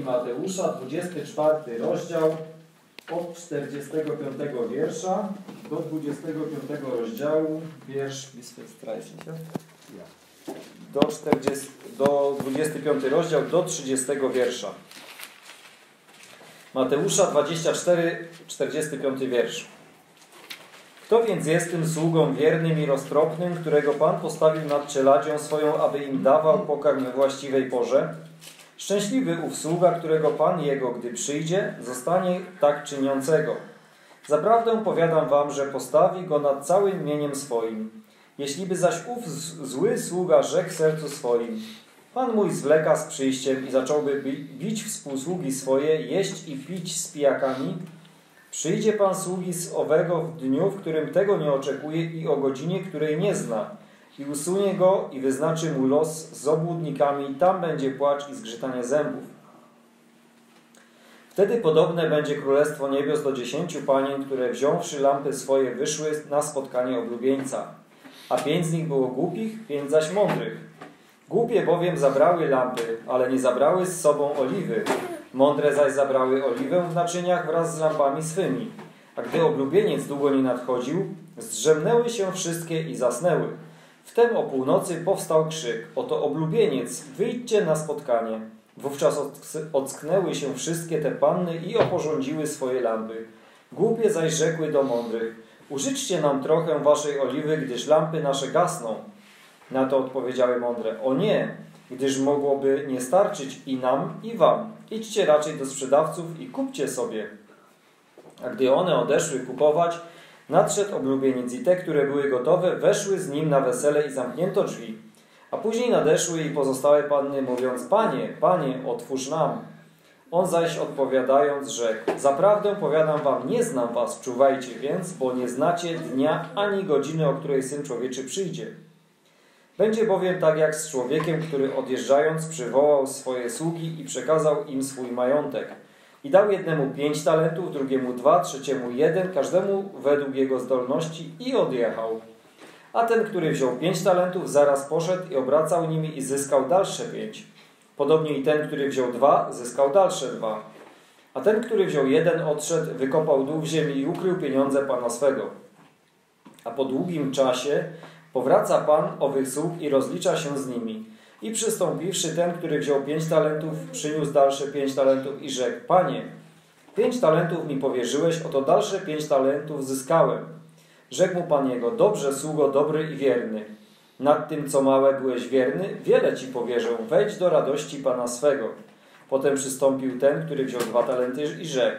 Mateusza, 24 rozdział, od 45 wiersza do 25 rozdziału, wiersz, do, 40, do 25 rozdział, do 30 wiersza. Mateusza 24, 45 wiersz. Kto więc jest tym sługą wiernym i roztropnym, którego Pan postawił nad czeladzią swoją, aby im dawał pokarm we właściwej porze? Szczęśliwy ów sługa, którego Pan jego, gdy przyjdzie, zostanie tak czyniącego. Zaprawdę powiadam wam, że postawi go nad całym mieniem swoim. Jeśliby zaś ów zły sługa rzekł sercu swoim, Pan mój zwleka z przyjściem i zacząłby bić współsługi swoje, jeść i pić z pijakami, przyjdzie Pan sługi z owego w dniu, w którym tego nie oczekuje i o godzinie, której nie zna – i usunie go i wyznaczy mu los z obłudnikami, tam będzie płacz i zgrzytanie zębów. Wtedy podobne będzie Królestwo Niebios do dziesięciu panien, które wziąwszy lampy swoje wyszły na spotkanie oblubieńca. A pięć z nich było głupich, pięć zaś mądrych. Głupie bowiem zabrały lampy, ale nie zabrały z sobą oliwy. Mądre zaś zabrały oliwę w naczyniach wraz z lampami swymi. A gdy oblubieniec długo nie nadchodził, zdrzemnęły się wszystkie i zasnęły. Wtem o północy powstał krzyk, oto oblubieniec, wyjdźcie na spotkanie. Wówczas ocknęły się wszystkie te panny i oporządziły swoje lampy. Głupie zaś rzekły do mądrych, użyczcie nam trochę waszej oliwy, gdyż lampy nasze gasną. Na to odpowiedziały mądre, o nie, gdyż mogłoby nie starczyć i nam, i wam. Idźcie raczej do sprzedawców i kupcie sobie. A gdy one odeszły kupować, Nadszedł oblubieniec i te, które były gotowe, weszły z nim na wesele i zamknięto drzwi. A później nadeszły i pozostałe panny, mówiąc, Panie, Panie, otwórz nam. On zaś odpowiadając, rzekł, Zaprawdę powiadam wam, nie znam was, czuwajcie więc, bo nie znacie dnia ani godziny, o której Syn Człowieczy przyjdzie. Będzie bowiem tak jak z człowiekiem, który odjeżdżając przywołał swoje sługi i przekazał im swój majątek – i dał jednemu pięć talentów, drugiemu dwa, trzeciemu jeden, każdemu według jego zdolności i odjechał. A ten, który wziął pięć talentów, zaraz poszedł i obracał nimi i zyskał dalsze pięć. Podobnie i ten, który wziął dwa, zyskał dalsze dwa. A ten, który wziął jeden, odszedł, wykopał dół w ziemi i ukrył pieniądze pana swego. A po długim czasie powraca pan owych sług i rozlicza się z nimi. I przystąpiwszy ten, który wziął pięć talentów, przyniósł dalsze pięć talentów i rzekł, Panie, pięć talentów mi powierzyłeś, oto dalsze pięć talentów zyskałem. Rzekł mu Pan jego, dobrze, sługo, dobry i wierny. Nad tym, co małe byłeś wierny, wiele Ci powierzę, wejdź do radości Pana swego. Potem przystąpił ten, który wziął dwa talenty i rzekł,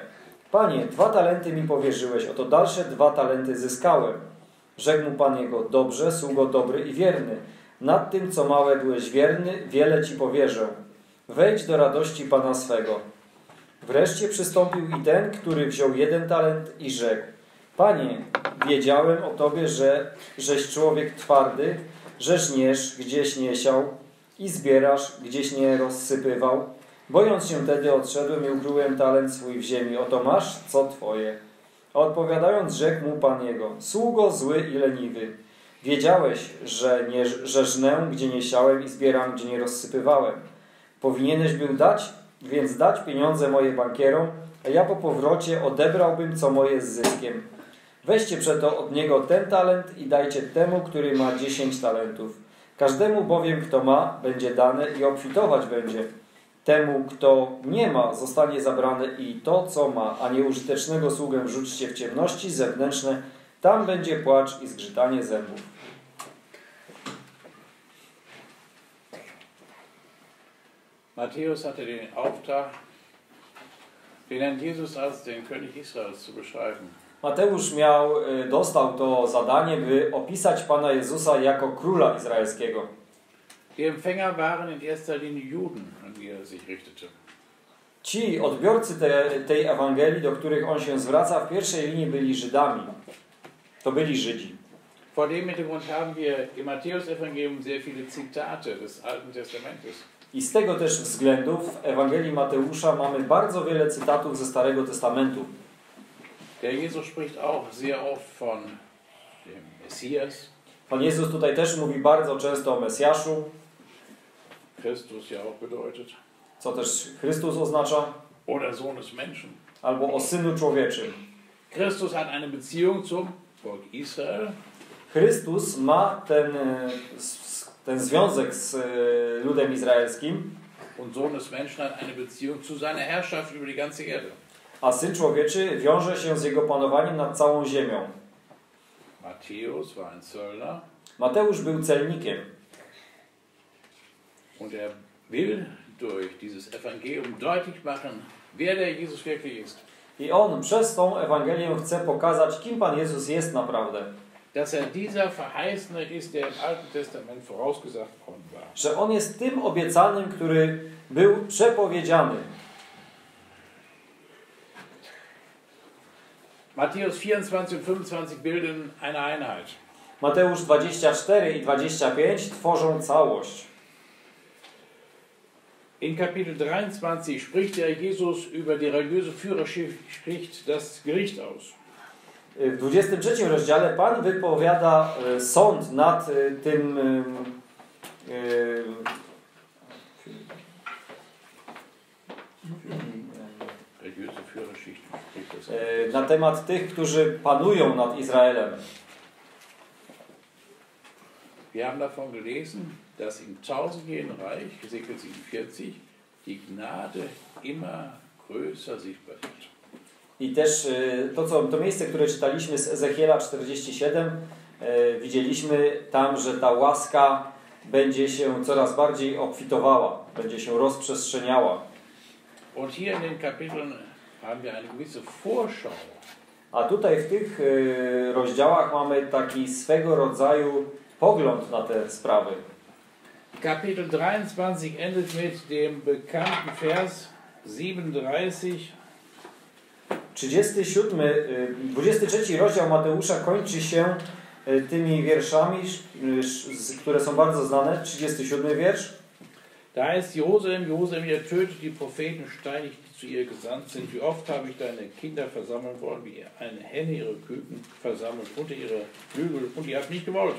Panie, dwa talenty mi powierzyłeś, oto dalsze dwa talenty zyskałem. Rzekł mu Pan jego, dobrze, sługo, dobry i wierny. Nad tym, co małe byłeś wierny, wiele Ci powierzę. Wejdź do radości Pana swego. Wreszcie przystąpił i ten, który wziął jeden talent i rzekł. Panie, wiedziałem o Tobie, że żeś człowiek twardy, że żniesz, gdzieś nie siał i zbierasz, gdzieś nie rozsypywał. Bojąc się tedy odszedłem i ukryłem talent swój w ziemi. Oto masz, co Twoje. A odpowiadając, rzekł mu Pan jego, sługo zły i leniwy. Wiedziałeś, że, nie, że żnę, gdzie nie siałem i zbieram, gdzie nie rozsypywałem. Powinieneś był dać, więc dać pieniądze moje bankierom, a ja po powrocie odebrałbym co moje z zyskiem. Weźcie przeto od niego ten talent i dajcie temu, który ma dziesięć talentów. Każdemu bowiem, kto ma, będzie dane i obfitować będzie. Temu, kto nie ma, zostanie zabrane i to, co ma, a nieużytecznego sługę wrzućcie w ciemności zewnętrzne, tam będzie płacz i zgrzytanie zębów. Matthäus hatte den Auftrag, den Herrn Jesus als den König Israels zu beschreiben. Mateusz miał, y, dostał to zadanie, by opisać Pana Jezusa jako króla izraelskiego. Die Empfänger waren in erster Linie Juden, an die er sich richtete. Ci odbiorcy te, tej Ewangelii, do których on się zwraca, w pierwszej linii byli Żydami. To byli Żydzi. Vor dem Hintergrund haben wir im Matthäus-Evangelium sehr viele Zitate des Alten Testamentes. I z tego też względu w Ewangelii Mateusza mamy bardzo wiele cytatów ze Starego Testamentu. Der Jesus spricht auch sehr oft von dem Messias. Pan Jezus tutaj też mówi bardzo często o Mesjaszu. Christus ja auch bedeutet. co też Chrystus oznacza, oder Sohn des Menschen. albo o Synu Człowieczym. Christus hat eine Beziehung zum Volk Israel Chrystus ma ten, e, ten związek z e, ludem izraelskim, und Sohn des Menschen hat eine Beziehung zu seiner Herrschaft über die ganze Erde. a Syn Człowieczy wiąże się z jego panowaniem nad całą ziemią. Matthäus war ein Zöllner Mateusz był celnikiem und er will durch dieses Evangelium deutlich machen, wer der Jesus wirklich ist. i on przez tą Ewangelię chce pokazać, kim Pan Jezus jest naprawdę. Dass er dieser Verheißene ist, der im Alten Testament vorausgesagt worden war. Że on jest tym obiecanym, który był przepowiedziany. Matthäus 24 und 25 bilden eine Einheit. Mateusz 24 i 25 tworzą całość. In Kapitel 23 spricht der Jesus über die religiöse Führerschicht das Gericht aus. W 23 rozdziale Pan wypowiada e, sąd nad e, tym e, na temat tych, którzy panują nad Izraelem. Wir haben davon gelesen, dass im tausendjährigen Reich, Ezekiel 47, die Gnade immer größer sichtbar wird. I też e, to, co, to miejsce, które czytaliśmy z Ezechiela 47, e, widzieliśmy tam, że ta łaska będzie się coraz bardziej obfitowała, będzie się rozprzestrzeniała. Und hier in den Kapiteln haben wir eine gewisse Vorschau A tutaj w tych e, rozdziałach mamy taki swego rodzaju pogląd na te sprawy. Kapitel 23 endet mit dem bekannten Vers 37. 37, y, 23 rozdział Mateusza kończy się y, tymi wierszami, y, które są bardzo znane. 37 wiersz. Da ist Jerusalem, Jerusalem, ihr tötet die Propheten, steinigt die zu ihr gesandt sind. Wie oft habe ich deine Kinder versammeln wollen, wie eine Henne ihre Küken versammelt unter ihre Flügel, und ihr habt nicht gewollt.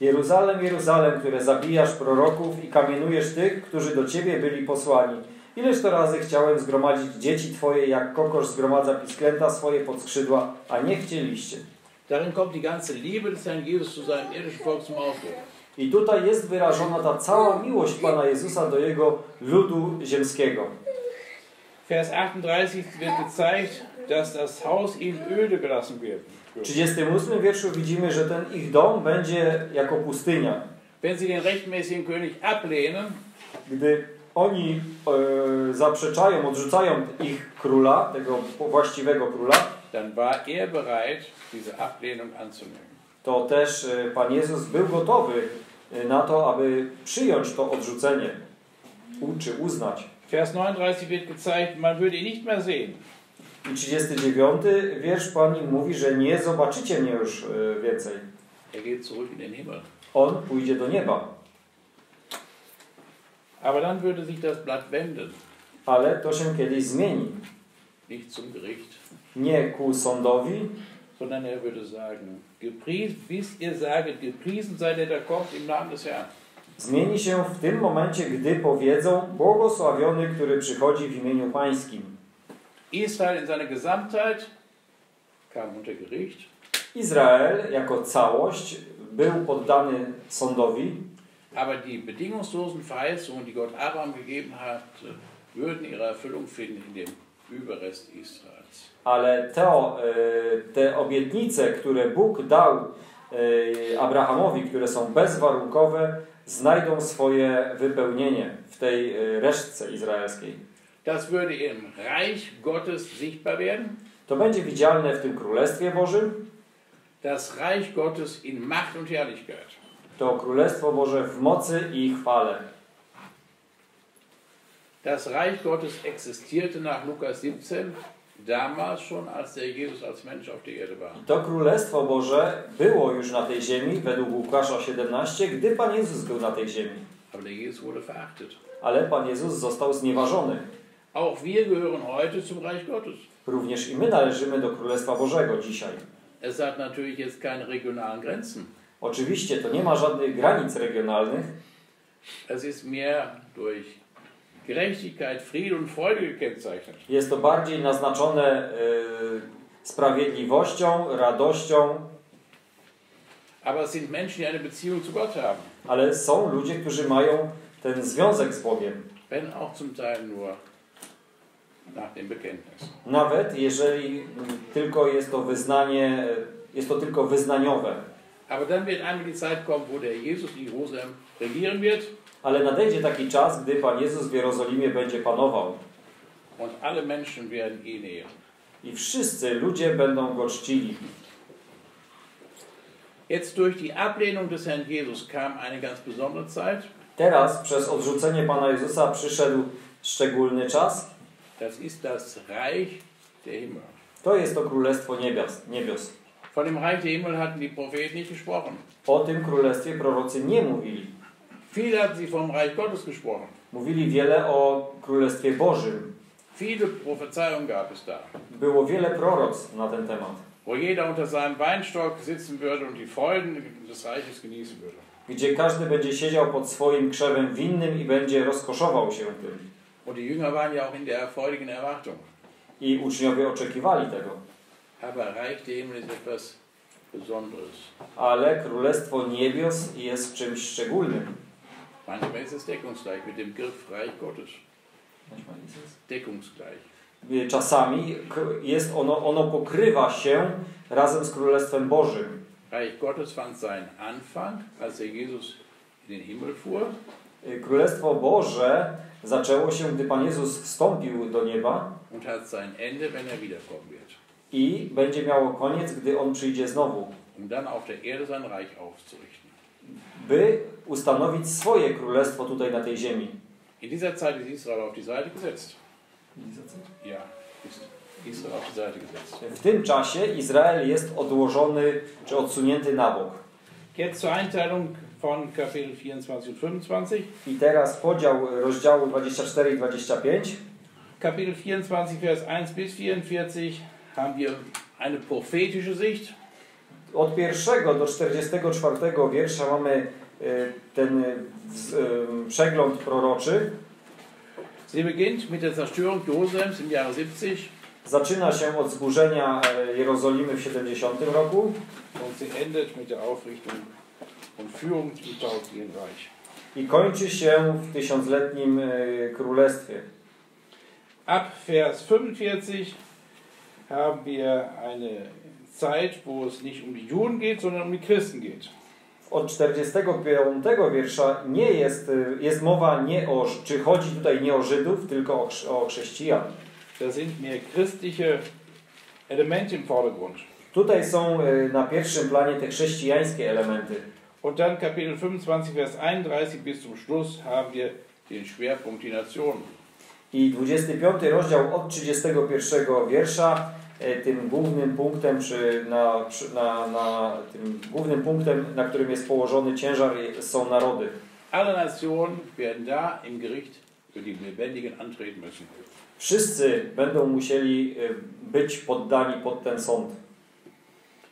Jeruzalem, Jeruzalem, które zabijasz proroków i kamienujesz tych, którzy do Ciebie byli posłani. Ileż to razy chciałem zgromadzić dzieci Twoje, jak kokosz zgromadza pisklęta swoje pod skrzydła, a nie chcieliście. Darin kommt die ganze Liebe des Herrn Jesus zu seinem irdischen Volk zum Ausdruck. I tutaj jest wyrażona ta cała miłość Pana Jezusa do Jego ludu ziemskiego. Vers 38 wird gezeigt, dass das Haus ihnen öde gelassen wird. W 38 wierszu widzimy, że ten ich dom będzie jako pustynia. Wenn sie den rechtmäßigen König ablehnen, Gdy oni e, zaprzeczają, odrzucają ich króla, tego właściwego króla, dann war er bereit, diese Ablehnung anzunehmen. to też e, Pan Jezus był gotowy e, na to, aby przyjąć to odrzucenie, u- czy uznać. Vers 39 wird gezeigt, man würde ihn nicht mehr sehen. I 39 wiersz Pan im mówi, że nie zobaczycie mnie już e, więcej. Er geht zurück in den Himmel. On pójdzie do nieba. Aber dann würde sich das Blatt wenden, Ale to się kiedyś zmieni. nicht zum Gericht, Nie ku sądowi, sondern er würde sagen, "Gepries- bis ihr saget, gepriesen sei der, der kommt im Namen des Herrn. zmieni się w tym momencie, gdy powiedzą błogosławiony, który przychodzi w imieniu Pańskim. Israel in seiner Gesamtheit kam unter Gericht, Izrael jako całość był poddany sądowi, aber die bedingungslosen Verheißungen, die Gott Abraham gegeben hat, würden ihre Erfüllung finden in dem Überrest Israels. ale to, e, te obietnice, które Bóg dał e, Abrahamowi, które są bezwarunkowe, znajdą swoje wypełnienie w tej e, resztce izraelskiej. Das würde im Reich Gottes sichtbar werden, To będzie widzialne w tym Królestwie Bożym, das Reich Gottes in Macht und Herrlichkeit. To Królestwo Boże w mocy i chwale. Das Reich Gottes existierte nach Lukas 17 damals schon, als der Jesus als Mensch auf der Erde war. To Królestwo Boże było już na tej ziemi, według Łukasza 17, gdy Pan Jezus był na tej ziemi. Aber der Jesus wurde verachtet. Ale Pan Jezus został znieważony. Auch wir gehören heute zum Reich Gottes. Również i my należymy do Królestwa Bożego dzisiaj. Es hat natürlich jetzt keine regionalen Grenzen. Oczywiście to nie ma żadnych granic regionalnych. Es ist mehr durch Gerechtigkeit, Frieden und Freude gekennzeichnet. Jest to bardziej naznaczone y, sprawiedliwością, radością, Aber es sind Menschen, die eine Beziehung zu Gott haben. ale są ludzie, którzy mają ten związek z Bogiem. Wenn auch zum Teil nur nach dem Bekenntnis. Nawet jeżeli mm, tylko jest to wyznanie, jest to tylko wyznaniowe. Aber dann wird einmal die Zeit kommen, wo der Jesus in Jerusalem regieren wird Ale nadejdzie taki czas, gdy Pan Jezus w Jerozolimie będzie panował. und alle Menschen werden ihn ehren. I wszyscy ludzie będą go czcili. Jetzt durch die Ablehnung des Herrn Jesus kam eine ganz besondere Zeit. Teraz przez odrzucenie Pana Jezusa przyszedł szczególny czas. Das ist das Reich der Himmel. To jest to Królestwo Niebios. niebios. Von dem Reich der Himmel hatten die Propheten nicht gesprochen. O tym królestwie prorocy nie mówili. Viel hatten sie vom Reich Gottes gesprochen. Mówili wiele o Królestwie Bożym. Viele Prophezeiungen gab es da, Było wiele proroc na ten temat, wo jeder unter seinem Weinstock sitzen würde und die Freuden des Reiches genießen würde. gdzie każdy będzie siedział pod swoim krzewem winnym i będzie rozkoszował się tym. Und die Jünger waren ja auch in der freudigen Erwartung. I uczniowie oczekiwali tego. Ale Królestwo Niebios jest czymś szczególnym. Manchmal ist es deckungsgleich mit dem Griff Reich Gottes. Deckungsgleich. Czasami jest ono, ono pokrywa się razem z Królestwem Bożym. Reich Gottes fand seinen Anfang, als der Jesus in den Himmel fuhr. Królestwo Boże zaczęło się, gdy Pan Jezus wstąpił do nieba und hat sein Ende, wenn er wiederkommen wird. I będzie miało koniec, gdy On przyjdzie znowu, Um dann auf der Erde sein Reich aufzurichten. by ustanowić swoje królestwo tutaj na tej ziemi. In dieser Zeit ist Israel auf die Seite gesetzt. Ja, Israel auf die Seite gesetzt. W tym czasie Izrael jest odłożony czy odsunięty na bok. Jetzt zur Einteilung von Kapitel 24 und 25. I teraz podział rozdziału 24 i 25. Kapitel 24, Vers 1 bis 44 haben wir eine prophetische Sicht. Od pierwszego do 44 wiersza mamy e, ten e, e, przegląd proroczy. Sie beginnt mit der Zerstörung Jerusalems im Jahre 70 Zaczyna się od zburzenia Jerozolimy w 70 roku und sie endet mit der Aufrichtung und Führung im tausendjährigen Reich. i kończy się w tysiącletnim królestwie. Ab Vers 45 haben wir eine Zeit, wo es nicht um die Juden geht, sondern um die Christen geht. Od 45 wiersza nie jest, jest mowa nie o, czy chodzi tutaj nie o Żydów, tylko o, o chrześcijan. Da sind mehr christliche Elemente im Vordergrund. Tutaj są e, na pierwszym planie te chrześcijańskie elementy. Und dann Kapitel 25, Vers 31 bis zum Schluss haben wir den Schwerpunkt die Nationen. I 25 rozdział od 31 wiersza, tym głównym punktem, przy, na, na, na, tym głównym punktem, na którym jest położony ciężar, są narody. Alle Nationen werden da im Gericht für die Lebendigen antreten müssen. Wszyscy będą musieli e, być poddani pod ten sąd.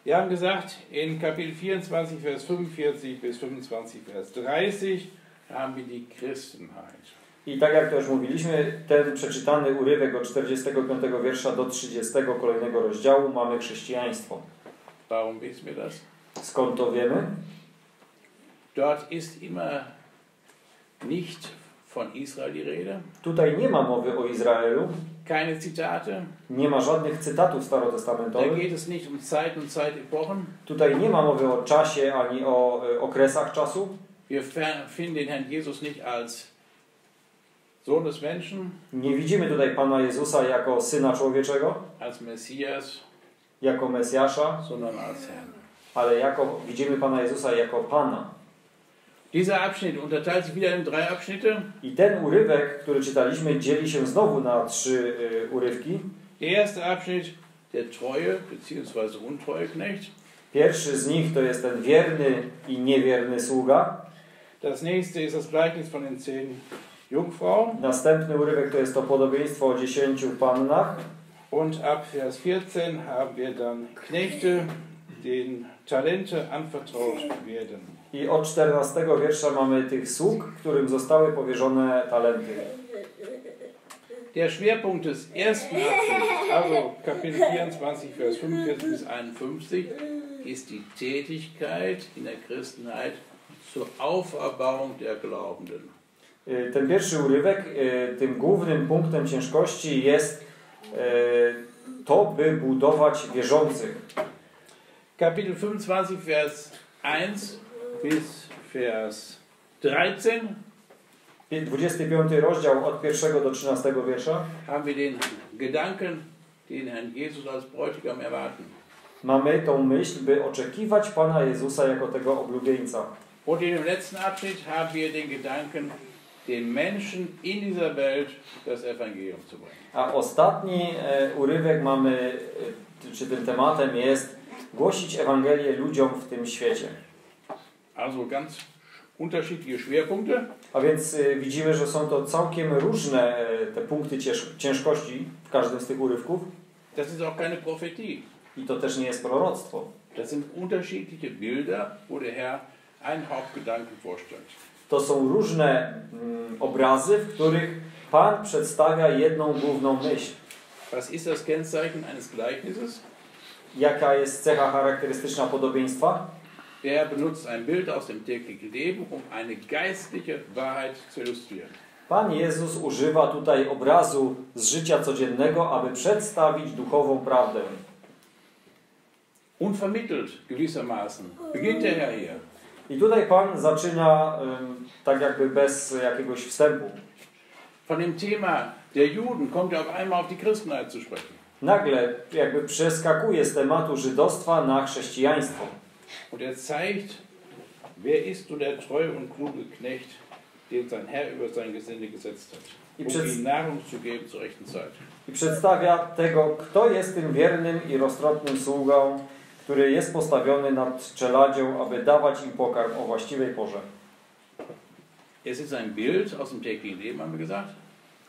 Wir haben gesagt, in Kapitel 24, Vers 45 bis 25, Vers 30 haben wir die Christenheit. I tak jak to już mówiliśmy, ten przeczytany urywek od 45 wiersza do 30 kolejnego rozdziału mamy chrześcijaństwo. Warum wissen wir das? Skąd to wiemy? Dort ist immer nicht von Israel die Rede, Tutaj nie ma mowy o Izraelu, keine Zitate. nie ma żadnych cytatów Da starotestamentowych. geht es nicht um Zeiten und Zeitepochen. Tutaj nie ma mowy o czasie ani o e, okresach czasu. Wir finden den Herrn Jesus nicht als Nie widzimy tutaj Pana Jezusa jako Syna Człowieczego, jako Mesjasza, ale jako, widzimy Pana Jezusa jako Pana. Dieser Abschnitt unterteilt sich wieder in drei Abschnitte. I ten urywek, który czytaliśmy, dzieli się znowu na trzy e, urywki. Der erste Abschnitt, der treue bzw. untreue Knecht. Pierwszy z nich to jest ten wierny i niewierny sługa. Das nächste ist das Gleichnis von den zehn Jungfrauen. Następny urywek to jest to podobieństwo o dziesięciu pannach. Und ab Vers 14 haben wir dann Knechte, denen Talente anvertraut werden. I od 14 wiersza mamy tych sług, którym zostały powierzone talenty. Der Schwerpunkt des ersten Abschnitts, also Kapitel 24, Vers 45 bis 51, ist die Tätigkeit in der Christenheit zur Auferbauung der Glaubenden. Y, Ten pierwszy urywek, y, tym głównym punktem ciężkości jest y, to, by budować wierzących. Kapitel 25, Vers 1 bis Vers 13 25 rozdział od 1 do 13 wiersza. haben wir den Gedanken, den Herrn Jesus als Bräutigam erwarten. Mamy tą myśl, by oczekiwać Pana Jezusa jako tego oblubieńca. Und in dem letzten Abschnitt haben wir den Gedanken, den Menschen in dieser Welt das Evangelium zu bringen. A ostatni e, urywek mamy, e, czy tym tematem jest głosić Ewangelię ludziom w tym świecie. Also ganz unterschiedliche Schwerpunkte. A więc e, widzimy, że są to całkiem różne e, te punkty cięż- ciężkości w każdym z tych urywków. Das ist auch keine Prophetie. I to też nie jest proroctwo. Das sind unterschiedliche Bilder, wo der Herr einen Hauptgedanken vorstellt. To są różne mm, obrazy, w których Pan przedstawia jedną główną myśl. Was ist das Kennzeichen eines Gleichnisses? Jaka jest cecha charakterystyczna podobieństwa? Herr benutzt ein Bild aus dem täglichen Leben, um eine geistliche Wahrheit zu illustrieren. Pan Jezus używa tutaj obrazu z życia codziennego, aby przedstawić duchową prawdę. Unvermittelt gewissermaßen beginnt Herr hier. I tutaj Pan zaczyna tak jakby bez jakiegoś wstępu. Von dem Thema der Juden kommt er auf einmal auf die Christenheit zu sprechen. Nagle jakby przeskakuje z tematu żydostwa na chrześcijaństwo. Und er zeigt, wer ist nun der treue und kluge Knecht, den sein Herr über sein Gesinde gesetzt hat, um przed, ihm Nahrung zu geben zur rechten Zeit. I przedstawia tego, kto jest tym wiernym i roztropnym sługą, który jest postawiony nad czeladzią, aby dawać im pokarm o właściwej porze. Es ist ein Bild aus dem täglichen Leben, haben wir gesagt.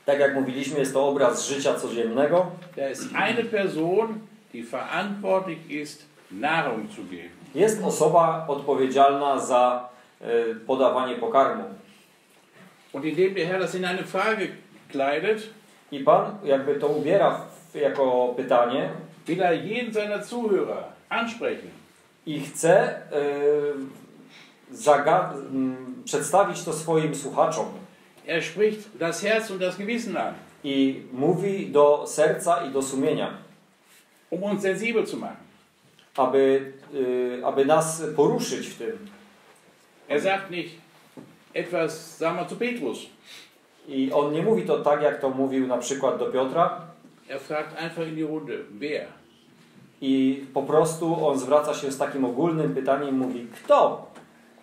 Tak jak mówiliśmy, jest to obraz życia codziennego. Da ist eine Person, die verantwortlich ist, Nahrung zu geben. Jest osoba odpowiedzialna za y, podawanie pokarmu. Und indem der Herr das in eine Frage kleidet, I Pan jakby to ubiera w, jako pytanie will er jeden seiner Zuhörer ansprechen. i chce y, przedstawić to swoim słuchaczom. Er spricht das Herz und das Gewissen an, I mówi do serca i do sumienia, um uns sensibel zu machen. aby, y, aby nas poruszyć w tym. Er sagt nicht etwas, sagen wir zu Petrus. I on nie mówi to tak, jak to mówił na przykład do Piotra, Er fragt einfach in die Runde, wer? I po prostu on zwraca się z takim ogólnym pytaniem i mówi: Kto?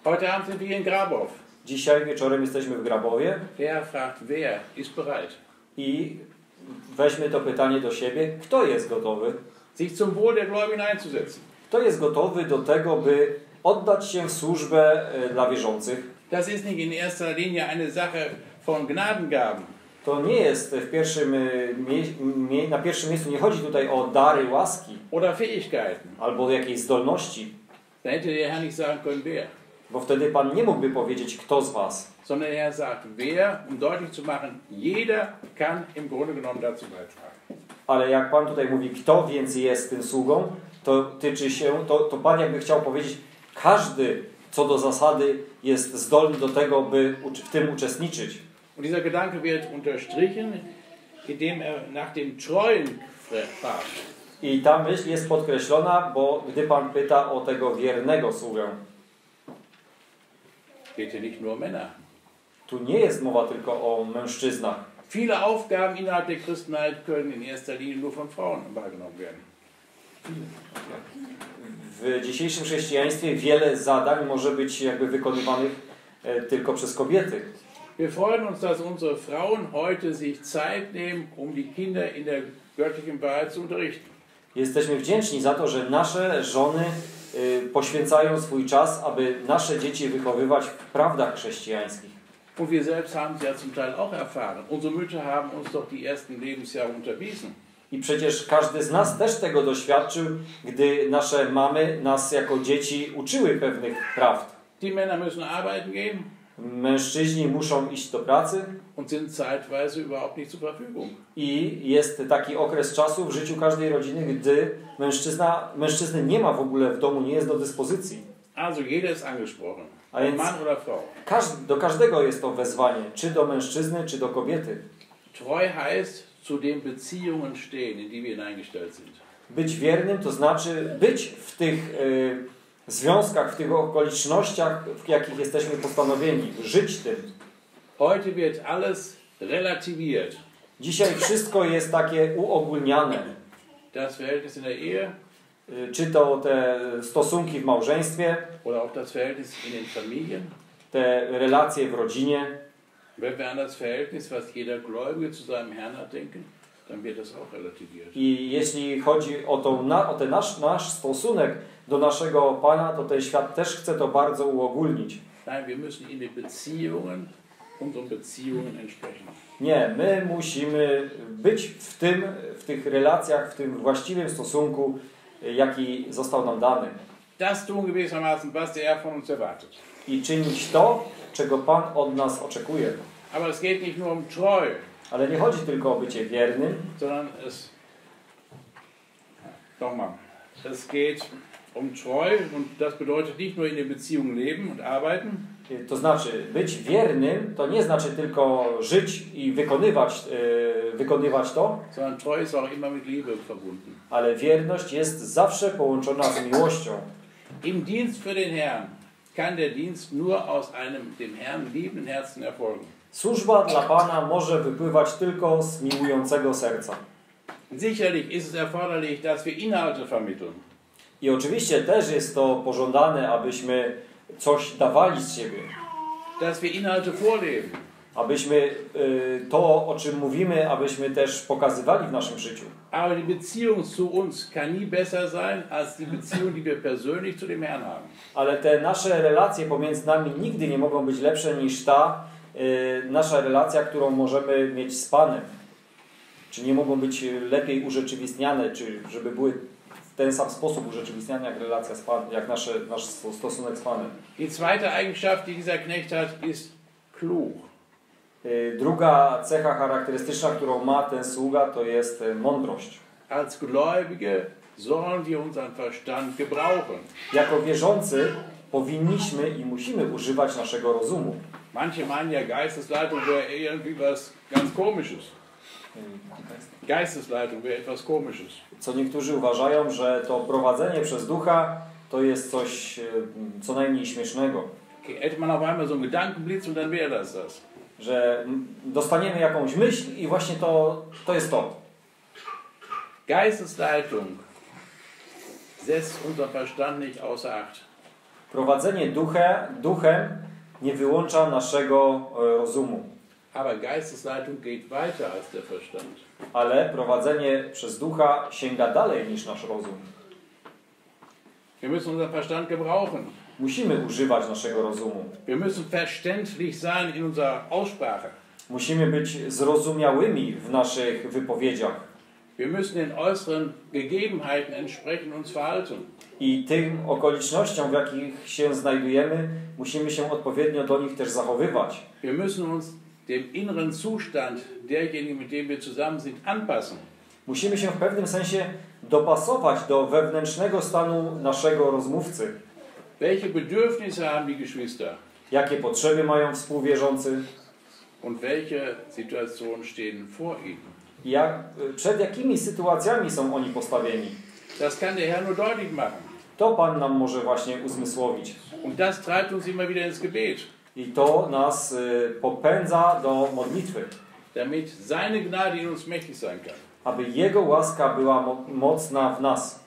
Heute Abend sind wir in Grabow. Dzisiaj wieczorem jesteśmy w Grabowie Herr fragt, wer ist bereit, i weźmy to pytanie do siebie: Kto jest gotowy? sich zum Wohl der Gläubigen einzusetzen? Kto jest gotowy do tego, by oddać się w służbę e, dla wierzących? Das ist nicht in erster Linie eine Sache von Gnadengaben. To nie jest w pierwszym, e, na pierwszym miejscu, nie chodzi tutaj o dary łaski albo jakieś zdolności, bo wtedy Pan nie mógłby powiedzieć, kto z Was. Sondern er sagt, wer, um deutlich zu machen, jeder kann im Grunde genommen dazu beitragen. Ale jak Pan tutaj mówi, kto więc jest tym sługą, to tyczy się, to, to Pan jakby chciał powiedzieć, każdy co do zasady jest zdolny do tego, by w tym uczestniczyć. Und dieser Gedanke wird unterstrichen, indem er nach dem Treuen fragt. I ta myśl jest podkreślona, bo gdy Pan pyta o tego wiernego sługę, nicht nur Männer. tu nie jest mowa tylko o mężczyznach. Viele Aufgaben innerhalb der Christenheit können in erster Linie nur von Frauen wahrgenommen werden. W dzisiejszym chrześcijaństwie wiele zadań może być jakby wykonywanych e, tylko przez kobiety. Wir freuen uns, dass unsere Frauen heute sich Zeit nehmen, um die Kinder in der göttlichen Wahrheit zu unterrichten. Jesteśmy wdzięczni za to, że nasze żony y, poświęcają swój czas, aby nasze dzieci wychowywać w prawdach chrześcijańskich. Und wir selbst haben es ja zum Teil auch erfahren. Unsere Mütter haben uns doch die ersten Lebensjahre unterwiesen. I przecież każdy z nas też tego doświadczył, gdy nasze mamy nas jako dzieci uczyły pewnych prawd. Die Männer müssen arbeiten gehen, Mężczyźni muszą iść do pracy i jest taki okres czasu w życiu każdej rodziny, gdy mężczyzna, mężczyzny nie ma w ogóle w domu, nie jest do dyspozycji. Also jeder ist angesprochen. A więc Mann oder Frau. każd, do każdego jest to wezwanie, czy do mężczyzny, czy do kobiety. Treu heißt, zu den Beziehungen stehen, in die wir hineingestellt sind. Być wiernym to znaczy być w tych y, związkach, w tych okolicznościach, w jakich jesteśmy postanowieni, żyć tym. Heute wird alles relativiert. Dzisiaj wszystko jest takie uogólniane. Das Verhältnis in der Ehe Y, Czy to te stosunki w małżeństwie, oder auch das Verhältnis in den Familien. te relacje w rodzinie. Wenn wir an das Verhältnis, was jeder Gläubige zu seinem Herrn hat, denken, dann wird das auch relativiert. I jeśli chodzi o, tą, na, o ten nasz, nasz stosunek do naszego Pana, to ten świat też chce to bardzo uogólnić. Nein, wir müssen in den Beziehungen unseren Beziehungen entsprechen. Nie, my musimy być w tym, w tych relacjach, w tym właściwym stosunku, jaki został nam dany. Das tun gewissermaßen, was der Herr von uns erwartet. I czynić to, czego Pan od nas oczekuje. Aber es geht nicht nur um Ale nie chodzi tylko o bycie wiernym, sondern es. Nochmal. Es geht um Treu und das bedeutet nicht nur in den Beziehungen leben und arbeiten, to znaczy być wiernym, to nie znaczy tylko żyć i wykonywać, y, wykonywać to, sondern Treu ist auch immer mit Liebe verbunden. ale wierność jest zawsze połączona z miłością. Im Dienst für den Herrn kann der Dienst nur aus einem dem Herrn liebenden Herzen erfolgen. Służba dla Pana może wypływać tylko z miłującego serca. Sicherlich ist es erforderlich, dass wir Inhalte vermitteln. I oczywiście też jest to pożądane, abyśmy coś dawali z siebie, dass wir Inhalte vorleben. abyśmy y, to, o czym mówimy, abyśmy też pokazywali w naszym życiu. Aber die Beziehung zu uns kann nie besser sein als die Beziehung, die wir persönlich zu dem Herrn haben. Ale te nasze relacje pomiędzy nami nigdy nie mogą być lepsze niż ta nasza relacja, którą możemy mieć z Panem. Czy nie mogą być lepiej urzeczywistniane, czy żeby były w ten sam sposób urzeczywistniane jak relacja z Panem, jak nasze, nasz stosunek z Panem. Die zweite Eigenschaft, die dieser Knecht hat, ist klug. Y, Druga cecha charakterystyczna, którą ma ten sługa, to jest y, mądrość. Als Gläubige sollen wir unseren Verstand gebrauchen. Jako wierzący powinniśmy i musimy używać naszego rozumu. Manche meinen ja, Geistesleitung wäre irgendwie was ganz Komisches. Geistesleitung wäre etwas Komisches. Co niektórzy uważają, że to prowadzenie przez ducha to jest coś y, co najmniej śmiesznego. Hätte man auf einmal so einen Gedankenblitz und dann wäre das das. Że dostaniemy jakąś myśl i właśnie to, to jest to. Geistesleitung setzt unser Verstand nicht außer Acht. Prowadzenie duche, duchem nie wyłącza naszego e, rozumu, Aber Geistesleitung geht weiter als der Verstand. ale prowadzenie przez ducha sięga dalej niż nasz rozum. Wir müssen unseren Verstand gebrauchen. Musimy używać naszego rozumu. Wir müssen verständlich sein in unserer Aussprache. Musimy być zrozumiałymi w naszych wypowiedziach Wir müssen den äußeren Gegebenheiten entsprechend uns verhalten. i tym okolicznościom, w jakich się znajdujemy, musimy się odpowiednio do nich też zachowywać. Wir müssen uns dem inneren Zustand derjenigen, mit dem wir zusammen sind, anpassen. Musimy się w pewnym sensie dopasować do wewnętrznego stanu naszego rozmówcy. Welche Bedürfnisse haben die Geschwister? Jakie potrzeby mają współwierzący? Und welche Situationen stehen vor ihnen? Jak, przed jakimi sytuacjami są oni postawieni? Das kann der Herr nur deutlich machen. To Pan nam może właśnie uzmysłowić. Und das treibt uns immer wieder ins Gebet, I to nas y, popędza do modlitwy, damit seine Gnade in uns mächtig sein kann. aby Jego łaska była mo mocna w nas.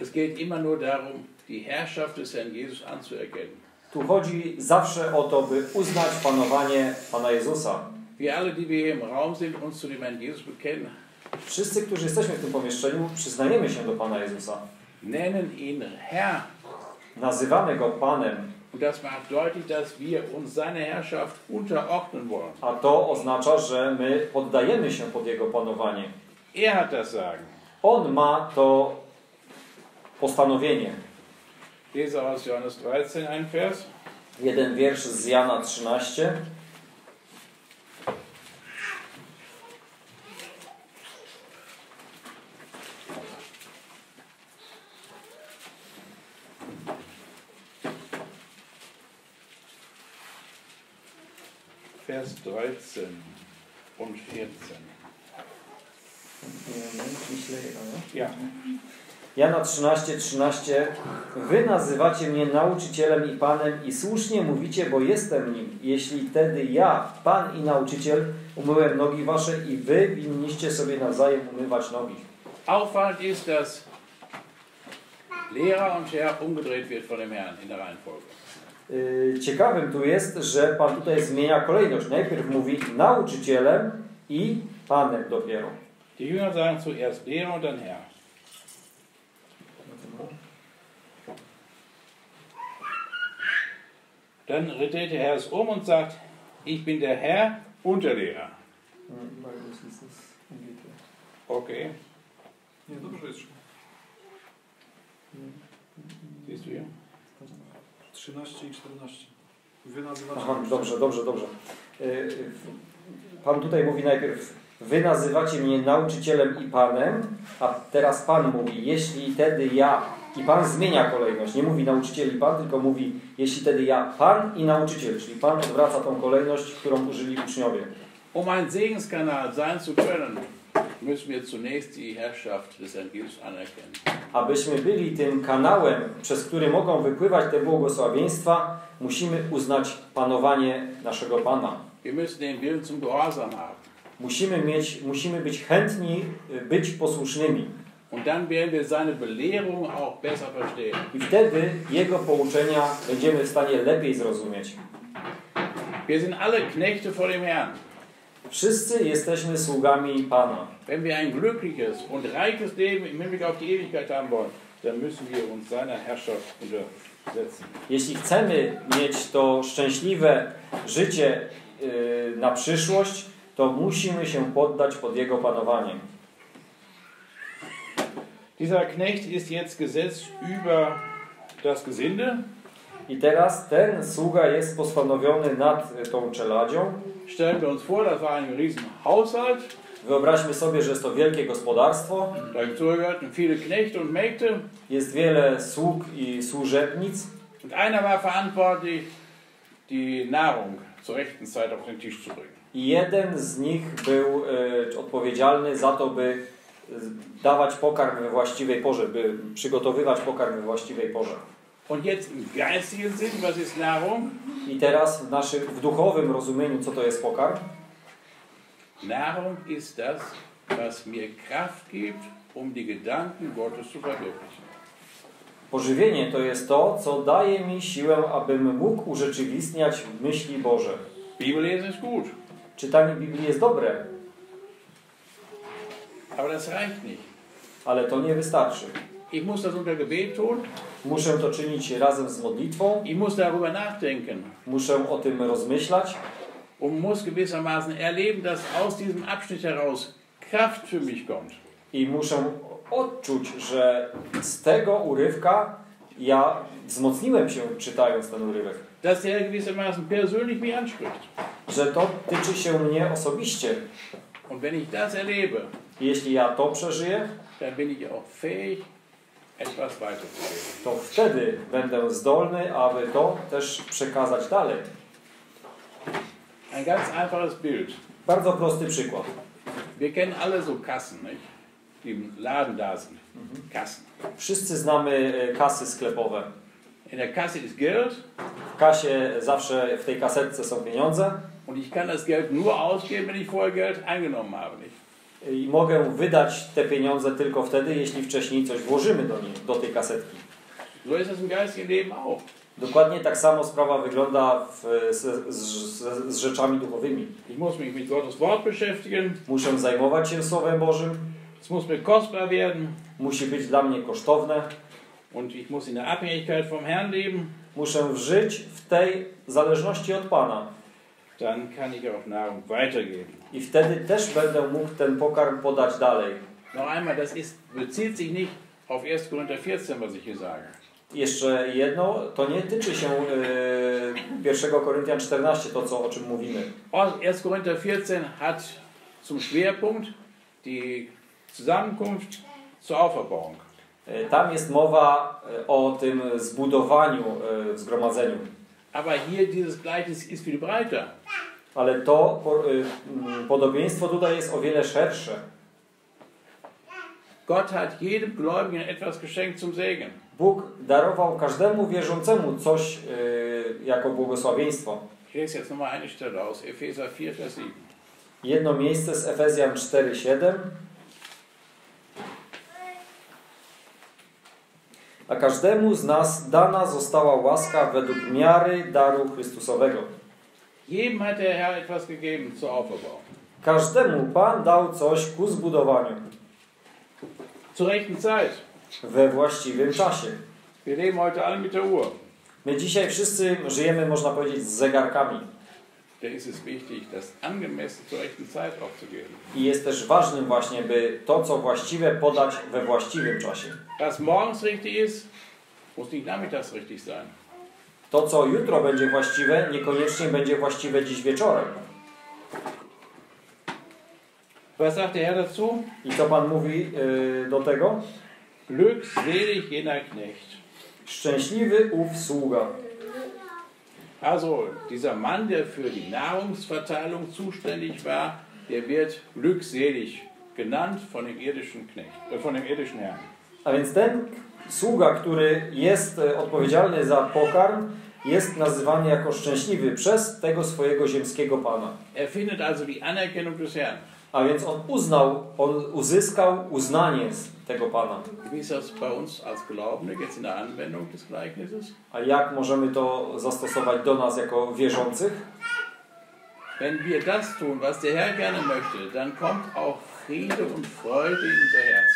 Es geht immer nur darum, die Herrschaft des Herrn Jesus anzuerkennen. Tu chodzi zawsze o to, by uznać panowanie Pana Jezusa. Wir alle, die wir hier im Raum sind, uns zu dem Herrn Jesus bekennen, Wszyscy, którzy jesteśmy w tym pomieszczeniu, przyznajemy się do Pana Jezusa. nennen ihn Herr. Nazywamy Go Panem, Und das macht deutlich, dass wir uns seiner Herrschaft unterordnen wollen. a to oznacza, że my poddajemy się pod Jego panowanie. Er hat das Sagen. On ma to postanowienie. Lese aus Johannes 13 einen Vers. jeden wiersz z Jana 13. Vers 13 und 14. Ja. Jana 13, 13. Wy nazywacie mnie nauczycielem i panem i słusznie mówicie, bo jestem nim. Jeśli wtedy ja, pan i nauczyciel, umyłem nogi wasze i wy winniście sobie nawzajem umywać nogi. Auffallend ist, dass Lehrer und Herr umgedreht wird von dem Herrn in der Reihenfolge. Yy, Ciekawym tu jest, że Pan tutaj zmienia kolejność. Najpierw mówi nauczycielem i Panem dopiero. Die Jünger sagen zuerst Lehrer und dann Herr. Dann dreht der Herr es um und sagt, ich bin der Herr und der Lehrer. Okay, Nie, dobrze jest. siehst du hier? 13 i 14. Wy nazywacie... Aha, dobrze, dobrze, dobrze. Yy, Pan tutaj mówi najpierw Wy nazywacie mnie nauczycielem i Panem, a teraz Pan mówi, jeśli wtedy ja, i Pan zmienia kolejność, nie mówi nauczyciel i Pan, tylko mówi, jeśli wtedy ja, Pan i nauczyciel, czyli Pan odwraca tą kolejność, którą użyli uczniowie. Um ein Segenskanal sein zu können, müssen wir zunächst die Herrschaft des Herrn Jesus anerkennen. Abyśmy byli tym kanałem, przez który mogą wypływać te błogosławieństwa, musimy uznać panowanie naszego Pana. Wir müssen den Willen zum Gehorsam haben. Musimy, mieć, musimy być chętni y, być posłusznymi. Und dann werden wir seine Belehrung auch besser verstehen. I wtedy Jego pouczenia będziemy w stanie lepiej zrozumieć. Wir sind alle Knechte vor dem Herrn. Wszyscy jesteśmy sługami Pana. Wenn wir ein glückliches und reiches Leben im Hinblick auf die Ewigkeit haben wollen, dann müssen wir uns seiner Herrschaft untersetzen. Jeśli chcemy mieć to szczęśliwe życie y, na przyszłość, to musimy się poddać pod Jego panowanie. Dieser Knecht ist jetzt gesetzt über das Gesinde. I teraz ten sługa jest postanowiony nad tą czeladzią. Stellen wir uns vor, das war ein riesen Haushalt. Wyobraźmy sobie, że jest to wielkie gospodarstwo. Viele Knechte und Mägde. Jest wiele sług i służebnic. Und einer war verantwortlich, die Nahrung zur rechten Zeit auf den Tisch zu bringen. I jeden z nich był e, odpowiedzialny za to, by e, dawać pokarm we właściwej porze, by przygotowywać pokarm we właściwej porze. I teraz w naszym w duchowym rozumieniu, co to jest pokarm? Nahrung ist das, was mir Kraft gibt, um die Gedanken Gottes zu verwirklichen. Pożywienie to jest to, co daje mi siłę, abym mógł urzeczywistniać myśli Boże. Bibellesen ist gut, Czytanie Biblii jest dobre, aber das reicht nicht. ale to nie wystarczy. Ich muss das unter Gebet tun, Muszę to czynić razem z modlitwą, ich muss darüber nachdenken muszę o tym rozmyślać und muss gewissermaßen erleben, dass aus diesem Abschnitt heraus Kraft für mich kommt. i muszę odczuć, że z tego urywka ja wzmocniłem się czytając ten urywek. Dass er gewissermaßen persönlich mich anspricht. Że to tyczy się mnie osobiście. Und wenn ich das erlebe, Jeśli ja to przeżyję, dann bin ich auch fähig. To wtedy będę zdolny, aby to też przekazać dalej. Ein ganz einfaches Bild. Bardzo prosty przykład. Wir kennen alle so Kassen, nicht? die im Laden da sind. Kassen. Wszyscy znamy e, kasy sklepowe. In der Kasse ist Geld W kasie zawsze w tej kasetce są pieniądze und ich kann das Geld nur ausgeben, wenn ich vorher Geld eingenommen habe. Nicht? I mogę wydać te pieniądze tylko wtedy, jeśli wcześniej coś włożymy do, niej, do tej kasetki. Dokładnie tak samo sprawa wygląda w, z, z, z, rzeczami duchowymi. Muszę zajmować się Słowem Bożym, musi być dla mnie kosztowne, muszę żyć w tej zależności od Pana. Dann kann ich auch Nahrung weitergeben. I wtedy też będę mógł ten pokarm podać dalej. Noch einmal, das ist, bezieht sich nicht auf 1. Korinther 14, was ich hier sage. Jeszcze jedno, to nie tyczy się e, 1 Koryntian 14, to co, o czym mówimy. 1. Korinther 14 hat zum Schwerpunkt die Zusammenkunft zur Auferbauung. E, Tam jest mowa e, o tym zbudowaniu w zgromadzeniu. Aber hier dieses Gleichnis ist viel breiter. Ale to po- e, m, podobieństwo tutaj jest o wiele szersze. Gott hat jedem Gläubigen etwas geschenkt zum Segen. Bóg darował każdemu wierzącemu coś e, jako błogosławieństwo. Ich lese jetzt nochmal eine Stelle aus, Epheser 4, Vers 7. Jedno miejsce z Efezjan 4:7. A każdemu z nas dana została łaska według miary daru Chrystusowego. Jedem hat der Herr etwas gegeben zur. Każdemu Pan dał coś ku zbudowaniu Zur rechten Zeit. we właściwym czasie. Wir leben heute alle mit der Uhr. My dzisiaj wszyscy żyjemy, można powiedzieć, z zegarkami. I jest też ważnym właśnie, by to, co właściwe, podać we właściwym czasie. Was morgens richtig ist, muss nicht nachmittags richtig sein. To, co jutro będzie właściwe, niekoniecznie będzie właściwe dziś wieczorem. Was sagt der Herr dazu? I co Pan mówi yy, do tego? Glückselig jener Knecht. Szczęśliwy ów sługa. Also dieser Mann, der für die Nahrungsverteilung zuständig war, der wird glückselig genannt von dem irdischen Knecht, äh, von dem irdischen Herrn. A więc ten sługa, który jest e, odpowiedzialny za pokarm, jest nazywany jako szczęśliwy przez tego swojego ziemskiego Pana. Er findet also die Anerkennung des Herrn. A więc on uznał, on uzyskał uznanie z tego Pana. A jak możemy to zastosować do nas jako wierzących? Wenn wir das tun, was der Herr gerne möchte, dann kommt auch Friede und Freude in unser Herz.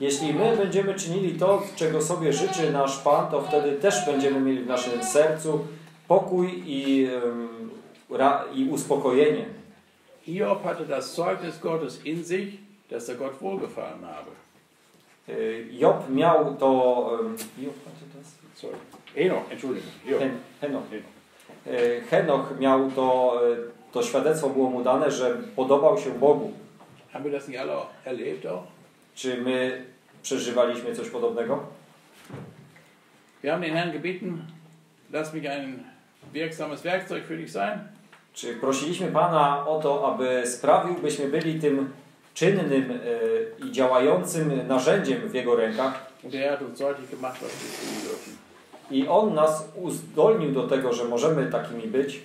Jeśli my będziemy czynili to, czego sobie życzy nasz Pan, to wtedy też będziemy mieli w naszym sercu pokój i, i uspokojenie. Hiob hatte das Zeugnis Gottes in sich, dass er Gott wohlgefallen habe. Y, Job miał to... Job, to jest? Sorry. Enoch, Entschuldigung. Hiob. Hen, Henoch. Henoch. Y, Henoch miał to, to świadectwo było mu dane, że podobał się Bogu. Haben wir das nicht alle erlebt auch? Czy my przeżywaliśmy coś podobnego? Wir haben den Herrn gebeten, lass mich ein wirksames Werkzeug für dich sein. Czy prosiliśmy Pana o to, aby sprawił, byśmy byli tym czynnym y, i działającym narzędziem w Jego rękach? I On nas uzdolnił do tego, że możemy takimi być.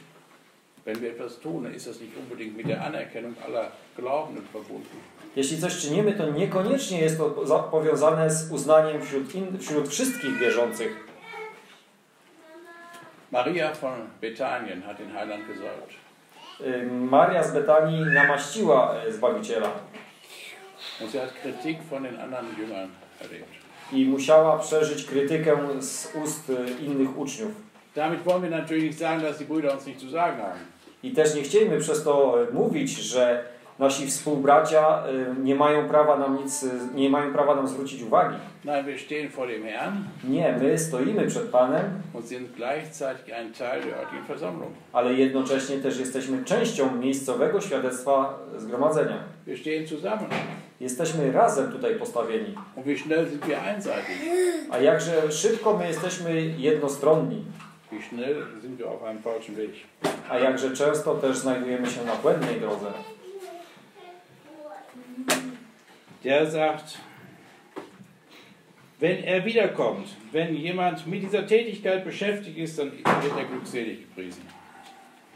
Jeśli coś czynimy, to niekoniecznie jest to za- powiązane z uznaniem wśród, in, wśród wszystkich wierzących. Maria von Bethanien hat den Heiland gesalbt. Maria z Betanii namaściła y, Zbawiciela Und sie hat Kritik von den anderen Jüngern erlebt. i musiała przeżyć krytykę z ust y, innych uczniów. Damit wollen wir natürlich nicht sagen, dass die Brüder uns nicht zu sagen haben. I też nie chcielibyśmy przez to y, mówić, że nasi współbracia y, nie mają prawa nam nic, y, nie mają prawa nam zwrócić uwagi. Nein, wir stehen vor dem Herrn Nie, my stoimy przed Panem, und sind gleichzeitig ein Teil der örtlichen Versammlung. ale jednocześnie też jesteśmy częścią miejscowego świadectwa zgromadzenia. Wir stehen zusammen. Jesteśmy razem tutaj postawieni. Und wie schnell sind wir einseitig? A jakże szybko my jesteśmy jednostronni, Wie schnell sind wir auf einem falschen Weg? a jakże często też znajdujemy się na błędnej drodze. Der sagt, wenn er wiederkommt, wenn jemand mit dieser Tätigkeit beschäftigt ist, dann wird er glückselig gepriesen.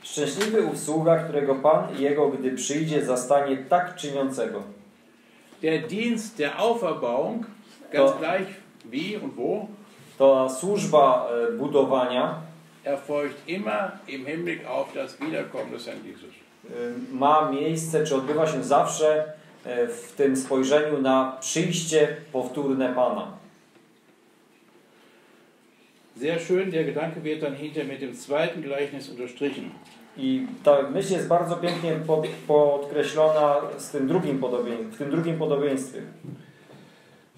Szczęśliwy usługa, którego Pan i Jego, gdy przyjdzie, zastanie tak czyniącego. Der Dienst der Auferbauung, ganz Ja. gleich wie und wo, Ta służba e, budowania erfolgt immer im Hinblick auf das Wiederkommen des Herrn Jesus. e, ma miejsce, czy odbywa się zawsze w tym spojrzeniu na przyjście powtórne Pana. Sehr schön, der Gedanke wird dann hinter mit dem zweiten Gleichnis unterstrichen. I ta myśl jest bardzo pięknie pod, podkreślona z tym drugim podobieństwem, w tym drugim podobieństwie.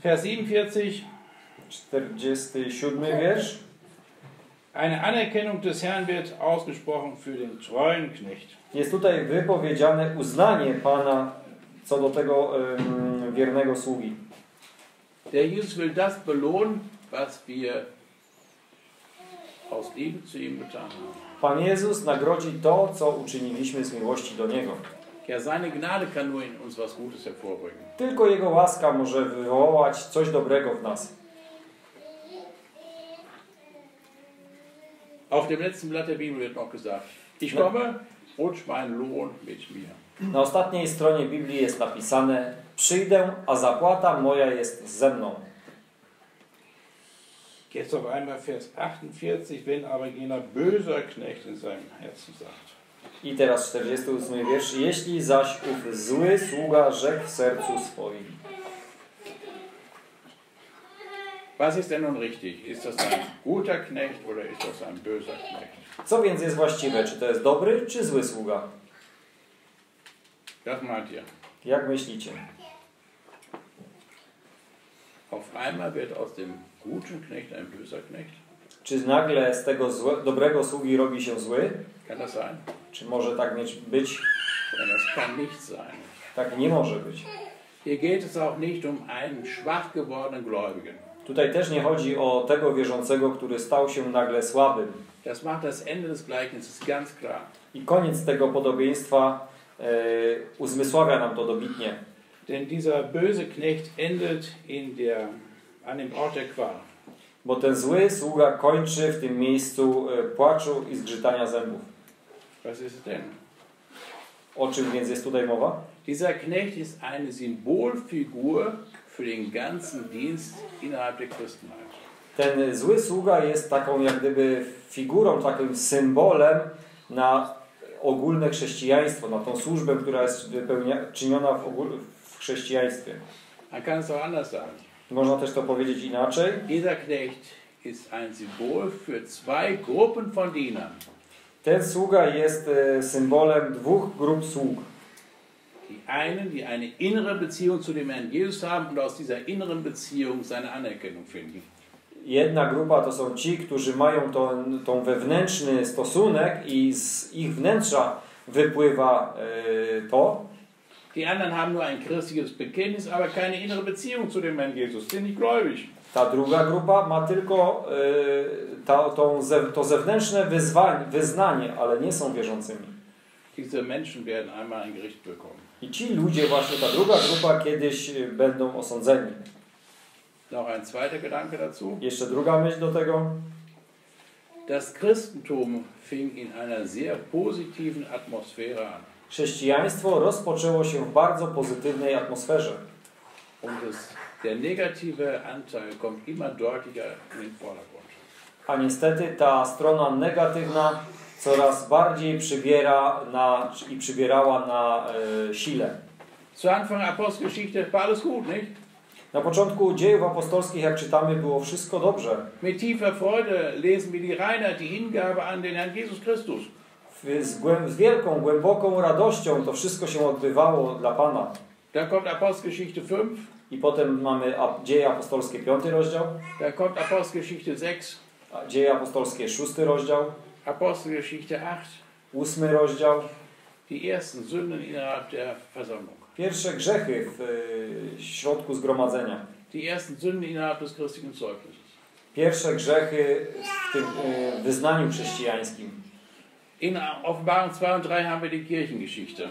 Vers 47, 47 wiersz. Eine Anerkennung des Herrn wird ausgesprochen für den treuen Knecht. Jest tutaj wypowiedziane uznanie Pana co do tego em, wiernego sługi. Der Jesus will das belohnen, was wir aus Liebe zu ihm getan haben. Pan Jezus nagrodzi to, co uczyniliśmy z miłości do Niego. Ja, seine Gnade kann nur in uns was Gutes hervorbringen. Tylko Jego łaska może wywołać coś dobrego w nas. Auf dem letzten Blatt der Bibel wird noch gesagt, ich komme, rutsch mein Lohn mit mir. Na ostatniej stronie Biblii jest napisane: Przyjdę, a zapłata moja jest ze mną. Jetzt auf einmal Vers 48, wenn aber jener böser Knecht in seinem Herzen sagt, I teraz 48 wiersz. Jeśli zaś ów zły sługa rzekł w sercu swoim. was ist denn nun richtig? Ist das ein guter Knecht oder ist das ein böser Knecht? Co więc jest właściwe? Czy to jest dobry, czy zły sługa? Meint ihr. Jak myślicie? Auf einmal wird aus dem guten Knecht ein böser Knecht. Czy nagle z tego złe, dobrego sługi robi się zły? Kann das sein? Czy może tak mieć być? Denn das kann nicht sein. Tak nie może być. Hier geht es auch nicht um einen schwach gewordenen Gläubigen. Tutaj też nie chodzi o tego wierzącego, który stał się nagle słabym. Das macht das Ende des Gleichnisses ganz klar. I koniec tego podobieństwa uzmysławia nam to dobitnie. Denn dieser böse Knecht endet in der, an dem Ort der Qual. Bo ten zły sługa kończy w tym miejscu e, płaczu i zgrzytania zębów. Was ist denn? O czym więc jest tutaj mowa? Dieser Knecht ist eine Symbolfigur für den ganzen Dienst innerhalb der Christenheit. Ten zły sługa jest taką jak gdyby figurą, takim symbolem na ogólne chrześcijaństwo, na tą służbę, która jest wypełnia, czyniona w, ogól, w chrześcijaństwie. Można też to powiedzieć inaczej. Dieser Knecht ist ein Symbol für zwei Gruppen von Dienern. Ten sługa jest e, symbolem dwóch grup sług. Die einen, die eine innere Beziehung zu dem Herrn Jesus haben und aus dieser inneren Beziehung seine Anerkennung finden. Jedna grupa to są ci, którzy mają tą, tą wewnętrzny stosunek i z ich wnętrza wypływa e, to. Die anderen haben nur ein christliches Bekenntnis, aber keine innere Beziehung zu dem Herrn Jesus, sind nicht gläubig. Ta druga grupa ma tylko e, ta, tą, to zewnętrzne wyzwanie, wyznanie, ale nie są wierzącymi. Diese Menschen werden einmal ein Gericht bekommen. I ci ludzie, właśnie ta druga grupa, kiedyś e, będą osądzeni. Noch ein zweiter Gedanke dazu. Jeszcze druga myśl do tego. Das Christentum fing in einer sehr positiven Atmosphäre an. Chrześcijaństwo rozpoczęło się w bardzo pozytywnej atmosferze. Und das, der negative Anteil kommt immer deutlicher in den Vordergrund. A niestety ta strona negatywna coraz bardziej przybiera na, i przybierała na e, sile. Zu Anfang Apostelgeschichte war alles gut, nicht? Na początku dziejów apostolskich, jak czytamy, było wszystko dobrze. Mit tiefer Freude lesen wir die Reinheit, die Hingabe an den Herrn Jesus Christus. Z, z wielką, głęboką radością to wszystko się odbywało dla Pana. Da kommt Apostelgeschichte 5, I potem mamy dzieje apostolskie, piąty rozdział, da kommt Apostelgeschichte 6, a dzieje apostolskie, szósty rozdział, Apostelgeschichte 8, ósmy rozdział. die ersten Sünden innerhalb der Versammlung. Pierwsze grzechy w e, środku zgromadzenia. Die ersten Sünden innerhalb des christlichen Zeugnisses. Pierwsze grzechy w tym e, wyznaniu chrześcijańskim. In Offenbarung 2 und 3 haben wir die Kirchengeschichte.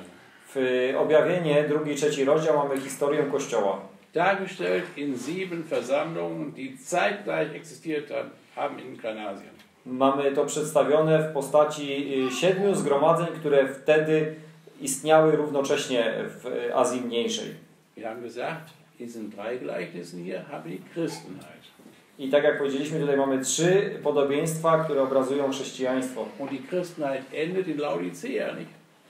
W objawienie, drugi, trzeci rozdział mamy historię Kościoła. Dargestellt in sieben Versammlungen, die zeitgleich existiert haben in Kleinasien. Mamy to przedstawione w postaci y, siedmiu zgromadzeń, które wtedy istniały równocześnie w Azji Mniejszej. I tak jak powiedzieliśmy, tutaj mamy trzy podobieństwa, które obrazują chrześcijaństwo.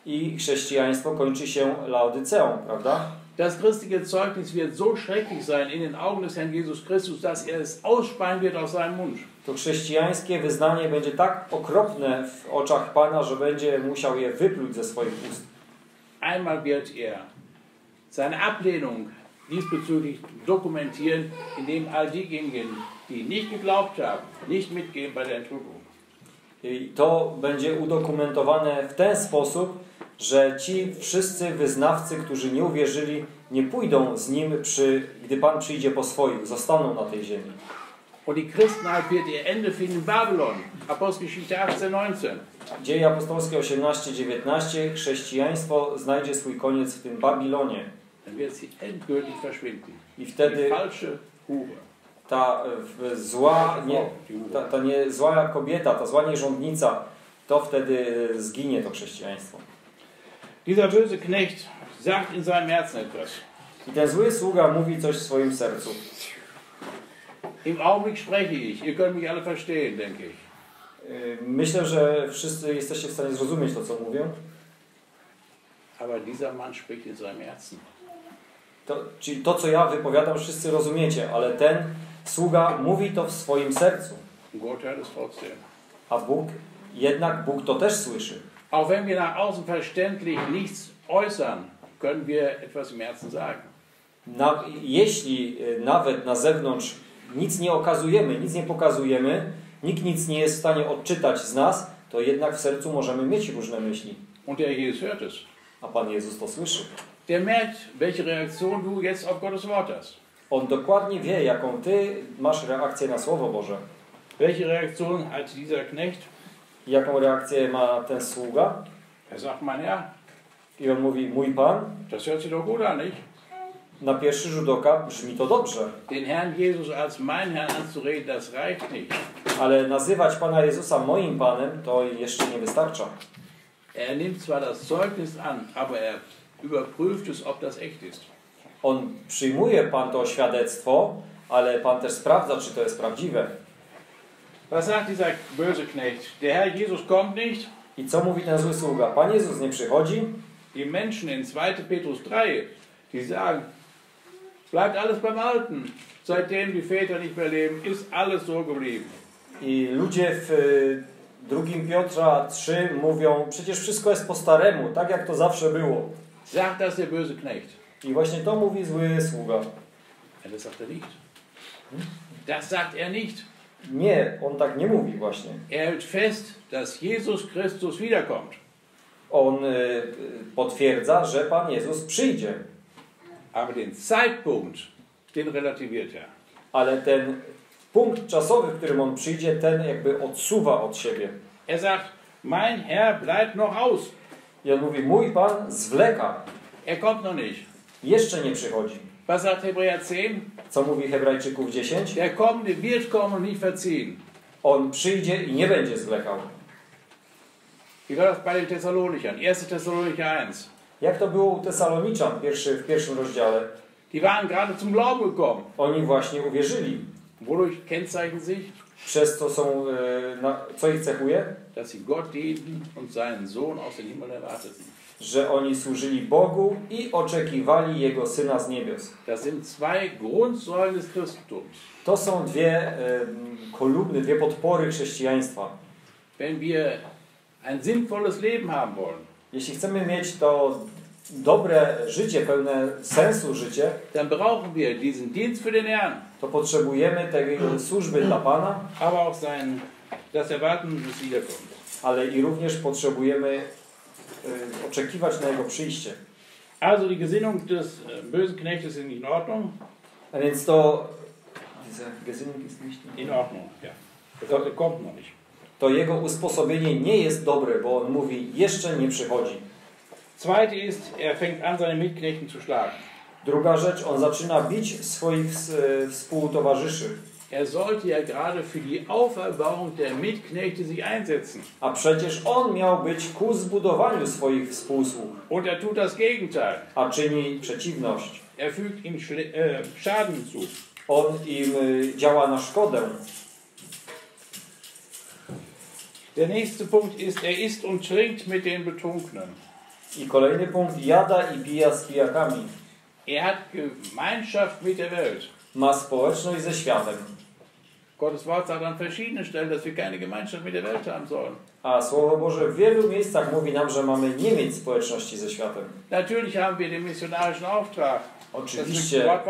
I chrześcijaństwo kończy się Laodyceą, prawda? Das christliche Zeugnis wird so schrecklich sein in den Augen des Herrn Jesus Christus, dass er es ausspeien wird aus seinem Mund. To chrześcijańskie wyznanie będzie tak okropne w oczach Pana, że będzie musiał je wypluć ze swoich ust. Einmal wird er seine Ablehnung diesbezüglich dokumentieren, indem all diejenigen, die nicht geglaubt haben, nicht mitgehen bei der Entrückung. I to będzie udokumentowane w ten sposób, że ci wszyscy wyznawcy, którzy nie uwierzyli, nie pójdą z nim, przy, gdy Pan przyjdzie po swoich, zostaną na tej ziemi. Und die Christenheit wird ihr Ende finden in Babylon. Apostelgeschichte 18, 19. Dzieje apostolskie 18-19 chrześcijaństwo znajdzie swój koniec w tym Babilonie. I wtedy ta zła, nie, ta, ta nie, zła kobieta, ta zła nierządnica, to wtedy zginie to chrześcijaństwo. Dieser böse Knecht sagt in seinem Herzen etwas. I ten zły sługa mówi coś w swoim sercu. Im Augenblick spreche ich. Ihr könnt mich alle verstehen, denke ich. Yy, Myślę, że wszyscy jesteście w stanie zrozumieć to, co mówię. Aber dieser Mann spricht in seinem Herzen. To, czyli to, co ja wypowiadam, wszyscy rozumiecie, ale ten sługa mówi to w swoim sercu. A Bóg, jednak Bóg to też słyszy. Auch wenn wir nach außen verständlich nichts äußern, können wir etwas im Herzen sagen. Na, jeśli y, nawet na zewnątrz nic nie okazujemy, nic nie pokazujemy, nikt nic nie jest w stanie odczytać z nas, to jednak w sercu możemy mieć różne myśli. Und der Jesus hört es. A Pan Jezus to słyszy. Der merkt, welche Reaktion du jetzt auf Gottes Wort hast. On dokładnie wie, jaką ty masz reakcję na Słowo Boże. Welche Reaktion hat dieser Knecht? Jaką reakcję ma ten sługa? Er sagt, mein Herr, I on mówi, mój Pan, das hört sich doch gut an, nicht? Na pierwszy rzut oka brzmi to dobrze. Den Herrn Jesus als mein Herrn anzureden, das reicht nicht. Ale nazywać Pana Jezusa moim Panem to jeszcze nie wystarcza. Er nimmt zwar das Zeugnis an, aber er überprüft es, ob das echt ist. On przyjmuje Pan to świadectwo, ale Pan też sprawdza, czy to jest prawdziwe. Was sagt dieser böse Knecht? Der Herr Jesus kommt nicht. I co mówi ten zły sługa? Pan Jezus nie przychodzi, Die Menschen in 2. Petrus 3, die sagen, bleibt alles beim Alten. Seitdem die Väter nicht mehr leben, ist alles so geblieben. I ludzie w y, drugim Piotra 3 mówią, przecież wszystko jest po staremu, tak jak to zawsze było. Sagt das der böse Knecht? I właśnie to mówi zły sługa. Das sagt er nicht. Das sagt er nicht. Nie, on tak nie mówi właśnie. Er hält fest, dass Jesus Christus wiederkommt. On y, potwierdza, że Pan Jezus przyjdzie. Aber den Zeitpunkt, den relativiert er. Ale ten punkt czasowy, w którym on przyjdzie, ten jakby odsuwa od siebie. Er sagt, mein Herr bleibt noch aus. I on mówi, mój Pan zwleka, Er kommt noch nicht. jeszcze nie przychodzi. Was sagt Hebräer 10? Co mówi Hebrajczyków 10? Der Kommende wird kommen und nicht verziehen. On przyjdzie i nie będzie zwlekał. Wie war das bei den Thessalonichern? 1. Thessalonicher 1. Jak to było u Tesaloniczan pierwszy, w pierwszym rozdziale? Die waren gerade zum Glauben gekommen. Oni właśnie uwierzyli. Wodurch kennzeichnen sich, Przez co są, e, na, co ich cechuje? dass sie Gott dienten und seinen Sohn aus dem Himmel erwarteten. Że oni służyli Bogu i oczekiwali Jego Syna z niebios. Das sind zwei Grundsäulen des Christentums. To są dwie e, kolumny, dwie podpory chrześcijaństwa. Wenn wir ein sinnvolles Leben haben wollen, Jeśli chcemy mieć to dobre życie, pełne sensu życie, dann brauchen wir diesen Dienst für den Herrn, to potrzebujemy tej służby dla Pana, aber auch sein, das Erwarten des Wiederkommens. ale i również potrzebujemy e, oczekiwać na Jego przyjście. Also die Gesinnung des äh, bösen Knechtes ist nicht in Ordnung. A więc to... Diese Gesinnung ist nicht In Ordnung, ja. Das er kommt noch nicht. to jego usposobienie nie jest dobre, bo on mówi, jeszcze nie przychodzi. Zweite ist, er fängt an, seine Mitknechten zu schlagen. Druga rzecz, on zaczyna bić swoich e, współtowarzyszy. Er sollte ja gerade für die Auferbauung der Mitknechte sich einsetzen. A przecież on miał być ku zbudowaniu swoich współsług, Und er tut das Gegenteil. a czyni przeciwność. Er fügt ihm äh, Schaden zu. On im e, działa na szkodę. Der nächste Punkt ist, er isst und trinkt mit den Betrunkenen. I kolejny punkt, jada i pija z pijakami. Er hat Gemeinschaft mit der Welt. Ma społeczność ze światem. Gottes Wort sagt an verschiedenen Stellen, dass wir keine Gemeinschaft mit der Welt haben sollen. A Słowo Boże w wielu miejscach mówi nam, że mamy nie mieć społeczności ze światem. Natürlich haben wir den missionarischen Auftrag, Oczywiście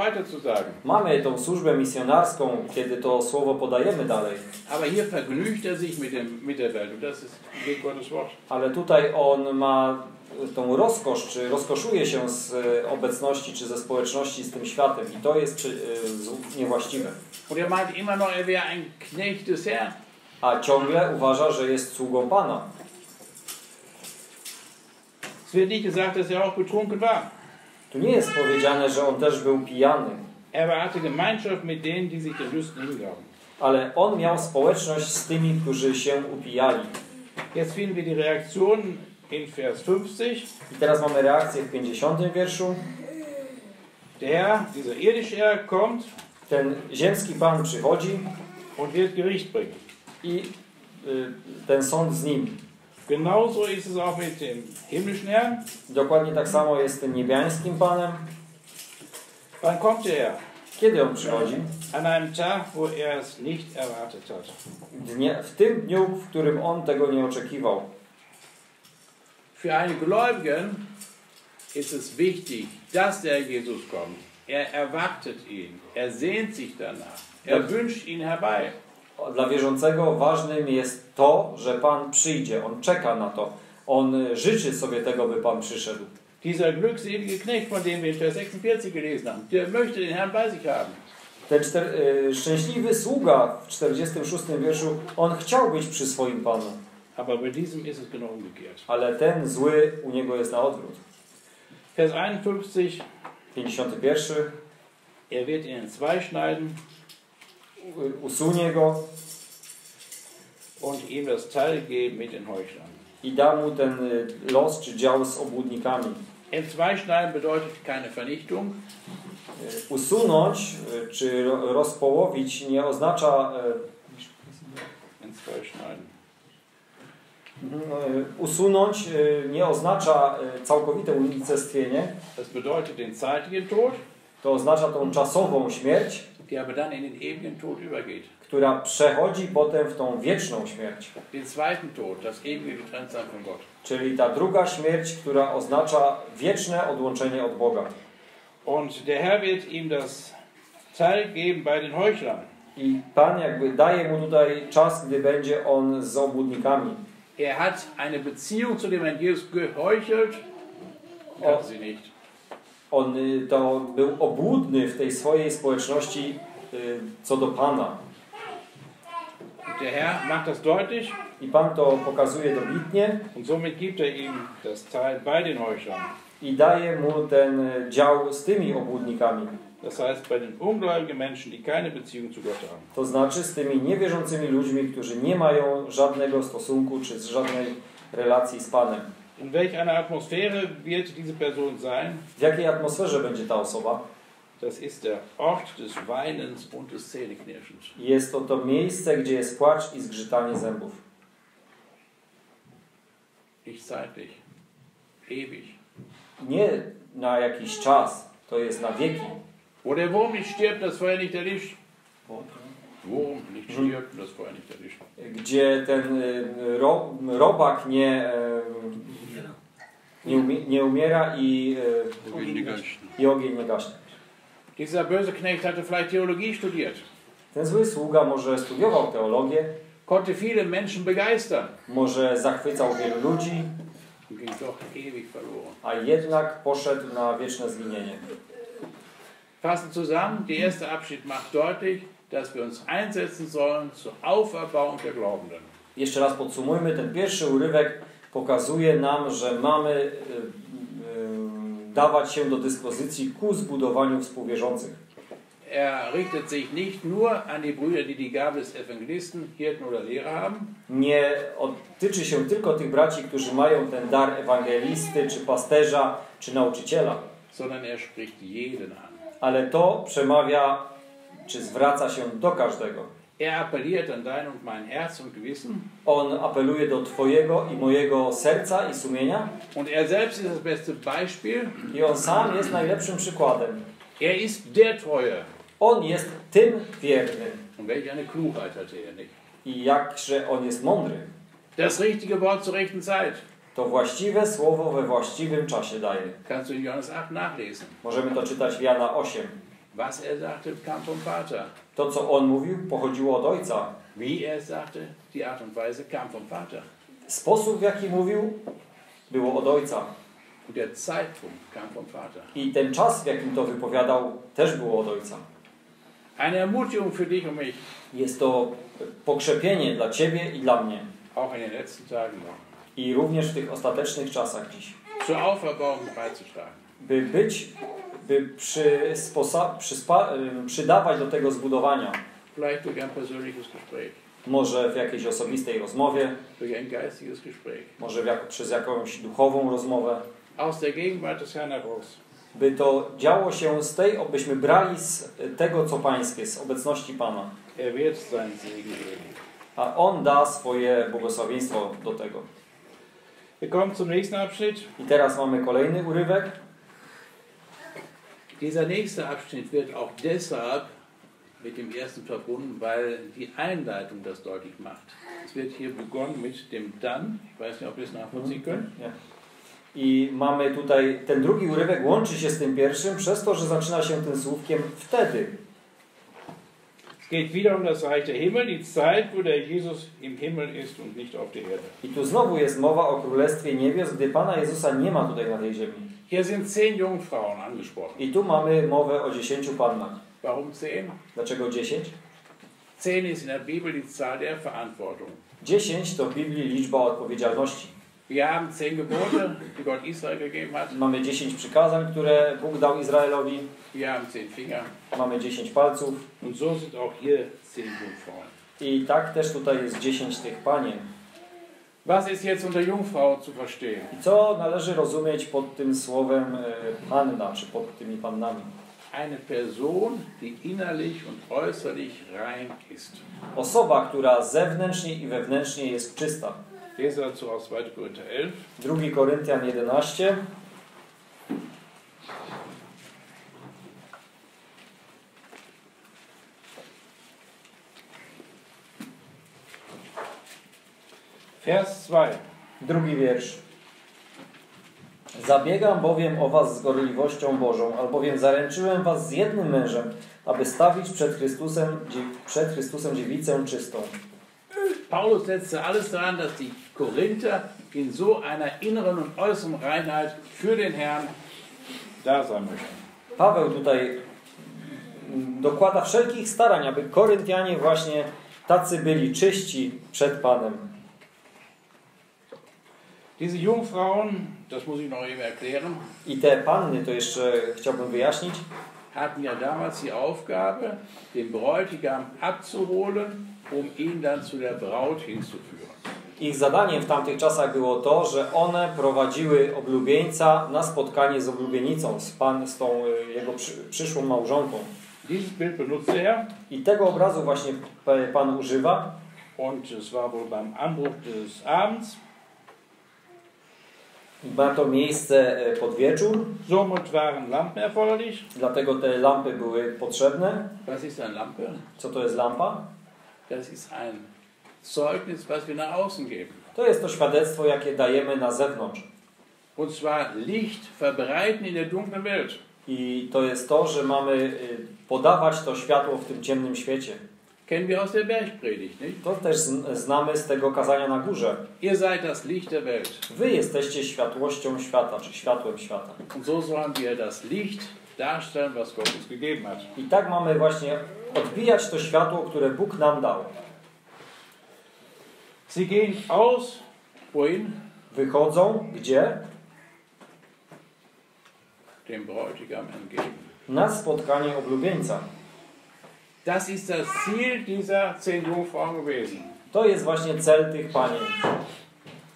mamy tą służbę misjonarską, kiedy to słowo podajemy dalej, Aber hier vergnügt er sich mit, dem, mit der Welt und das ist gegen Gottes Wort. ale tutaj on ma tą rozkosz, czy rozkoszuje się z e, obecności, czy ze społeczności z tym światem i to jest przy- e, niewłaściwe. A ciągle uważa, że jest sługą Pana. Er. Tu nie jest powiedziane, że on też był pijany, Er ale on miał społeczność z tymi, którzy się upijali. Jetzt finden wir die Reaktion Vers 50. I teraz mamy reakcję w 50 wierszu. Der Herr, dieser irdische Herr, kommt Ten ziemski Pan przychodzi und wird Gericht bringen. i y, ten sąd z nim. Genauso ist es auch mit dem himmlischen Herrn. Dokładnie tak samo jest z tym niebiańskim Panem. Wann kommt der Herr? Kiedy on przychodzi? An einem Tag, wo er es nicht erwartet hat. Dnie, w tym dniu, w którym on tego nie oczekiwał. Für einen Gläubigen ist es wichtig, dass der Jesus kommt. Er erwartet ihn. Er sehnt sich danach. Er wünscht ihn herbei. Dla wierzącego ważnym jest to, że Pan przyjdzie. On czeka na to. On y, życzy sobie tego, by Pan przyszedł. Dieser glückselige Knecht, von dem wir in Vers 46 gelesen haben, der möchte den Herrn bei sich haben. Ten y, szczęśliwy sługa w 46 wierszu, on chciał być przy swoim Panu, Aber bei diesem ist es genau umgekehrt. ale ten zły u niego jest na odwrót. Vers 51, 51. er wird ihn in zwei schneiden usunie go und ihm das Teil geben mit den Heuchlern. i da mu ten y, los czy dział z obłudnikami. In zwei schneiden bedeutet keine Vernichtung, Y, Usunąć y, czy ro- rozpołowić nie oznacza in zwei schneiden. Y, usunąć y, nie oznacza y, całkowite unicestwienie, Das bedeutet den zeitlichen Tod, to oznacza tą czasową śmierć, die aber dann in den ewigen Tod übergeht. która przechodzi potem w tą wieczną śmierć. Den zweiten Tod, das ewige Getrenntsein von Gott. Czyli ta druga śmierć, która oznacza wieczne odłączenie od Boga. Und der Herr wird ihm das Teil geben bei den Heuchlern. I Pan jakby daje mu tutaj czas, gdy będzie on z obłudnikami. Er hat eine Beziehung zu dem Jesus geheuchelt, hat sie nicht. On y, to był obłudny w tej swojej społeczności y, co do Pana. Der Herr macht das deutlich I Pan to pokazuje dobitnie und somit gibt er ihm das Teil bei den Heuchlern. i daje mu ten y, dział z tymi obłudnikami. Das heißt, bei den ungläubigen Menschen, die keine Beziehung zu Gott haben. To znaczy z tymi niewierzącymi ludźmi, którzy nie mają żadnego stosunku czy z żadnej relacji z Panem. In welch einer Atmosphäre wird diese Person sein? W jakiej atmosferze będzie ta osoba? Das ist der Ort des Weinens und des Zähneknirschens. Jest to to miejsce, gdzie jest płacz i zgrzytanie zębów. Nicht zeitlich, ewig. Nie na jakiś czas, to jest na wieki. Wo der Wurm nicht stirbt, das Feuer nicht erlischt. Wurm nicht Mhm. stirbt das Feuer nicht erlischt. Gdzie ten y, ro, robak nie, y, nie, umie, nie umiera i, y, i ogień nie gaśnie. Dieser böse Knecht hatte vielleicht Theologie studiert, Ten zły sługa może studiował teologię, konnte viele Menschen begeistern może zachwycał wielu ludzi, a jednak poszedł na wieczne zginienie. Fassen zusammen, der erste Abschnitt macht deutlich, dass wir uns einsetzen sollen zur Auferbauung der Glaubenden. Jeszcze raz podsumujmy, ten pierwszy urywek pokazuje nam, że mamy y, y, dawać się do dyspozycji ku zbudowaniu współwierzących. Er richtet sich nicht nur an die Brüder, die die Gabe des Evangelisten, Hirten oder Lehrer haben, Nie tyczy się tylko tych braci, którzy mają ten dar ewangelisty, czy pasterza, czy nauczyciela, sondern er spricht jeden an. Ale to przemawia, czy zwraca się do każdego. Er appelliert an dein und mein Herz und Gewissen On apeluje do Twojego i mojego serca i sumienia und er selbst ist das beste Beispiel. i on sam jest najlepszym przykładem. Er ist der Treue. On jest tym wiernym. Und welch eine Klugheit hatte er nicht. I jakże on jest mądry. Das richtige Wort zur rechten Zeit. To właściwe słowo we właściwym czasie daje. Kannst du in Johannes 8 nachlesen. Możemy to czytać w Jana 8. Was er sagte, kam vom Vater. To, co on mówił, pochodziło od Ojca. Wie er sagte, die Art und Weise kam vom Vater. Sposób, w jaki mówił, było od Ojca. Und der Zeitpunkt kam vom Vater. I ten czas, w jakim to wypowiadał, też było od Ojca. Eine Ermutigung für dich und mich, Jest to pokrzepienie dla Ciebie i dla mnie. auch in den letzten Tagen noch, I również w tych ostatecznych czasach dziś. zur Auferbauung beizutragen. By być, by przysposa- przyspa- ym, przydawać do tego zbudowania. Vielleicht durch ein persönliches Gespräch, Może w jakiejś osobistej rozmowie, może w jak- przez jakąś duchową rozmowę. By to działo się z tej, byśmy brali z tego, co Pańskie, z obecności Pana. Er. A On da swoje błogosławieństwo do tego. Wir kommen zum nächsten Abschnitt. I teraz mamy kolejny urywek. Dieser nächste Abschnitt wird auch deshalb mit dem ersten verbunden, weil die Einleitung das deutlich macht. Es wird hier begonnen mit dem Dann. Ich weiß nicht, ob ihr es nachvollziehen könnt. Nie. I mamy tutaj, ten drugi urywek łączy się z tym pierwszym przez to, że zaczyna się tym słówkiem wtedy. Es geht wieder um das Reich der Himmel, die Zeit, wo der Jesus im Himmel ist und nicht auf der Erde. I tu znowu jest mowa o Królestwie Niebios, gdy Pana Jezusa nie ma tutaj na tej ziemi. Hier sind zehn Jungfrauen angesprochen. I tu mamy mowę o dziesięciu pannach. Warum zehn? Dlaczego dziesięć? Zehn ist in der Bibel die Zahl der Verantwortung. Dziesięć to w Biblii liczba odpowiedzialności. Wir haben zehn Gebote, die Gott Israel gegeben hat. Mamy dziesięć przykazań, które Bóg dał Izraelowi. Wir haben zehn Finger. Mamy dziesięć palców. Und so sind auch hier zehn Jungfrauen. I tak też tutaj jest dziesięć tych panien. Was ist jetzt unter Jungfrau zu verstehen? I co należy rozumieć pod tym słowem e, panna, czy pod tymi pannami? Eine Person, die innerlich und äußerlich rein ist. Osoba, która zewnętrznie i wewnętrznie jest czysta. Lese dazu aus 2. Korinther 11. 2 Koryntian 11. Vers 2. Drugi wiersz. Zabiegam bowiem o was z gorliwością Bożą, albowiem zaręczyłem was z jednym mężem, aby stawić przed Chrystusem, przed Chrystusem dziewicę czystą. Paulus setzte alles daran, dass die Korinther in so einer inneren und äußeren Reinheit für den Herrn da sein möchten. Paweł tutaj mm, dokłada wszelkich starań, aby Koryntianie właśnie tacy byli czyści przed Panem. Diese Jungfrauen, das muss ich noch eben erklären, I te panny, to jeszcze chciałbym wyjaśnić, hatten ja damals die Aufgabe, den Bräutigam abzuholen, um ihn dann zu der Braut hinzuführen. Ich zadaniem w tamtych czasach było to, że one prowadziły oblubieńca na spotkanie z oblubienicą, z, pan, z tą y, jego przy, przyszłą małżonką. Dieses Bild benutzt er I tego obrazu właśnie Pan używa. und es war wohl beim Anbruch des Abends. Ma to miejsce e, pod wieczór, Somit waren Lampen erforderlich. dlatego te lampy były potrzebne. Was ist eine Lampe? Co to jest lampa? Das ist ein Zeugnis, was wir nach außen geben. To jest to świadectwo, jakie dajemy na zewnątrz. Und zwar Licht verbreiten in der dunklen Welt. I to jest to, że mamy y, podawać to światło w tym ciemnym świecie. Kennen wir aus der Bergpredigt, nicht? To też zn- znamy z tego kazania na górze. Ihr seid das Licht der Welt. Wy jesteście światłością świata, czy światłem świata. Und so sollen wir das Licht darstellen, was Gott uns gegeben hat. I tak mamy właśnie odbijać to światło, które Bóg nam dał. Sie gehen aus, wohin? Wychodzą gdzie? Dem Bräutigam entgegen. Na spotkanie oblubieńca. Das ist das Ziel dieser zehn Jungfrauen gewesen. To jest właśnie cel tych panien.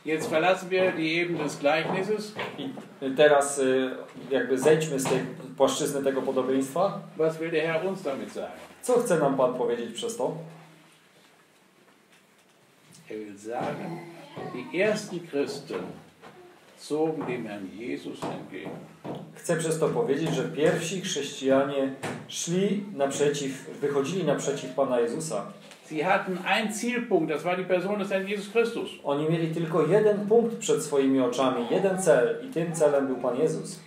Jetzt verlassen wir die Ebene des Gleichnisses. I teraz y, jakby zejdźmy z tej płaszczyzny tego podobieństwa. Was will der Herr uns damit sagen? Co chce nam Pan powiedzieć przez to? Er will sagen, die ersten Christen zogen dem Herrn Jesus entgegen. Chcę przez to powiedzieć, że pierwsi chrześcijanie szli naprzeciw, wychodzili naprzeciw Pana Jezusa. Sie hatten einen Zielpunkt, das war die Person des Herrn Jesus Christus. Oni mieli tylko jeden punkt przed swoimi oczami, jeden cel i tym celem był Pan Jezus.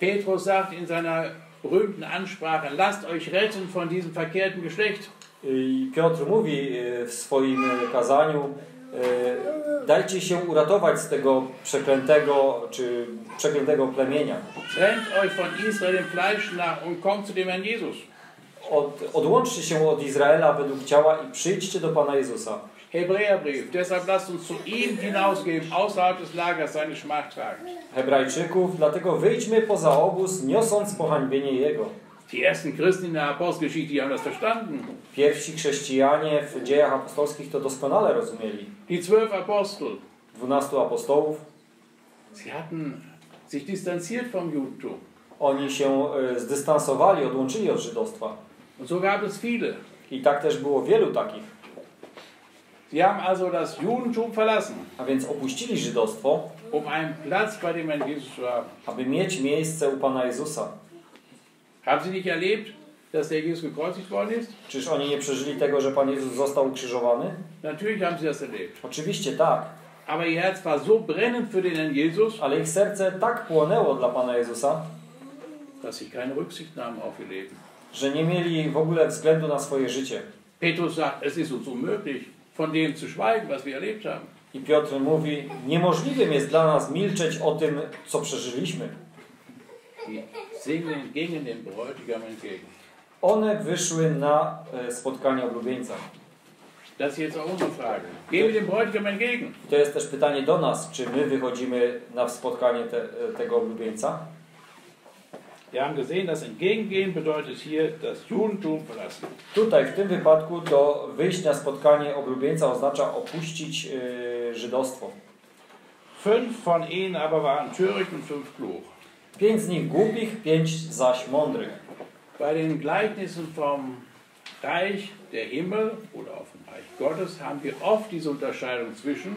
Petrus sagt in seiner berühmten Ansprache, lasst euch retten von diesem verkehrten Geschlecht. I Piotr mówi e, w swoim kazaniu, e, dajcie się uratować z tego przeklętego, czy przeklętego plemienia. Od, odłączcie się od Izraela według ciała i przyjdźcie do Pana Jezusa. Hebräerbrief, deshalb lasst uns zu ihm hinausgehen, außerhalb des Lagers seine Schmach tragen. Hebrajczyków, dlatego wyjdźmy poza obóz, niosąc pohańbienie Jego. Die ersten Christen in der Apostelgeschichte, die haben das verstanden. Pierwsi chrześcijanie w dziejach apostolskich to doskonale rozumieli. Die zwölf Apostel, Dwunastu apostołów, sie hatten sich distanziert vom Judentum. oni się e, zdystansowali, odłączyli od żydostwa. Und so gab es viele. I tak też było wielu takich. Sie haben also das Judentum verlassen, A więc opuścili żydostwo, um einen Platz bei dem Herrn Jesus zu haben. aby mieć miejsce u Pana Jezusa. Haben Sie nicht erlebt, dass der Jesus gekreuzigt worden ist? Czyż oni nie przeżyli tego, że Pan Jezus został ukrzyżowany? Natürlich haben Sie das erlebt. Oczywiście tak, Aber Ihr Herz war so brennend für den Herrn Jesus, ale ich serce tak płonęło dla Pana Jezusa, dass sie keine Rücksicht nahmen auf ihr Leben. że nie mieli w ogóle względu na swoje życie. Petrus sagt, es ist uns unmöglich, von dem zu schweigen, was wir erlebt haben. I Piotr mówi, niemożliwym jest dla nas milczeć o tym, co przeżyliśmy. Die singen, gingen dem Bräutigam entgegen. One wyszły na e, spotkanie oblubieńca. Das ist jetzt auch unsere Frage. Gehen wir dem Bräutigam entgegen? To jest też pytanie do nas, czy my wychodzimy na spotkanie te, e, tego oblubieńca? Wir haben gesehen, das Entgegengehen bedeutet hier das Judentum verlassen. Tutaj, w tym wypadku, to wyjść na spotkanie oblubieńca oznacza opuścić e, żydostwo. Fünf von ihnen aber waren töricht und fünf klug. Pięć z nich głupich, pięć zaś mądrych. Bei den Gleichnissen vom Reich der Himmel oder auf dem Reich Gottes haben wir oft diese Unterscheidung zwischen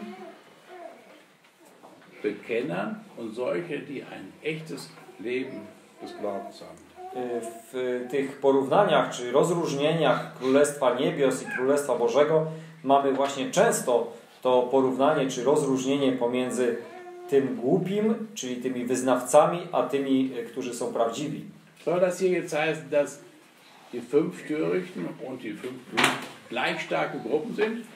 Bekennern und solche, die ein echtes Leben des Glaubens haben. E, W tych porównaniach czy rozróżnieniach Królestwa Niebios i Królestwa Bożego mamy właśnie często to porównanie czy rozróżnienie pomiędzy tym głupim, czyli tymi wyznawcami, a tymi, e, którzy są prawdziwi. Soll das hier jetzt heißen, dass die fünf Törichten und die fünf gleich starke Gruppen sind?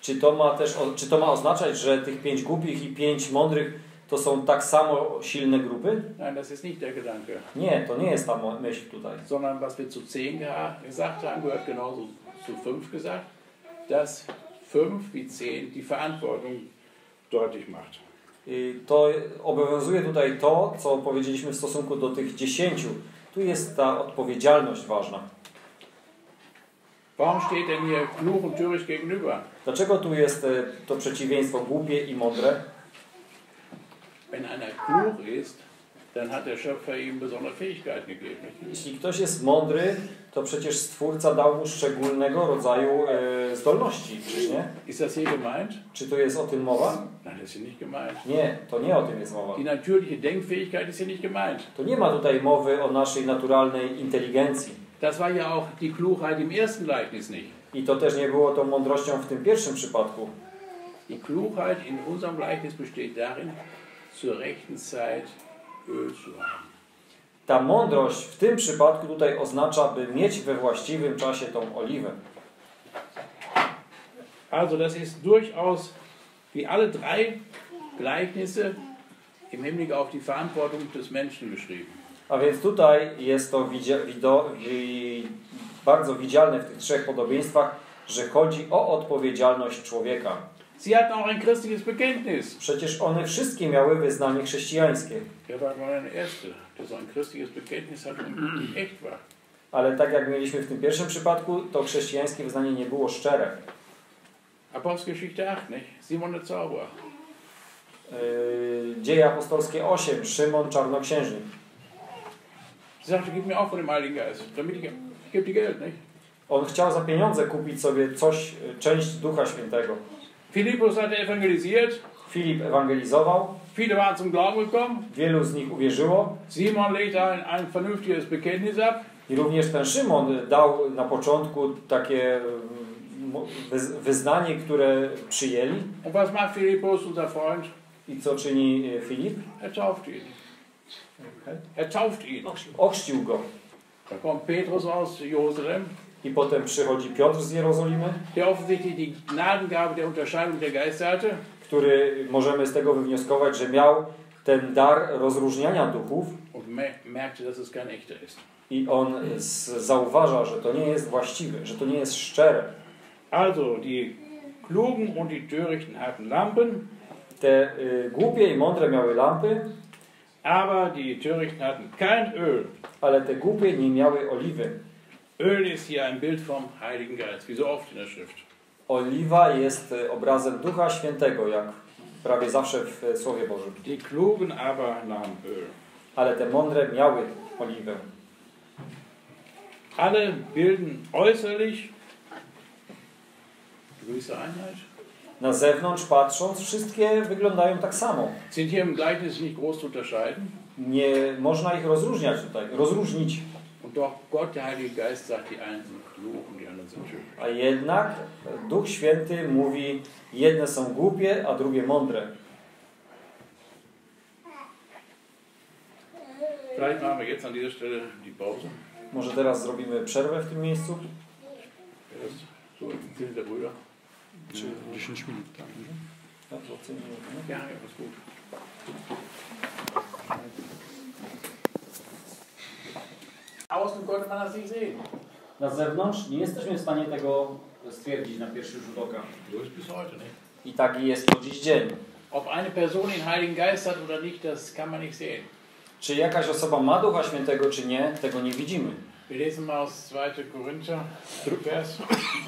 Czy to ma też czy to ma oznaczać, że tych pięć głupich i pięć mądrych to są tak samo silne grupy? Nein, das ist nicht der Gedanke. Nie, to nie jest ta myśl tutaj. Sondern was wir zu zehn geha- gesagt haben, gehört genauso zu fünf gesagt, dass fünf wie zehn die Verantwortung deutlich macht. I To obowiązuje tutaj to, co powiedzieliśmy w stosunku do tych dziesięciu. Tu jest ta odpowiedzialność ważna. Dlaczego tu jest e, to przeciwieństwo głupie i mądre? Wenn einer klug ist, dann hat der Schöpfer ihm besondere Fähigkeiten gegeben. Jeśli ktoś jest mądry, to przecież Stwórca dał mu szczególnego rodzaju e, zdolności, czyż nie? Ist das hier gemeint? Czy tu jest o tym mowa? Nein, das ist hier nicht gemeint. Nie, to nie o tym jest mowa. Die natürliche Denkfähigkeit ist hier nicht gemeint. To nie ma tutaj mowy o naszej naturalnej inteligencji. Das war ja auch die Klugheit im ersten Gleichnis nicht. I to też nie było tą mądrością w tym pierwszym przypadku. Die Klugheit in unserem Gleichnis besteht darin, zur rechten Zeit. Ta mądrość w tym przypadku tutaj oznacza, by mieć we właściwym czasie tą oliwę. Also das ist durchaus wie alle drei Gleichnisse im Hinblick auf die Verantwortung des Menschen geschrieben. A więc tutaj jest to widzia, wido, wi, bardzo widzialne w tych trzech podobieństwach, że chodzi o odpowiedzialność człowieka. Sie hatten auch ein christliches Bekenntnis. Przecież one wszystkie miały wyznanie chrześcijańskie. Ale tak jak mieliśmy w tym pierwszym przypadku, to chrześcijańskie wyznanie nie było szczere. Apostelgeschichte 8, nicht? Simon der Zauberer. Yy, Dzieje apostolskie 8, Szymon Czarnoksiężnik. Sagte, gib mir auch von dem Heiligen Geist, damit ich, ich gebe dir Geld, nicht? On chciał za pieniądze kupić sobie coś, część Ducha Świętego. Philippus hat evangelisiert, Filip ewangelizował, viele waren zum Glauben gekommen. Wielu z nich uwierzyło Simon legte ein, ein vernünftiges Bekenntnis ab. i również ten Szymon dał na początku takie mm, wyz- wyznanie, które przyjęli. Und was macht Philippus, unser Freund? I co czyni e, Filip? Er tauft ihn. Er tauft ihn. Ochrzcił go. Da kommt Petrus aus Jerusalem, I potem przychodzi Piotr z Jerozolimy, der offensichtlich die Gnadengabe der Unterscheidung der Geister hatte. który możemy z tego wywnioskować, że miał ten dar rozróżniania duchów Und me- merkte, dass es kein echter ist. i on zauważa, że to nie jest właściwe, że to nie jest szczere. Also, die Klugen und die Törichten hatten Lampen, Te y, głupie i mądre miały lampy, aber die Törichten hatten kein Öl. ale te głupie nie miały oliwy. Öl ist hier ein Bild vom Heiligen Geist, wie so oft in der Schrift. Oliwa jest y, obrazem Ducha Świętego, jak prawie zawsze w y, Słowie Bożym. Die Klugen aber nahmen Öl. Ale te mądre miały oliwę. Alle bilden äußerlich gewisse Einheit. Na zewnątrz patrząc, wszystkie wyglądają tak samo. Sind hier im Gleichnis nicht groß zu unterscheiden. Nie można ich rozróżniać tutaj, rozróżnić. Und doch Gott, der Heilige Geist, sagt, die einen sind klug und die anderen sind töricht. A jednak Duch Święty mówi, jedne są głupie, a drugie mądre. Vielleicht machen wir jetzt an dieser Stelle die Pause. Może teraz zrobimy przerwę w tym miejscu? So Sinne der Brüder? Czy 10 minut, tak? ocenimy, Ja, ja, gut. Außen konnte man das nicht sehen. Na zewnątrz nie jesteśmy w stanie tego stwierdzić na pierwszy rzut oka. I taki jest to dziś dzień. Ob eine Person den Heiligen Geist hat oder nicht, das kann man nicht sehen. Czy jakaś osoba ma Ducha Świętego, czy nie, tego nie widzimy. Wir lesen mal aus 2. Korinther, Vers.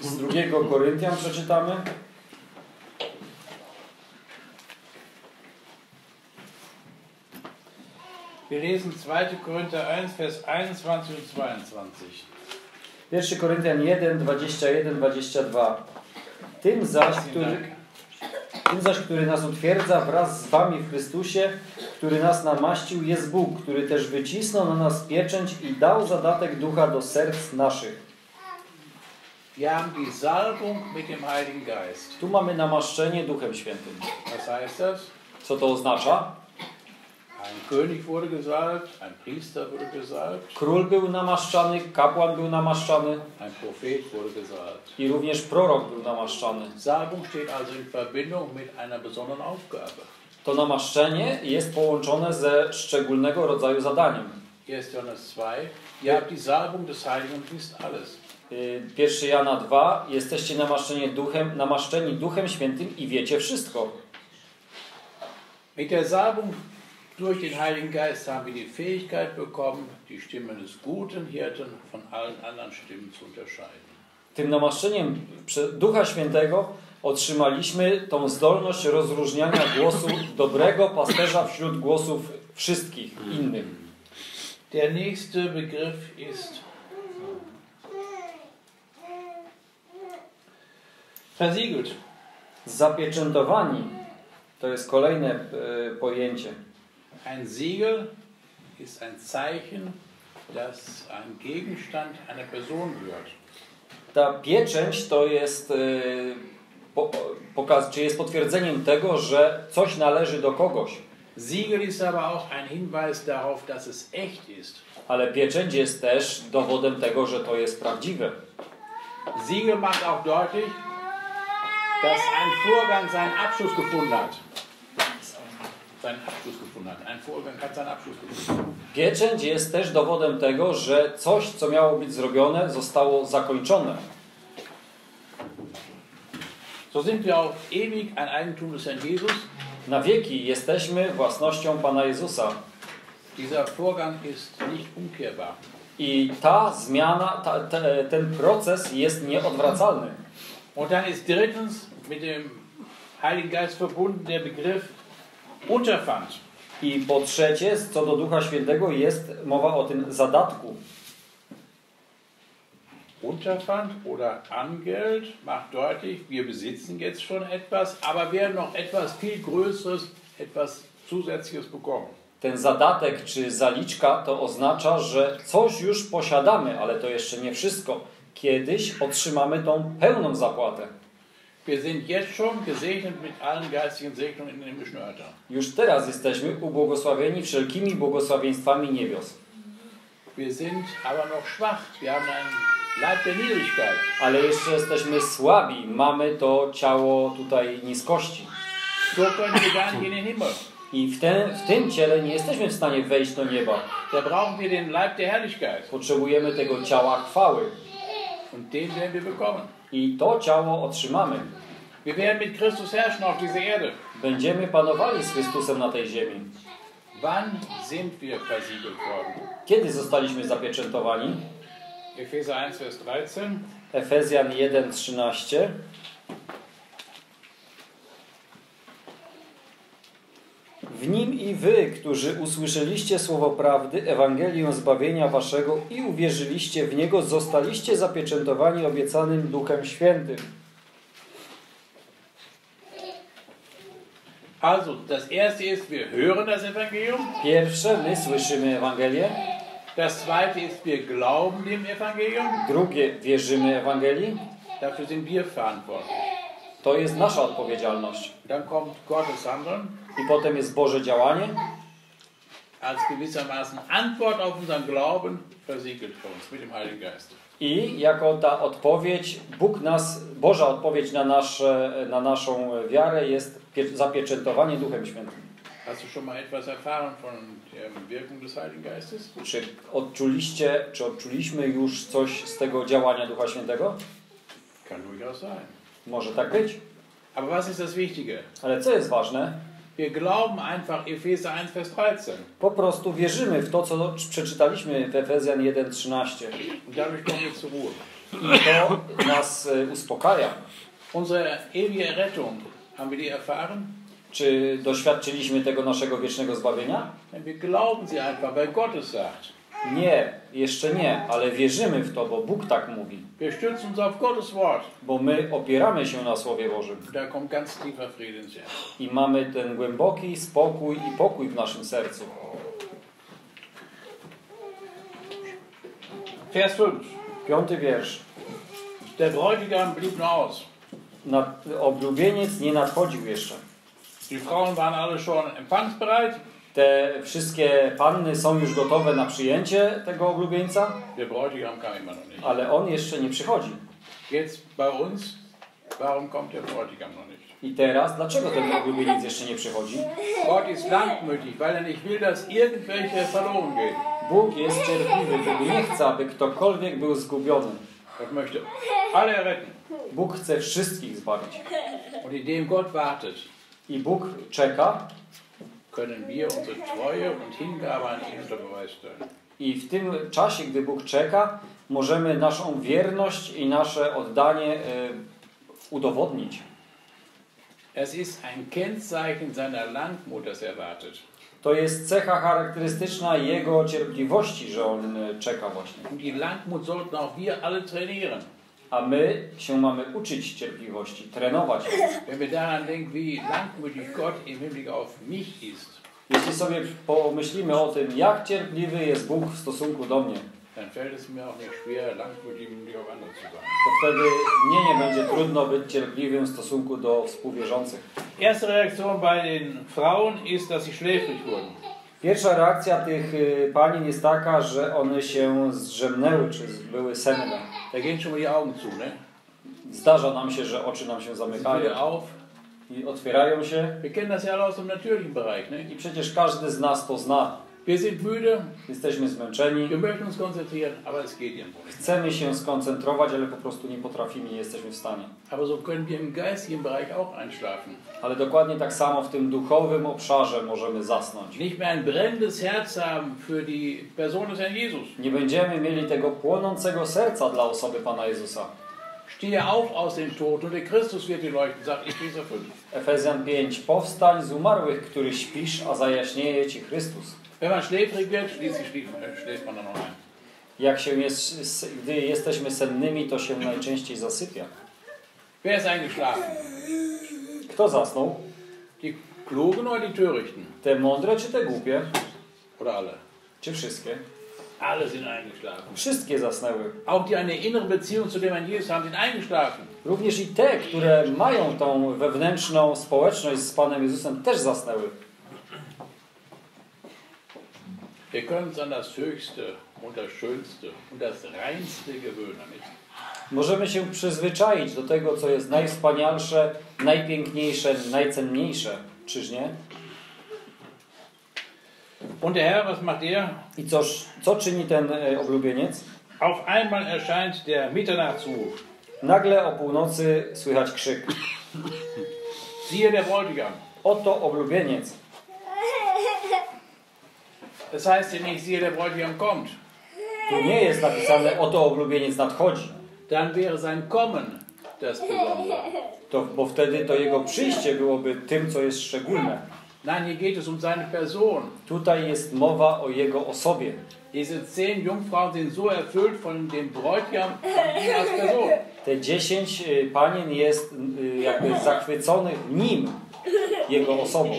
Z drugiego Koryntian przeczytamy. Wir lesen 2. Korinther 1, Vers 21 und 22. 1 Koryntian 1, 21, 22. Tym zaś, który, Dank. tym zaś, który nas utwierdza wraz z wami w Chrystusie, który nas namaścił, jest Bóg, który też wycisnął na nas pieczęć i dał zadatek Ducha do serc naszych. Wir haben die Salbung mit dem Heiligen Geist. Tu mamy namaszczenie Duchem Świętym. Was heißt das? Co to oznacza? Król był namaszczany, kapłan był namaszczany ein Prophet wurde gesalbt. i również prorok był namaszczany. Salbung steht also in Verbindung mit einer besonderen Aufgabe. To namaszczenie jest połączone ze szczególnego rodzaju zadaniem. 1. Johannes 2. Ihr habt die Salbung des Heiligen und wisst alles. Y, 1 Jana 2. Jesteście namaszczeni duchem, namaszczeni duchem Świętym i wiecie wszystko. Mit der Salbung durch den Heiligen Geist haben wir die Fähigkeit bekommen, die Stimme des guten Hirten von allen anderen Stimmen zu unterscheiden. Tym namaszczeniem Ducha Świętego otrzymaliśmy tą zdolność rozróżniania głosu dobrego pasterza wśród głosów wszystkich innych. Der nächste Begriff ist versiegelt. Zapieczętowani to jest kolejne e, pojęcie. Ein Siegel ist ein Zeichen, dass ein Gegenstand einer Person gehört. Ta pieczęć to jest, e, po, pokaz, czy jest potwierdzeniem tego, że coś należy do kogoś. Siegel ist aber auch ein Hinweis darauf, dass es echt ist. Ale pieczęć jest też dowodem tego, że to jest prawdziwe. Siegel macht auch deutlich, dass ein Vorgang seinen Abschluss gefunden hat. Seinen Abschluss gefunden hat. Ein Vorgang hat seinen Abschluss gefunden. Pieczęć jest też dowodem tego, że coś, co miało być zrobione, zostało zakończone. So sind wir auf ewig ein Eigentum des Herrn Jesus. Na wieki jesteśmy własnością Pana Jezusa. Dieser Vorgang ist nicht umkehrbar. I ta zmiana, ta, te, ten proces jest nieodwracalny. Und dann ist drittens mit dem Heiligen Geist verbunden der Begriff Unterpfand. I po trzecie, co do Ducha Świętego, jest mowa o tym zadatku. Unterpfand oder Angeld macht deutlich, wir besitzen jetzt schon etwas, aber werden noch etwas viel Größeres, etwas Zusätzliches bekommen. Ten zadatek czy zaliczka to oznacza, że coś już posiadamy, ale to jeszcze nie wszystko. Kiedyś otrzymamy tą pełną zapłatę. Wir sind jetzt schon gesegnet mit allen geistigen Segnungen in dem Beschnörter. Już teraz jesteśmy ubłogosławieni wszelkimi błogosławieństwami niebios. Wir sind aber noch schwach. Wir haben einen Leib der Niedrigkeit. Ale jeszcze jesteśmy słabi, mamy to ciało tutaj niskości. So können wir gar nicht in den Himmel. I w, ten, w tym ciele nie jesteśmy w stanie wejść do nieba. Da brauchen wir den Leib der Herrlichkeit. Potrzebujemy tego ciała chwały. Und den werden wir bekommen. I to ciało otrzymamy. Wir werden mit Christus herrschen auf dieser Erde. Będziemy panowali z Chrystusem na tej ziemi. Wann sind wir versiegelt worden? Kiedy zostaliśmy zapieczętowani? Epheser 1, Vers 13. Efezjan 1:13. W nim i wy, którzy usłyszeliście słowo prawdy, Ewangelię zbawienia waszego i uwierzyliście w niego, zostaliście zapieczętowani obiecanym Duchem Świętym. Also, das erste ist, wir hören das Evangelium. Pierwsze, my słyszymy Ewangelię. Das zweite ist, wir glauben dem Evangelium. Drugie, wierzymy Ewangelii. Dafür sind wir verantwortlich. To jest nasza odpowiedzialność. Dann kommt Gottes Handeln I potem jest Boże działanie. als gewissermaßen Antwort auf unseren Glauben versiegelt für uns mit dem Heiligen Geist. I jako ta odpowiedź, Bóg nas, Boża odpowiedź na, nasze, na naszą wiarę jest pie- zapieczętowanie Duchem Świętym. Hast du schon mal etwas erfahren von der Wirkung des Heiligen Geistes? Czy odczuliście, czy odczuliśmy już coś z tego działania Ducha Świętego? Kann durchaus sein. Może tak być. Aber was ist das Wichtige? Ale co jest ważne? Wir glauben einfach Epheser 1, Vers 13. Po prostu wierzymy w to, co przeczytaliśmy w Efezjan 1,13. Und dadurch kommen wir zur Ruhe. I to nas e, uspokaja. Unsere ewige Rettung, haben wir die erfahren? Czy doświadczyliśmy tego naszego wiecznego zbawienia? Wir glauben sie einfach, weil Gott es sagt. Nie, jeszcze nie, ale wierzymy w to, bo Bóg tak mówi. Wir stützen uns auf Gottes Wort. Bo my opieramy się na Słowie Bożym Da kommt ganz tiefer Frieden ins Herz. i mamy ten głęboki spokój i pokój w naszym sercu. Vers 5. Piąty wiersz. Der Bräutigam blieb nur aus. Nad, oblubieniec nie nadchodził jeszcze. Die Frauen waren alle schon empfangsbereit. Te wszystkie panny są już gotowe na przyjęcie tego oblubieńca, Der Bräutigam kam immer noch nicht. ale on jeszcze nie przychodzi. Jetzt bei uns, warum kommt der Bräutigam noch nicht? I teraz, dlaczego ten oblubieniec jeszcze nie przychodzi? Gott ist langmütig, weil er nicht will, dass irgendwelche verloren gehen. Bóg jest cierpliwy, Bóg nie chce, aby ktokolwiek był zgubiony. Gott möchte alle retten. Bóg chce wszystkich zbawić. Und indem Gott wartet, I Bóg czeka können wir unsere Treue und Hingabe an ihn unter Beweis stellen. I w tym czasie, gdy Bóg czeka, możemy naszą wierność i nasze oddanie e, udowodnić. Es ist ein Kennzeichen seiner Langmut, dass er wartet. To jest cecha charakterystyczna Jego cierpliwości, że On e, czeka właśnie. Und die Langmut sollten auch wir alle trainieren. A my się mamy uczyć cierpliwości, trenować. Jeśli sobie pomyślimy o tym, jak cierpliwy jest Bóg w stosunku do mnie, to wtedy mnie nie będzie trudno być cierpliwym w stosunku do współwierzących. Erste Reaktion bei den Frauen ist, dass sie schläfrig wurden. Pierwsza reakcja tych y, panien jest taka, że one się zdrzemnęły, czy były senne. Da gehen schon mal die Augen zu, ne? Zdarza nam się, że oczy nam się zamykają i otwierają się. Wir kennen das ja alle aus dem natürlichen Bereich, ne? I przecież każdy z nas to zna. Wir sind müde, Jesteśmy zmęczeni, wir möchten uns konzentrieren, aber es geht irgendwo chcemy się skoncentrować, ale po prostu nie potrafimy, nie jesteśmy w stanie. Aber so können wir im geistigen Bereich auch einschlafen. Ale dokładnie tak samo w tym duchowym obszarze możemy zasnąć. Nicht mehr ein brennendes Herz haben für die Person des Herrn Jesus. Nie będziemy mieli tego płonącego serca dla osoby Pana Jezusa. Stehe auf aus dem Tod und der Christus wird dir leuchten, sagt Epheser 5. Efezjan 5. Powstań z umarłych, który śpisz, a zajaśnieje Ci Chrystus. Wenn man schläfrig wird, schließlich schläft, äh, schläft man dann noch ein. Jak się jest, gdy jesteśmy sennymi, to się najczęściej zasypia. Wer ist eingeschlafen? Kto zasnął? Die Klugen oder die Törichten? Te mądre czy te głupie? Oder alle? Czy wszystkie? Alle sind eingeschlafen. Wszystkie zasnęły. Auch die eine innere Beziehung zu dem Herrn Jesus haben, sind eingeschlafen. Również i te, które mają tą wewnętrzną społeczność z Panem Jezusem, też zasnęły. Wir können uns an das Höchste und das Schönste und das Reinste gewöhnen. Możemy się przyzwyczaić do tego, co jest najwspanialsze, najpiękniejsze, najcenniejsze. Czyż nie? Und der Herr, was macht er? I coż, co czyni ten e, oblubieniec? Auf einmal erscheint der Mitternachtsruf. Nagle o północy słychać krzyk. Siehe der Bräutigam. Oto oblubieniec. Das heißt nicht, siehe der Bräutigam kommt. Tu nie jest napisane, oto oblubieniec nadchodzi. Dann wäre sein Kommen das Besondere. To, bo wtedy to jego przyjście byłoby tym, co jest szczególne. Nein, hier geht es um seine Person. Tutaj jest mowa o jego osobie. Diese zehn Jungfrauen sind so erfüllt von dem Bräutigam, als Person. Te dziesięć y, panien jest y, jakby zachwyconych nim, jego osobą.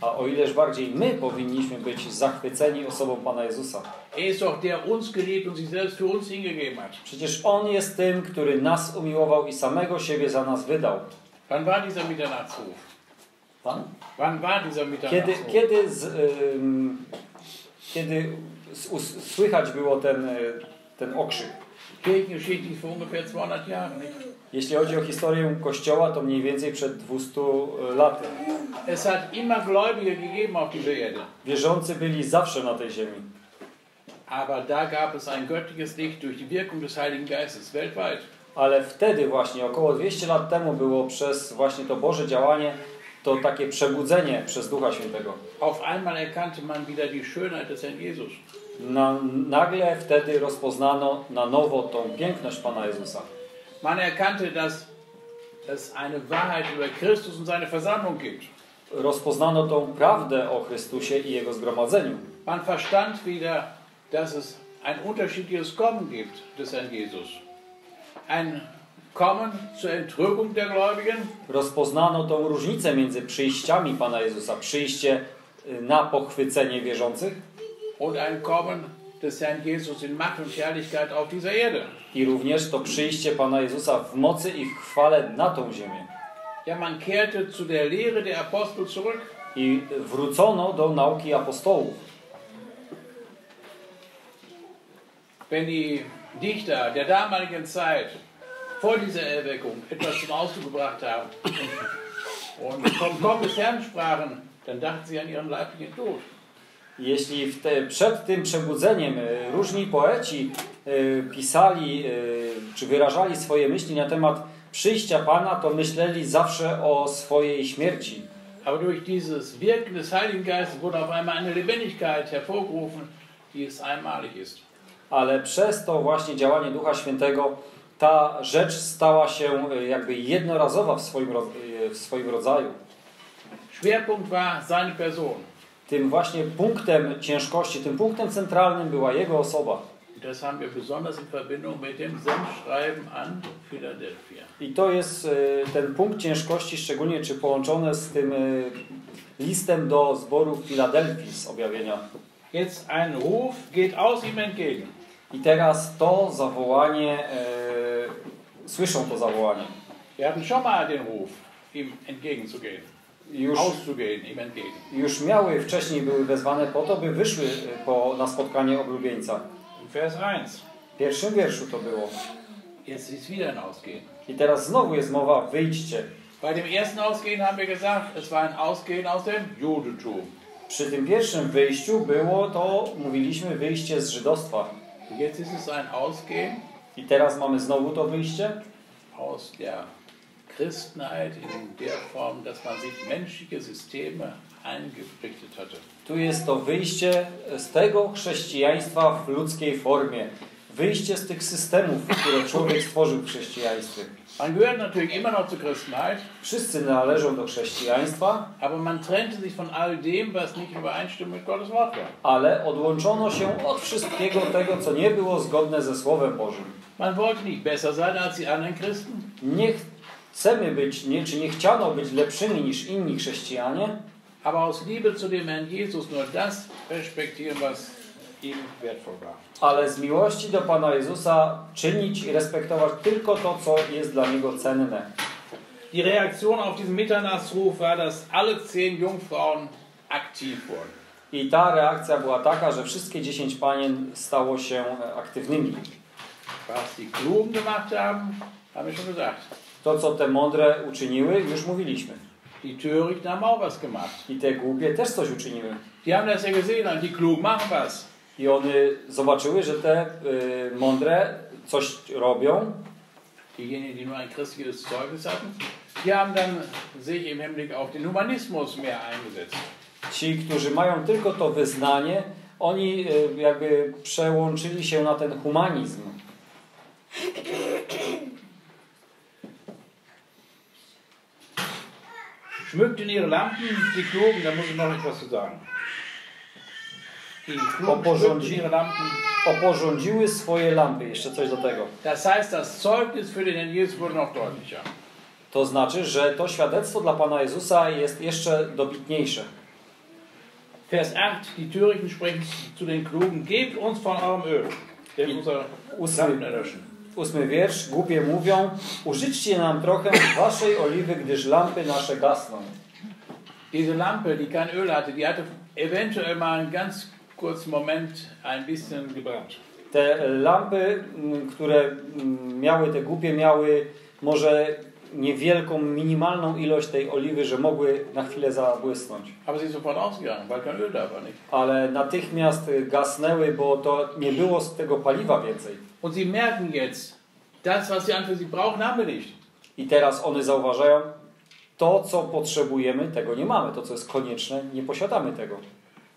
A o ileż bardziej my powinniśmy być zachwyceni osobą Pana Jezusa. Przecież On jest tym, który nas umiłował i samego siebie za nas wydał. Wann war dieser Mitternachtsruf? Pan? Wann war dieser Kiedy, Mitternachtsruf? kiedy, z, ym, kiedy słychać było ten, y, ten okrzyk? Kirchengeschichtlich vor ungefähr 200 Jahren. Nicht? Jeśli chodzi o historię Kościoła, to mniej więcej przed 200 laty. Es hat immer Gläubige gegeben auf dieser Erde. Wierzący byli zawsze na tej ziemi. Aber da gab es ein göttliches Licht durch die Wirkung des Heiligen Geistes weltweit. Ale wtedy właśnie, około 200 lat temu było przez właśnie to Boże działanie, to takie przebudzenie przez Ducha Świętego. Auf einmal erkannte man wieder die Schönheit des Herrn Jesus. Na, nagle wtedy rozpoznano na nowo tą piękność Pana Jezusa. Man erkannte, dass es eine Wahrheit über Christus und seine Versammlung gibt. Rozpoznano tą prawdę o Chrystusie i Jego zgromadzeniu. Man verstand wieder, dass es ein unterschiedliches Kommen gibt des Herrn Jesus. Ein Kommen zur Entrückung der Gläubigen Rozpoznano tą różnicę między przyjściami Pana Jezusa. Przyjście y, na pochwycenie wierzących und ein Kommen des Herrn Jesus in Macht und Herrlichkeit auf dieser Erde. i również to przyjście Pana Jezusa w mocy i w chwale na tą ziemię. Ja, man kehrte zu der Lehre der Apostel zurück. I wrócono do nauki apostołów. Wenn die Dichter der damaligen Zeit vor dieser Erweckung etwas zum Ausdruck gebracht haben und vom Kommen des Herrn sprachen, dann dachten sie an ihren leiblichen Tod. Jeśli te, przed tym przebudzeniem e, różni poeci e, pisali e, czy wyrażali swoje myśli na temat przyjścia Pana, to myśleli zawsze o swojej śmierci. Aber durch dieses Wirken des Heiligen Geistes wurde auf einmal eine Lebendigkeit hervorgerufen, die es einmalig ist. Ale przez to właśnie działanie Ducha Świętego ta rzecz stała się jakby jednorazowa w swoim, w swoim rodzaju. Schwerpunkt war seine Person. Tym właśnie punktem ciężkości, tym punktem centralnym była Jego osoba. I to jest e, ten punkt ciężkości, szczególnie czy połączone z tym e, listem do zboru w Filadelfii z objawienia. Jetzt ein Ruf geht aus ihm entgegen. I teraz to zawołanie, e, słyszą to zawołanie. Wir hatten schon mal den Ruf, ihm entgegenzugehen, Już, już miały wcześniej były wezwane po to, by wyszły e, po, na spotkanie oblubieńca. Vers 1. W pierwszym wierszu to było. Jetzt ist wieder ein Ausgehen. I teraz znowu jest mowa wyjdźcie. Bei dem ersten Ausgehen haben wir gesagt, es war ein Ausgehen aus dem Judentum. Przy tym pierwszym wyjściu było to, mówiliśmy, wyjście z żydostwa. Und jetzt ist es ein Ausgehen I teraz mamy znowu to wyjście aus der Christenheit in der Form, dass man sich menschliche Systeme eingerichtet hatte. Tu jest to wyjście z tego chrześcijaństwa w ludzkiej formie. Wyjście z tych systemów, które człowiek stworzył w chrześcijaństwie. Man gehört natürlich immer noch zur Christenheit, Wszyscy należą do chrześcijaństwa, aber man trennte sich von all dem, was nicht in Übereinstimmung mit Gottes Wort war. ale odłączono się od wszystkiego tego, co nie było zgodne ze Słowem Bożym. Man wollte nicht besser sein als die anderen Christen. Nie chcemy być, nie, czy nie chciano być lepszymi niż inni chrześcijanie, aber aus Liebe zu dem Herrn Jesus nur das respektieren, was ihm wertvoll war. ale z miłości do Pana Jezusa czynić i respektować tylko to, co jest dla Niego cenne. Die Reaktion auf diesen Mitternachtsruf war, dass alle zehn Jungfrauen aktiv wurden. I ta reakcja była taka, że wszystkie dziesięć panien stało się aktywnymi. Was die Klugen gemacht haben, haben wir schon gesagt. To, co te mądre uczyniły, już mówiliśmy. Die Törichten haben auch was gemacht. I te głupie też coś uczyniły. Die haben das ja gesehen und die Klugen machen was. I one zobaczyły, że te y, mądre coś robią, Diejenigen, die nur ein christliches Zeugnis hatten, die haben dann sich im Hinblick auf den Humanismus mehr eingesetzt. Ci, którzy mają tylko to wyznanie, oni y, jakby przełączyli się na ten humanizm. Schmückten ihre Lampen, die Klugen, da muss ich noch etwas zu sagen. Die Klugen schmückten ihre Lampen. Oporządziły swoje lampy. Jeszcze coś do tego. Das heißt, das Zeugnis für den Herrn Jesus wurde noch deutlicher. To znaczy, że to świadectwo dla Pana Jezusa jest jeszcze dobitniejsze. Vers 8, die Törichten sprechen zu den Klugen, gebt uns von eurem Öl, denn unser Ósmy, Lampen erlöschen. Ósmy wiersz. Głupie mówią, użyczcie nam trochę waszej oliwy, gdyż lampy nasze gasną. Diese Lampe, die kein Öl hatte, die hatte eventuell mal einen ganz kurzen Moment ein bisschen gebrannt. Te lampy, m, które m, miały, te głupie miały może niewielką, minimalną ilość tej oliwy, że mogły na chwilę zabłysnąć. Ale natychmiast gasnęły, bo to nie było z tego paliwa więcej. Und sie merken jetzt, das, was sie an für sie brauchen, haben wir nicht. I teraz one zauważają, to co potrzebujemy, tego nie mamy. To co jest konieczne, nie posiadamy tego.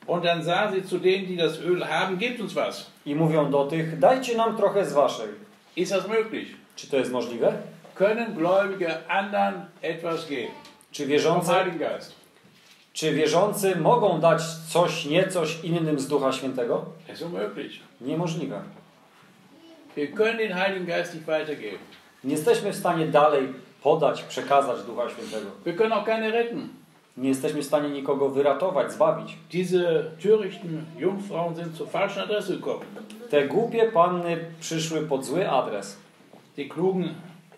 Und dann sagen sie zu denen, die das Öl haben, gebt uns was. I mówią do tych, dajcie nam trochę z waszej. Ist das möglich? Czy to jest możliwe? Können Gläubige anderen etwas geben? Czy wierzący, czy wierzący mogą dać coś, nie coś innym z Ducha Świętego? Niemożliwe. Wir können den Heiligen Geist nicht weitergeben. Nie jesteśmy w stanie dalej podać, przekazać Ducha Świętego. Wir können auch keine retten. Nie jesteśmy w stanie nikogo wyratować, zbawić. Diese törichten Jungfrauen sind zur falschen Adresse gekommen. Te głupie panny przyszły pod zły adres. Die Klugen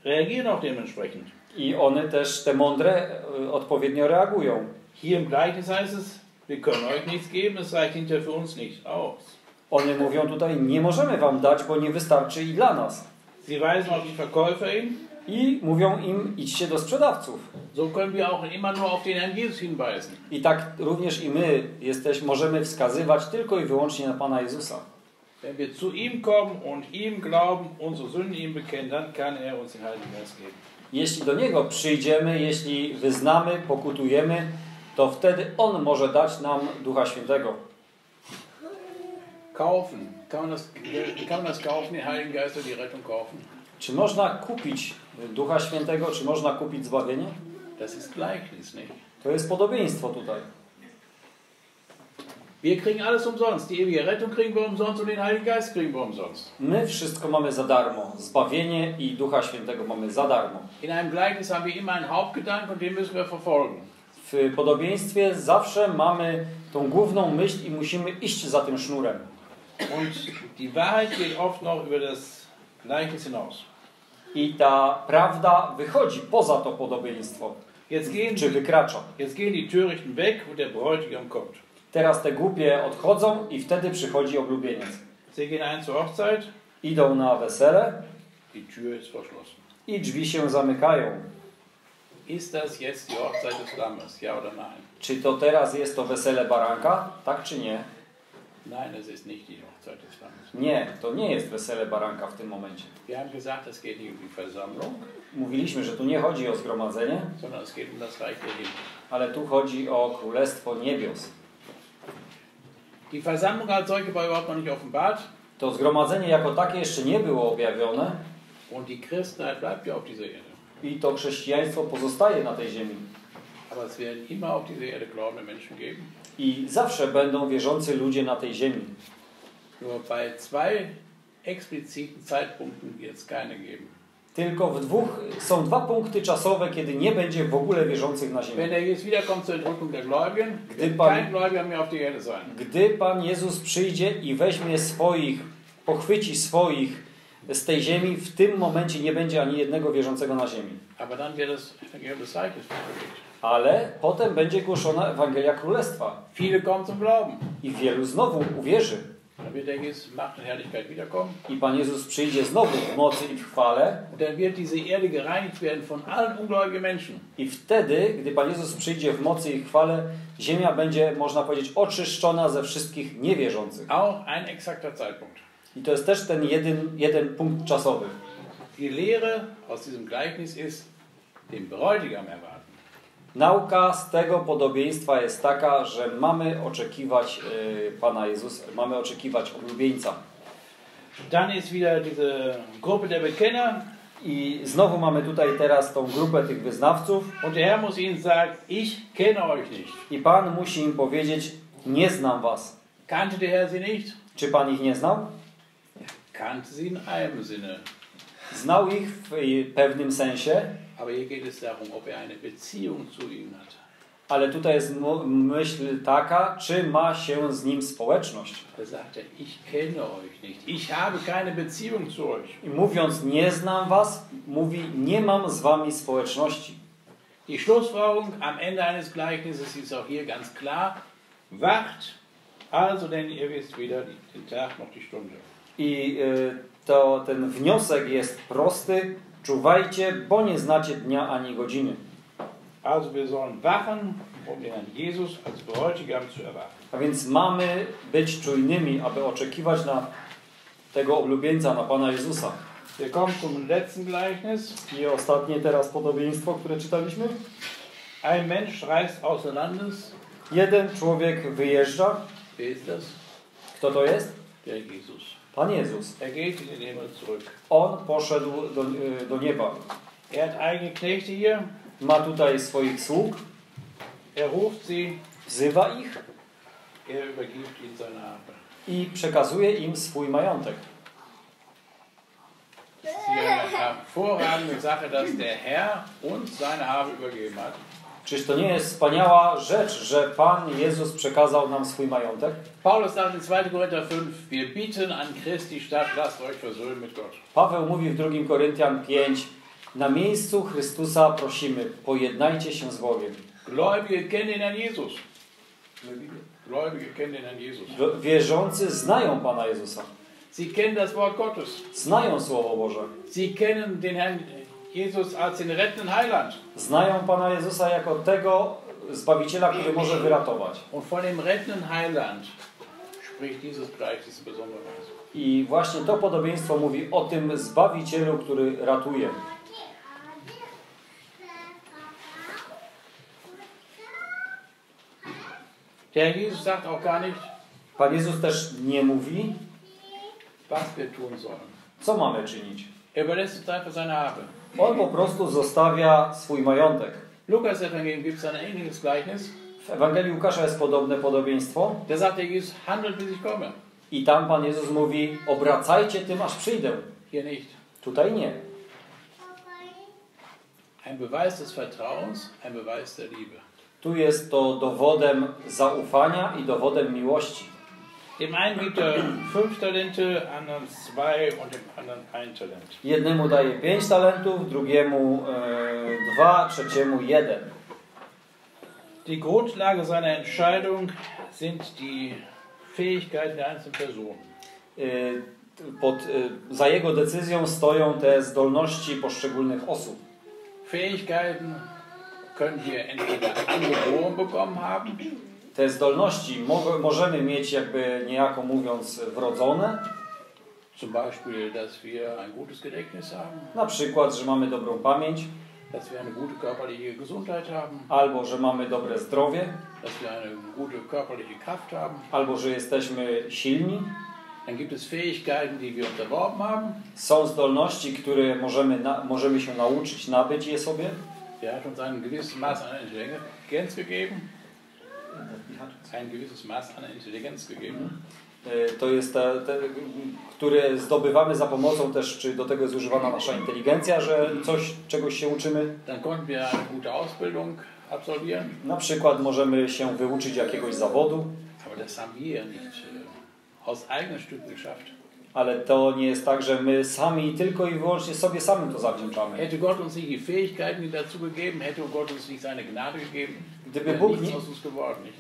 reagieren auch dementsprechend. I one też, te mądre, y, odpowiednio reagują. Hier im Gleichnis heißt es, wir können euch nichts geben, es reicht hinterher für uns nicht aus. One mówią tutaj, nie możemy wam dać, bo nie wystarczy i dla nas. Sie weisen auf die Verkäufer hin. I mówią im, idźcie do sprzedawców. So können wir auch immer nur auf den Herrn Jesus hinweisen. I tak również i my jesteś, możemy wskazywać tylko i wyłącznie na Pana Jezusa. Wenn wir zu ihm kommen und ihm glauben, unsere Sünden ihm bekennen, dann kann er uns den Heiligen Geist geben. Jeśli do Niego przyjdziemy, jeśli wyznamy, pokutujemy, to wtedy On może dać nam Ducha Świętego. Kaufen. Kann man, das, kann man das kaufen, den Heiligen Geist oder die Rettung kaufen? Czy można kupić Ducha Świętego, czy można kupić zbawienie? Das ist Gleichnis, nicht? To jest podobieństwo tutaj. Wir kriegen alles umsonst. Die ewige Rettung kriegen wir umsonst und den Heiligen Geist kriegen wir umsonst. My wszystko mamy za darmo. Zbawienie i Ducha Świętego mamy za darmo. In einem Gleichnis haben wir immer einen Hauptgedanken und den müssen wir verfolgen. W podobieństwie zawsze mamy tą główną myśl i musimy iść za tym sznurem. Und die Wahrheit geht oft noch über das Gleichnis hinaus. I ta prawda wychodzi poza to podobieństwo, Jetzt gehen, czy wykracza. jetzt gehen die Törichten weg und der Bräutigam kommt. Teraz te głupie odchodzą i wtedy przychodzi oblubieniec. Sie gehen ein zur Hochzeit, Idą na wesele die Tür ist verschlossen. i drzwi się zamykają. Ist das jetzt die Hochzeit des Lammes? Ja oder nein? Czy to teraz jest to wesele baranka? Tak czy nie? Nein, es ist nicht die Hochzeit des Lammes. Nie, to nie jest wesele baranka w tym momencie. Wir haben gesagt, es geht nicht um die Versammlung, Mówiliśmy, że tu nie chodzi o zgromadzenie, sondern es geht um das Reich der Himmel. ale tu chodzi o królestwo niebios. Die Versammlung als solche war überhaupt noch nicht offenbart To zgromadzenie jako takie jeszcze nie było objawione und die Christenheit bleibt ja auf dieser Erde. i to chrześcijaństwo pozostaje na tej ziemi. Aber es werden immer auf dieser Erde glaubende Menschen geben. I zawsze będą wierzący ludzie na tej ziemi. Nur bei zwei expliziten Zeitpunkten wird es keine geben. Tylko w dwóch, są dwa punkty czasowe, kiedy nie będzie w ogóle wierzących na ziemi. Er Gdy Pan-. Gdy Pan Jezus przyjdzie i weźmie swoich, pochwyci swoich z tej ziemi, w tym momencie nie będzie ani jednego wierzącego na ziemi. Aber dann wird. Ale potem będzie głoszona Ewangelia Królestwa Viele kommen zum Glauben. i wielu znowu uwierzy. Er. I Pan Jezus przyjdzie znowu w mocy i w chwale i wtedy, gdy Pan Jezus przyjdzie w mocy i chwale, ziemia będzie, można powiedzieć, oczyszczona ze wszystkich niewierzących. Auch ein exakter Zeitpunkt. I to jest też ten jeden, jeden punkt czasowy. Die Lehre aus diesem Gleichnis ist, den Bräutigam erwarten. Nauka z tego podobieństwa jest taka, że mamy oczekiwać y, Pana Jezusa, mamy oczekiwać oblubieńca. Dann ist wieder diese Gruppe der Bekenner I znowu mamy tutaj teraz tą grupę tych wyznawców und der Herr muss ihnen sagen, ich kenne euch nicht. i Pan musi im powiedzieć, nie znam was. Kannte der Herr sie nicht? Czy Pan ich nie znał? Kannte sie in einem Sinne. Znał ich w y, pewnym sensie, Aber hier geht es darum, ob er eine Beziehung zu ihnen hat. ale tutaj jest myśl taka, czy ma się z nim społeczność. Da sagt ich kenne euch nicht. Ich habe keine Beziehung zu euch. I mówiąc, nie znam was, mówi, nie mam z wami społeczności. Die Schlussfolgerung am Ende eines Gleichnisses ist auch hier ganz klar. Wacht, also denn ihr wisst weder den Tag noch die Stunde. I y, to ten wniosek jest prosty. Czuwajcie, bo nie znacie dnia ani godziny. Also wir sollen wachen, um den Herrn Jesus als Bräutigam zu erwarten. A więc mamy być czujnymi, aby oczekiwać na tego oblubieńca, na Pana Jezusa. Wir kommen zum letzten Gleichnis. I ostatnie teraz podobieństwo, które czytaliśmy. Ein Mensch reist außer Landes. Jeden człowiek wyjeżdża. Wer ist das? Kto to jest? Der Jesus. Pan Jezus. Er geht in den Himmel zurück. On poszedł do, y, do nieba. Er hat eigene Knechte hier. Ma tutaj swoich sług, Er ruft sie. wzywa ich Er übergibt ihnen seine Habe. i przekazuje im swój majątek. Hier eine hervorragende Sache, dass der Herr uns seine Habe übergeben hat. Czyż to nie jest wspaniała rzecz, że Pan Jezus przekazał nam swój majątek? Paulus sagt in 2. Korinther 5, wir bitten an Christi statt, lasst euch versöhnen mit Gott. Paweł mówi w 2 Koryntian 5, na miejscu Chrystusa prosimy, pojednajcie się z Bogiem. Gläubige kennen den Herrn Jesus. Gläubige kennen den Herrn Jesus. Wierzący znają Pana Jezusa, Sie kennen das Wort Gottes. znają Słowo Boże, Sie kennen den Herrn Jesus als den rettenden Heiland. znają Pana Jezusa jako tego Zbawiciela, który może wyratować. Und von dem rettenden Heiland spricht dieses Gleichnis Weise. I właśnie to podobieństwo mówi o tym Zbawicielu, który ratuje. Der Jesus sagt auch gar nicht, Pan Jezus też nie mówi, was wir tun sollen. co mamy czynić. Er überlässt uns einfach seine Habe. On po prostu zostawia swój majątek. Lukas Evangelium gibt es ein ähnliches Gleichnis. W Ewangelii Łukasza jest podobne podobieństwo Da sagt Jesus, handelt bis ich komme. i tam Pan Jezus mówi obracajcie tym, aż przyjdę. Hier nicht. Tutaj nie. Ein Beweis des Vertrauens, ein Beweis der Liebe. Tu jest to dowodem zaufania i dowodem miłości. Dem einen gibt er fünf Talente, anderen zwei und dem anderen ein Talent. Jednemu daje pięć talentów, drugiemu e, dwa, trzeciemu jeden. Die Grundlage seiner Entscheidung sind die Fähigkeiten der einzelnen Personen. E, pod, e, za jego decyzją stoją te zdolności poszczególnych osób. Fähigkeiten können wir entweder angeboren bekommen haben Te zdolności mo możemy mieć jakby niejako mówiąc wrodzone, Zum Beispiel, dass wir ein gutes Gedächtnis haben, na przykład, że mamy dobrą pamięć, dass wir eine gute körperliche Gesundheit haben, albo że mamy dobre zdrowie, dass wir eine gute körperliche Kraft haben. albo że jesteśmy silni. Dann gibt es Fähigkeiten, die wir uns erworben haben. Są zdolności, które możemy, na, możemy się nauczyć, nabyć je sobie. Der hat uns ein gewisses Maß an Intelligenz gegeben. Ein gewisses Maß an Intelligenz gegeben. Y, To jest te, te, które zdobywamy za pomocą też, czy do tego jest używana nasza inteligencja, że coś, czegoś się uczymy. Dann konnten wir eine gute Ausbildung absolvieren. Na przykład możemy się wyuczyć jakiegoś zawodu, Aber das haben wir nicht äh, aus eigenen Stücken geschafft. Ale to nie jest tak, że my sami tylko i wyłącznie sobie samym to zawdzięczamy. Hätte Gott uns nicht die Fähigkeiten dazu gegeben, hätte Gott uns nicht seine Gnade gegeben, Gdyby Bóg nie?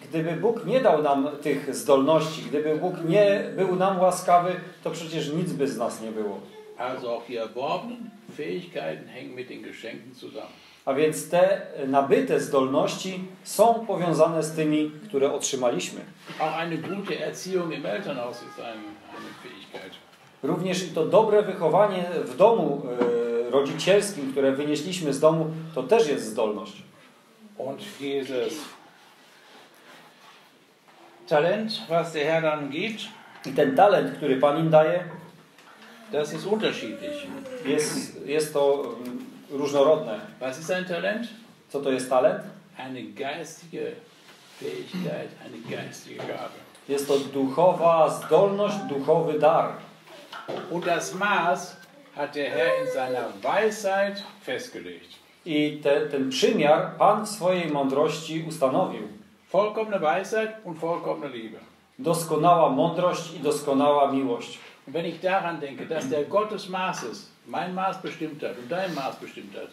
Gdyby Bóg nie dał nam tych zdolności, gdyby Bóg nie był nam łaskawy, to przecież nic by z nas nie było. Also auch die erworbenen Fähigkeiten hängen mit den Geschenken zusammen. A więc te nabyte zdolności są powiązane z tymi, które otrzymaliśmy. Auch eine gute Erziehung im Elternhaus ist eine, eine Fähigkeit. Również i to dobre wychowanie w domu e, rodzicielskim, które wynieśliśmy z domu, to też jest zdolność. Und dieses Talent, was der Herr dann gibt, I ten talent, który Pan im daje, das ist unterschiedlich. jest, jest to mm, różnorodne. Was ist ein Talent? Co to jest talent? Eine geistige Fähigkeit, eine geistige Gabe. Jest to duchowa zdolność, duchowy dar. Und das Maß hat der Herr in seiner Weisheit festgelegt. I te, ten przymiar Pan w swojej mądrości ustanowił. Vollkommene Weisheit und vollkommene Liebe. Doskonała mądrość i doskonała miłość. Und wenn ich daran denke, dass der Gott des Maßes mein Maß bestimmt hat und dein Maß bestimmt hat,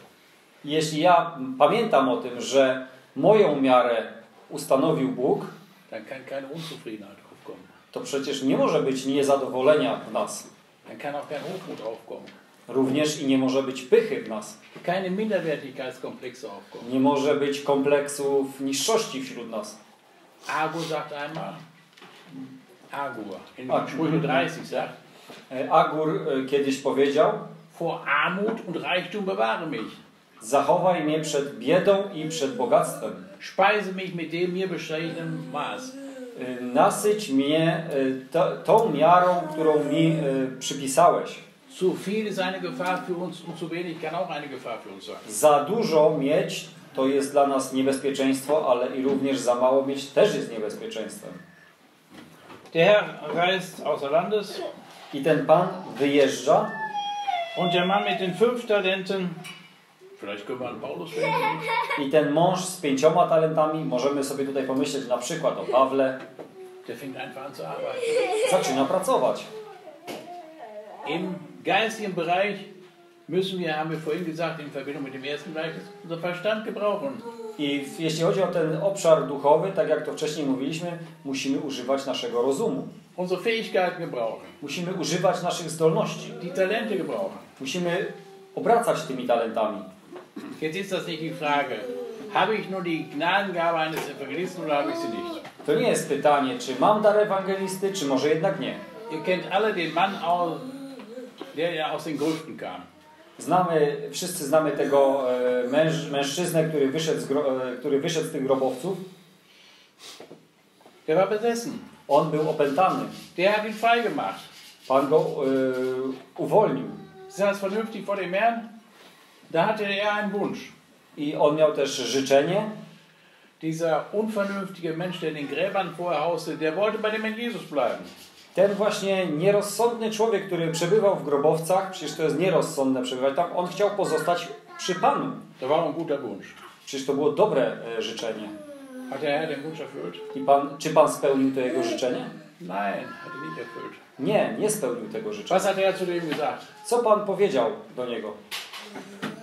Jeśli ja pamiętam o tym, że moją miarę ustanowił Bóg, dann kann keine Unzufriedenheit aufkommen. to przecież nie może być niezadowolenia w nas. Dann kann auch kein Hochmut aufkommen. Również i nie może być pychy w nas. Keine Minderwertigkeitskomplexe aufkommen. Nie może być kompleksów niższości wśród nas. Agur sagt einmal, Agur, in. Sprüche 30 sagt, E, Agur e, kiedyś powiedział: vor Armut und Reichtum bewahre mich. Zachowaj mnie przed biedą i przed bogactwem. Speise mich mit dem mir beschriebenen Maß. E, Nasyć mnie e, to, tą miarą, którą mi e, przypisałeś. Zu viel ist eine Gefahr für uns und zu wenig kann auch eine Gefahr für uns sein. Za dużo mieć to jest dla nas niebezpieczeństwo, ale i również za mało mieć też jest niebezpieczeństwem. Der Herr reist außer Landes I ten Pan wyjeżdża und der Mann mit den fünf Talenten, i ten mąż z pięcioma talentami, możemy sobie tutaj pomyśleć na przykład o Pawle, der fängt einfach an zu arbeiten. zaczyna pracować. Im geistigen Bereich müssen wir, haben wir vorhin gesagt, in Verbindung mit dem ersten Bereich, unser Verstand gebrauchen. I jeśli chodzi o ten obszar duchowy, tak jak to wcześniej mówiliśmy, musimy używać naszego rozumu. Unsere Fähigkeiten gebrauchen. Musimy używać naszych zdolności. Die Talente gebrauchen. Musimy obracać tymi talentami. Jetzt ist das nicht die Frage, habe ich nur die Gnadengabe eines Evangelisten oder habe ich sie nicht? To nie jest pytanie, czy mam dar ewangelisty, czy może jednak nie. Ihr kennt alle den Mann, aus, der ja aus den Grüften kam. Znamy, wszyscy znamy tego e, męż, mężczyznę, który wyszedł, z gro, e, który wyszedł z tych grobowców. Der war besessen. On był opętany. Der hat ihn freigemacht. Pan go e, uwolnił. Saß vernünftig vor dem Herrn. Da hatte er einen Wunsch. I on miał też życzenie. Dieser unvernünftige Mensch, der den Gräbern vorher hauste, der wollte bei dem Herrn Jesus bleiben. Ten właśnie nierozsądny człowiek, który przebywał w grobowcach, przecież to jest nierozsądne przebywać tam, on chciał pozostać przy Panu. Das war ein guter Wunsch. Przecież to było dobre e, życzenie. Hat der Herr den Wunsch erfüllt? I pan, czy Pan spełnił to jego życzenie? Nein, hat er nicht erfüllt. Nie, nie spełnił tego życzenia. Was hat er zu dem gesagt? Co Pan powiedział do niego?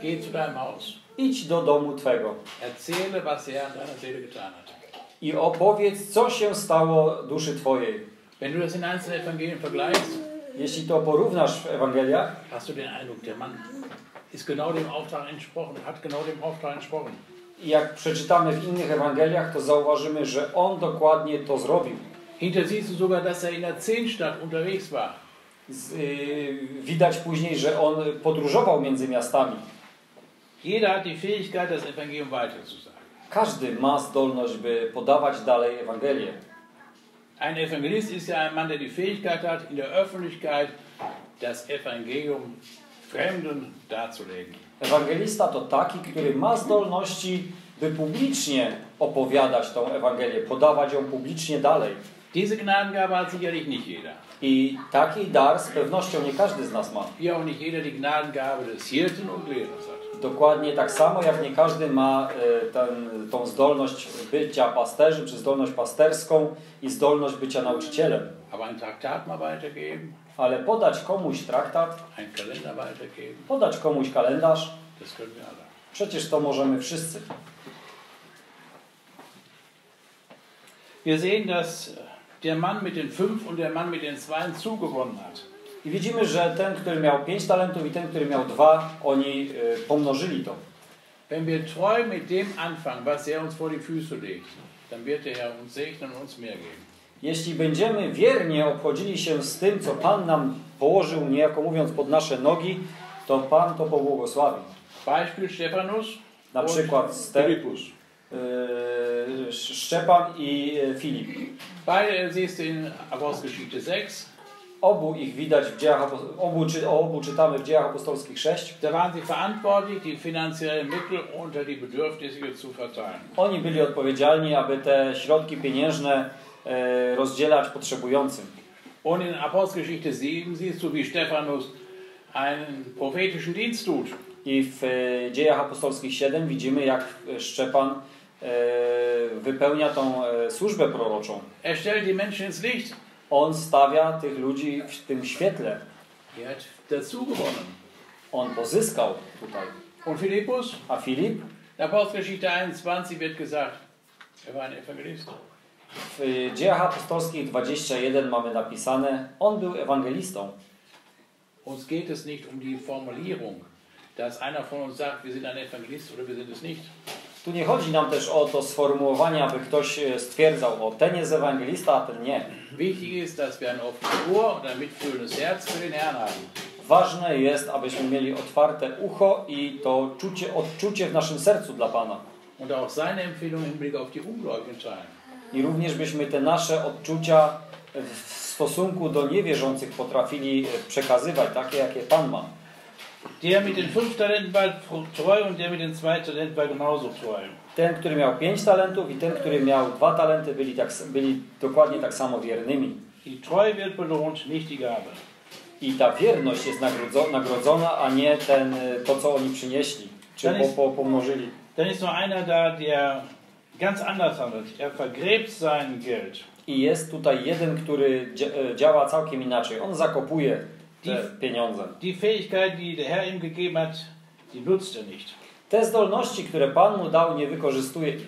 Geh zu deinem Haus. Idź do domu Twego Erzähle, was er an deiner Seele getan hat. i opowiedz, co się stało duszy Twojej. Wenn du das in einzelnen Evangelien vergleichst, Jeśli to porównasz w Ewangeliach, hast du den Eindruck, der Mann ist genau dem Auftrag entsprochen, hat genau dem Auftrag entsprochen. i jak przeczytamy w innych Ewangeliach, to zauważymy, że on dokładnie to zrobił. Hinter siehst du sogar, dass er in der Zehnstadt unterwegs war. Z, yy, widać później, że on podróżował między miastami. Jeder hat die Fähigkeit, das Evangelium weiterzusagen. Każdy ma zdolność, by podawać dalej Ewangelię. Ein Evangelist ist ja ein Mann, der die Fähigkeit hat, in der Öffentlichkeit das Evangelium Fremden darzulegen. Ewangelista to taki, który ma zdolności, by publicznie opowiadać tą Ewangelię, podawać ją publicznie dalej. Diese Gnadengabe hat sicherlich nicht jeder. I taki dar z pewnością nie każdy z nas ma. Wie auch nicht jeder die Gnadengabe des Hirten und Lehrers hat. Dokładnie tak samo, jak nie każdy ma e, ten, tą zdolność bycia pasterzem, czy zdolność pasterską i zdolność bycia nauczycielem. Ale podać komuś traktat, podać komuś kalendarz, przecież to możemy wszyscy. Wir sehen, dass der Mann mit den fünf und der Mann mit den zwei zugewonnen hat. I widzimy, że ten, który miał pięć talentów i ten, który miał dwa, oni e, pomnożyli to. Wenn wir treu mit dem anfangen, was er uns vor die Füße legt, dann wird der Herr uns segnen und uns mehr geben. Jeśli będziemy wiernie obchodzili się z tym, co Pan nam położył, niejako mówiąc, pod nasze nogi, to Pan to pobłogosławi. Beispiel Stephanus Na przykład Ste e, Szczepan i e, Filip. Beide siehst du in Apostelgeschichte 6. Obu ich widać w dziejach, obu, czy, o obu czytamy w dziejach apostolskich 6. Da waren sie verantwortlich, die finanziellen Mittel unter die Bedürftige zu verteilen. Oni byli odpowiedzialni, aby te środki pieniężne e, rozdzielać potrzebującym. Und in Apostelgeschichte 7 siehst du, wie Stephanus einen prophetischen Dienst tut. I w e, dziejach apostolskich 7 widzimy, jak e, Szczepan e, wypełnia tą e, służbę proroczą. Er stellt die Menschen ins Licht. On stawia tych ludzi w tym świetle. Er hat dazu gewonnen. On pozyskał tutaj. Und Philippus, A Filip in Apostelgeschichte 21 wird gesagt, er war ein Evangelist. w dziejach apostolskich 21 mamy napisane, on był ewangelistą. Uns geht es nicht um die Formulierung, dass einer von uns sagt, wir sind ein Evangelist oder wir sind es nicht. Tu nie chodzi nam też o to sformułowanie, aby ktoś e, stwierdzał, o ten jest ewangelista, a ten nie. Ważne jest, abyśmy mieli otwarte ucho i to czucie, odczucie w naszym sercu dla Pana. I również byśmy te nasze odczucia w stosunku do niewierzących potrafili e, przekazywać, takie jakie Pan ma. Der mit den fünf Talenten war treu und der mit den zwei Talenten war genauso treu. Ten, który miał pięć talentów i ten, który miał dwa talenty, byli, tak, byli dokładnie tak samo wiernymi. Die Treue wird belohnt, nicht die Gabe. I ta wierność jest nagrodzo- nagrodzona, a nie ten, e, to, co oni przynieśli, czy Ten po, po, pomnożyli. Dann ist noch einer da, der ganz anders handelt. Er vergräbt sein Geld. I jest tutaj jeden, który e, działa całkiem inaczej. On zakopuje Die- pieniądze. Die Fähigkeit, die der Herr ihm gegeben hat, die nutzt er nicht. Te zdolności, które Pan mu dał, nie wykorzystuje ich.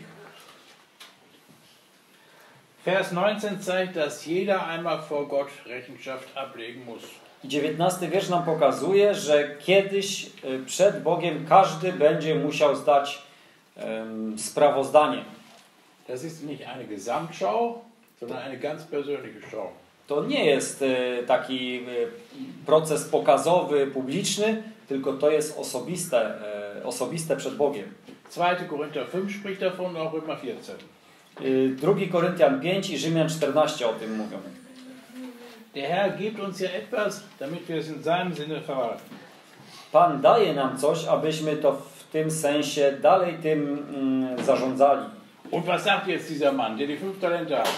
Vers 19 zeigt, dass jeder einmal vor Gott Rechenschaft ablegen muss. I 19 wiersz nam pokazuje, że kiedyś e, przed Bogiem każdy będzie musiał zdać em, sprawozdanie. Das ist nicht eine Gesamtschau, sondern eine ganz persönliche Schau. To nie jest e, taki e, proces pokazowy, publiczny, tylko to jest osobiste, e, osobiste przed Bogiem. 2. Korinther 5 spricht davon, auch Römer 14. Y, 2 Koryntian 5 i Rzymian 14 o tym mówią. Der Herr gibt uns ja etwas, damit wir es in seinem Sinne verwalten. Pan daje nam coś, abyśmy to w tym sensie dalej tym mm, zarządzali. Und was sagt jetzt dieser Mann, der die fünf Talente hat?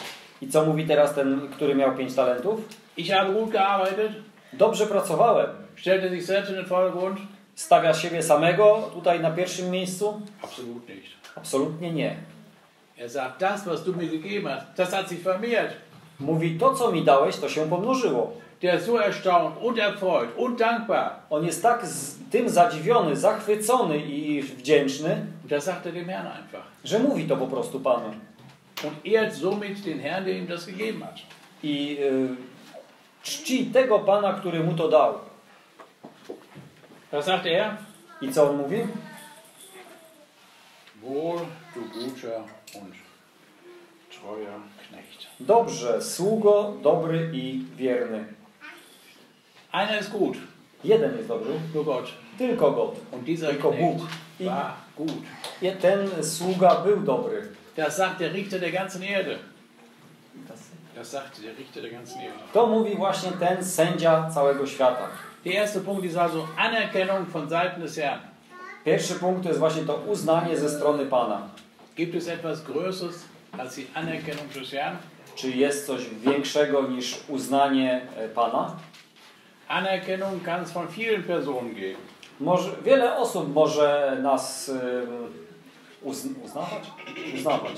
I co mówi teraz ten, który miał pięć talentów? Ich habe gut gearbeitet, Dobrze pracowałem. stellte sich selbst in den Vordergrund? Stawia siebie samego tutaj na pierwszym miejscu? Absolut nicht. Absolutnie nie. Er sagt, das, was du mir gegeben hast, das hat sich vermehrt. Mówi, to co mi dałeś, to się pomnożyło. Der so erstaunt und erfreut und dankbar. On jest tak z tym zadziwiony, zachwycony i wdzięczny, das sagt er dem Herrn einfach. że mówi to po prostu Panu. Und ehrt somit den Herrn, der ihm das gegeben hat. I y, czci tego Pana, który mu to dał. Was sagt er? I co on mówi? Wohl, du guter und treuer Knecht. Dobrze, sługo, dobry i wierny. Einer ist gut, Jeden jest dobry, nur Gott. tylko God. Und dieser Tylko Knecht Bóg. I war gut. i ten sługa był dobry. Das sagt der Richter der ganzen Erde. Das sagt der Richter der ganzen Erde. To mówi właśnie ten sędzia całego świata. Der erste Punkt ist also Anerkennung von Seiten des Herrn. Pierwszy punkt to jest właśnie to uznanie ze strony Pana. Gibt es etwas Größeres als die Anerkennung des Herrn? Czy jest coś większego niż uznanie e, Pana? Anerkennung kann es von vielen Personen geben. Może, wiele osób może nas ym, uzn uznawać? Uznawać.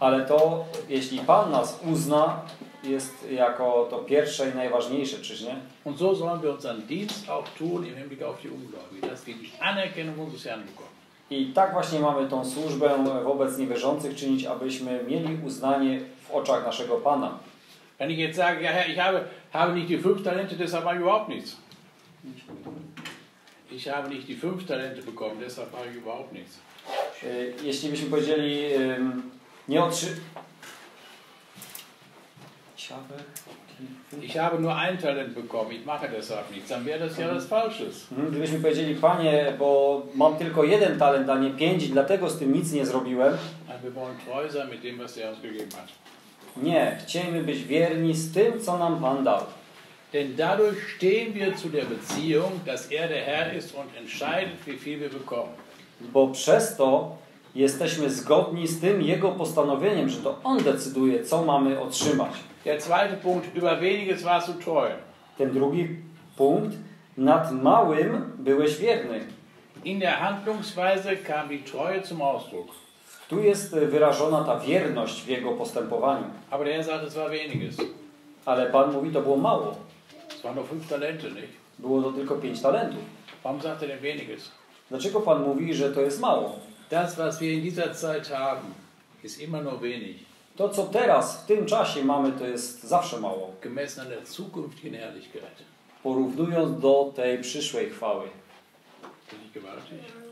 Ale to, jeśli Pan nas uzna, jest jako to pierwsze i najważniejsze, czyż nie? Und so sollen wir unseren Dienst auch tun im Hinblick auf die Ungläubigen, dass wir die Anerkennung unseres Herrn bekommen. I tak właśnie mamy tą służbę wobec niewierzących czynić, abyśmy mieli uznanie w oczach naszego Pana. Wenn ich jetzt sage, ja Herr, ich habe, habe nicht die fünf Talente, deshalb habe ich überhaupt nichts. Ich habe nicht die fünf Talente bekommen, deshalb habe ich überhaupt nichts. Y, Jeśli byśmy powiedzieli, nie otrzy... Ich habe nur ein Talent bekommen, ich mache deshalb nichts, dann wäre das ja was Falsches. Mhm, Gdybyśmy powiedzieli, Panie, bo mam tylko jeden talent, a nie pięć, dlatego z tym nic nie zrobiłem. Wir wollen treu sein mit dem, was er uns gegeben hat. Nie, chcielibyśmy być wierni z tym, co nam Pan dał. Denn dadurch stehen wir zu der Beziehung, dass er der Herr ist und entscheidet, wie viel wir bekommen. Bo przez to jesteśmy zgodni z tym Jego postanowieniem, że to On decyduje, co mamy otrzymać. Der zweite Punkt, über weniges warst du treu. Ten drugi punkt, nad małym byłeś wierny. In der Handlungsweise kam die Treue zum Ausdruck. Tu jest wyrażona ta wierność w Jego postępowaniu. Aber der sagt, es war weniges. Ale Pan mówi, to było mało. Es waren nur fünf Talente, nicht? Było to tylko pięć talentów. Warum sagt er denn weniges? Dlaczego Pan mówi, że to jest mało? Das, was wir in dieser Zeit haben, ist immer nur wenig, To, co teraz, w tym czasie mamy, to jest zawsze mało. gemessen an der zukünftigen Herrlichkeit. Porównując do tej przyszłej chwały.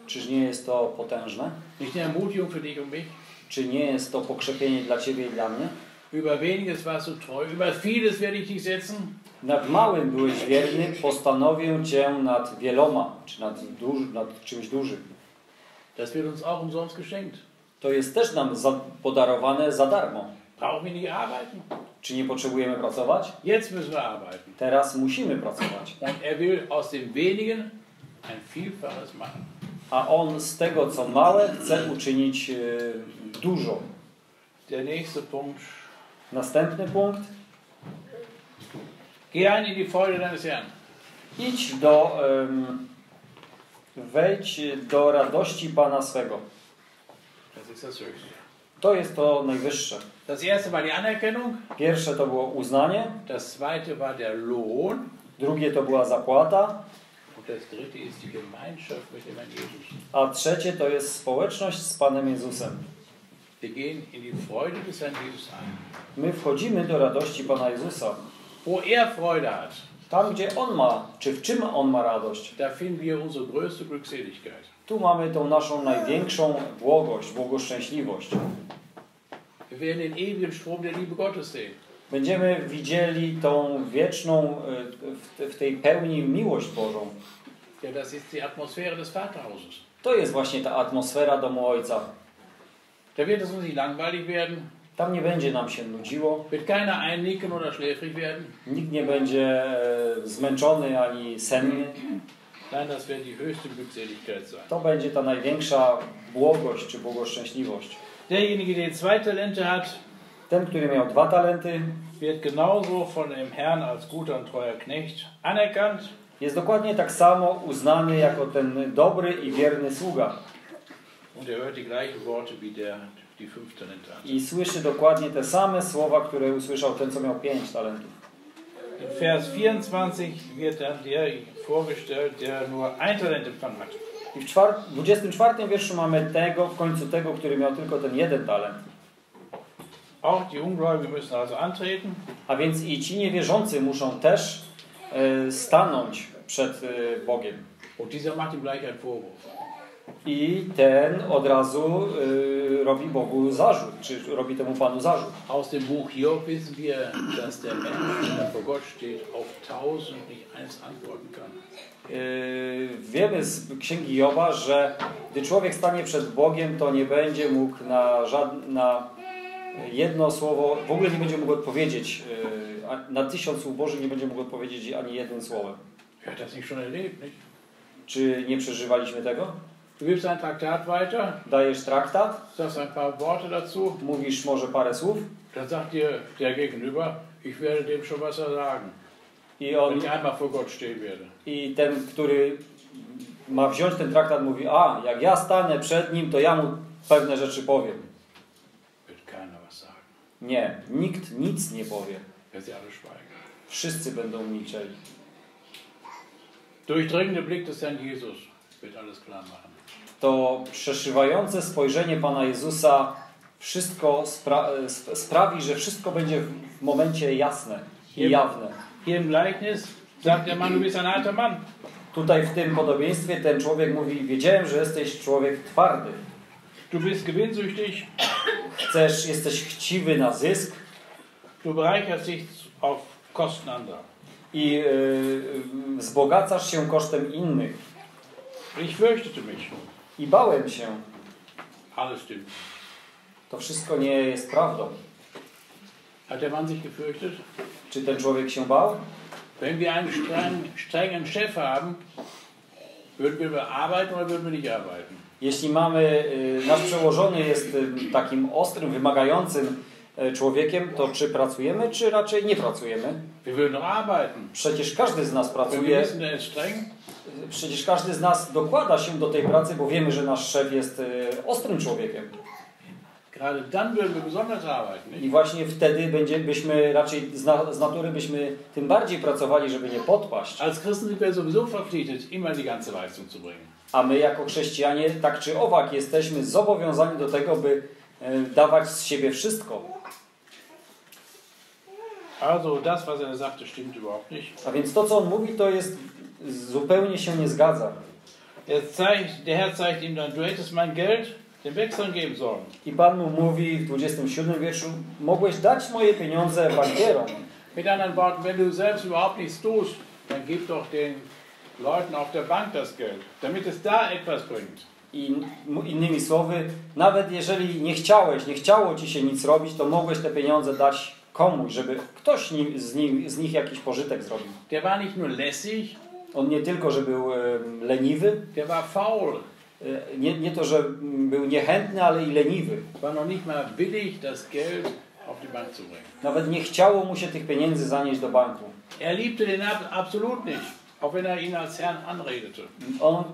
Czyż nie jest to potężne? Nicht eine Ermutigung für dich und mich? Czy nie jest to pokrzepienie dla Ciebie i dla mnie? Über weniges warst du treu, über vieles werde ich dich setzen. Nad małym byłeś wierny, postanowię Cię nad wieloma, czy nad, duż, nad czymś dużym. Das wird uns auch umsonst geschenkt. To jest też nam za, podarowane za darmo. Brauchen wir nicht arbeiten? Czy nie potrzebujemy pracować? Jetzt müssen wir arbeiten. Teraz musimy pracować. Und er will aus dem Wenigen ein Vielfaches machen. A On z tego, co małe, chce uczynić e, dużo. Der nächste Punkt. Następny punkt. Geh ein in die Freude deines Herrn. Idź do, em, wejdź do radości Pana swego. To jest to najwyższe. Das erste war die Anerkennung. Pierwsze to było uznanie, Das zweite war der Lohn. drugie to była zapłata, a trzecie to jest społeczność z Panem Jezusem. My wchodzimy do radości Pana Jezusa. Wo er Freude hat, Tam, gdzie On ma, czy w czym On ma radość, da finden wir unsere größte Glückseligkeit. tu mamy tą naszą największą błogość, błogoszczęśliwość. Wir werden den ewigen Strom der Liebe Gottes sehen. Będziemy widzieli tą wieczną, w- w tej pełni miłość Bożą. Ja, das ist die Atmosphäre des Vaterhauses. To jest właśnie ta atmosfera domu Ojca. Da wird es uns nicht langweilig werden, Tam nie będzie nam się nudziło, wird keiner einnicken oder schläfrig werden. nikt nie będzie e, zmęczony ani senny. Nein, das wird die höchste Glückseligkeit sein. To będzie ta największa błogość czy błogoszczęśliwość. Derjenige, der zwei Talente hat, Ten, który miał dwa talenty, wird genauso von dem Herrn als guter und treuer Knecht anerkannt jest dokładnie tak samo uznany jako ten dobry i wierny sługa. und er hört die gleichen Worte wie der, I słyszy dokładnie te same słowa, które usłyszał ten, co miał pięć talentów. In Vers 24 wird dann der vorgestellt, der nur ein Talent empfangen hat. I w czwar- 24 wierszu mamy tego, w końcu tego, który miał tylko ten jeden talent. Auch die Ungläubigen müssen also antreten. A więc i ci niewierzący muszą też e, stanąć przed e, Bogiem. Und dieser macht ihm gleich einen Vorwurf. I ten od razu e, robi Bogu zarzut, czy robi temu Panu zarzut. Aus dem Buch Hiob wissen wir, dass der Mensch, der vor Gott steht, auf tausend nicht eins antworten kann. Yy, wiemy z księgi Joba, że gdy człowiek stanie przed Bogiem, to nie będzie mógł na, żadne, na jedno słowo, w ogóle nie będzie mógł odpowiedzieć, a na tysiąc słów Bożych nie będzie mógł odpowiedzieć ani jednym słowem. Wer hat das nicht schon erlebt? Nicht? Czy nie przeżywaliśmy tego? Du gibst ein Traktat weiter, dajesz traktat, sagst ein paar Worte dazu, mówisz może parę słów dann sagt dir der Gegenüber, ich werde dem schon was sagen, i wenn on ich einmal vor Gott stehen werde. I ten, który ma wziąć ten traktat, mówi: A, jak ja stanę przed nim, to ja mu pewne rzeczy powiem. Nie, nikt nic nie powie. Wenn. Wszyscy będą milczeli. Durchdringende Blick des Herrn Jesus wird alles klar machen. To przeszywające spojrzenie Pana Jezusa wszystko spra sp sprawi, że wszystko będzie w w momencie jasne i jawne. Hier im Gleichnis sagt der Mann, du bist ein alter Mann. Tutaj w tym podobieństwie ten człowiek mówi: Wiedziałem, że jesteś człowiek twardy. Du bist gewinnsüchtig, Chcesz, jesteś chciwy na zysk du bereicherst dich auf Kosten anderer. i yy, wzbogacasz się kosztem innych. Ich fürchtete mich. I bałem się. Alles stimmt. To wszystko nie jest prawdą. Hat der Mann sich gefürchtet? Czy ten człowiek się bał? Wenn wir einen streng, strengen Chef haben, würden wir arbeiten oder würden wir nicht arbeiten? Jeśli mamy, y, nasz przełożony jest y, takim ostrym, wymagającym y, człowiekiem, to czy pracujemy, czy raczej nie pracujemy? Wir würden arbeiten. Przecież każdy z nas Wenn wir pracuje, der ist streng, przecież każdy z nas dokłada się do tej pracy, bo wiemy, że nasz szef jest y, ostrym człowiekiem. I właśnie wtedy będzie, byśmy raczej z, na, z natury byśmy tym bardziej pracowali, żeby nie podpaść. Als Christen sind wir sowieso verpflichtet, immer die ganze Leistung zu bringen. A my jako chrześcijanie tak czy owak jesteśmy zobowiązani do tego, by e, dawać z siebie wszystko. Also das, was er sagte, stimmt überhaupt nicht. A więc to, co on mówi, to jest zupełnie się nie zgadza. Zeigt, der Herr zeigt ihm dann, du hättest mein Geld den Wechseln geben sollen. I Pan mu mówi w 27 wierszu, mogłeś dać moje pieniądze bankierom. Mit anderen Worten, wenn du selbst überhaupt nichts tust, dann gib doch den Leuten auf der Bank das Geld, damit es da etwas bringt. I innymi słowy, nawet jeżeli nie chciałeś, nie chciało ci się nic robić, to mogłeś te pieniądze dać komuś, żeby ktoś z, nim, z nich jakiś pożytek zrobił. Der war nicht nur lässig, On nie tylko, że był leniwy, der war faul, e, nie, nie to, że był niechętny, ale i leniwy. war noch nicht mal willig, das Geld auf die Bank zu bringen. Nawet nie chciało mu się tych pieniędzy zanieść do banku. Er liebte den ab absolut nicht, auch wenn er ihn als Herrn anredete. On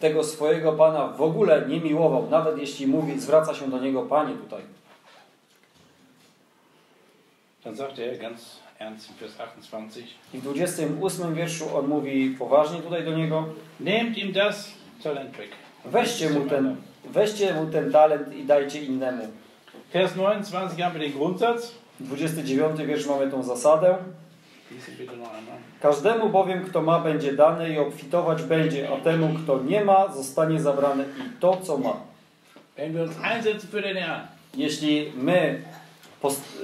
tego swojego Pana w ogóle nie miłował, nawet jeśli mówi, zwraca się do niego Panie tutaj. Dann sagte er ganz ernst in Vers 28, I w 28 wierszu on mówi poważnie tutaj do niego, nehmt ihm das Talent weg. weźcie mu ten, weźcie mu ten talent i dajcie innemu. Vers 29 haben wir den Grundsatz. 29 wiersz mamy tą zasadę. Każdemu bowiem, kto ma, będzie dane i obfitować będzie, a temu, kto nie ma, zostanie zabrane i to, co ma. Jeśli my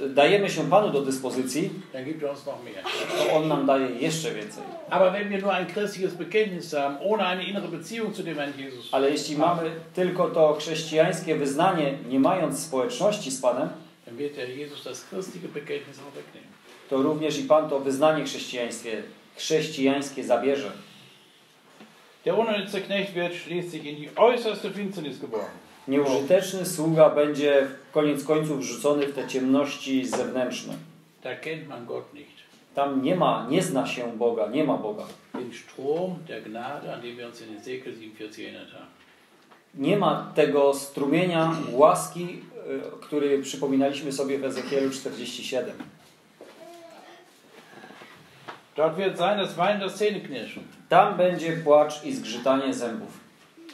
dajemy się Panu do dyspozycji, er to On nam daje jeszcze więcej. Ale jeśli mamy tylko to chrześcijańskie wyznanie, nie mając społeczności z Panem, to również i Pan to wyznanie chrześcijańskie, chrześcijańskie zabierze. Der unnütze Knecht wird schließlich in die äußerste Finsternis geworfen. Nieużyteczny sługa będzie koniec końców wrzucony w te ciemności zewnętrzne. Da kennt man Gott nicht. Tam nie ma, nie zna się Boga, nie ma Boga. Den Strom der Gnade, an dem wir uns in Ezekiel 47 erinnert haben. Nie ma tego strumienia łaski, y, który przypominaliśmy sobie w Ezekielu 47. Dort wird sein das Weinen, das Zähneknirschen. Tam będzie płacz i zgrzytanie zębów.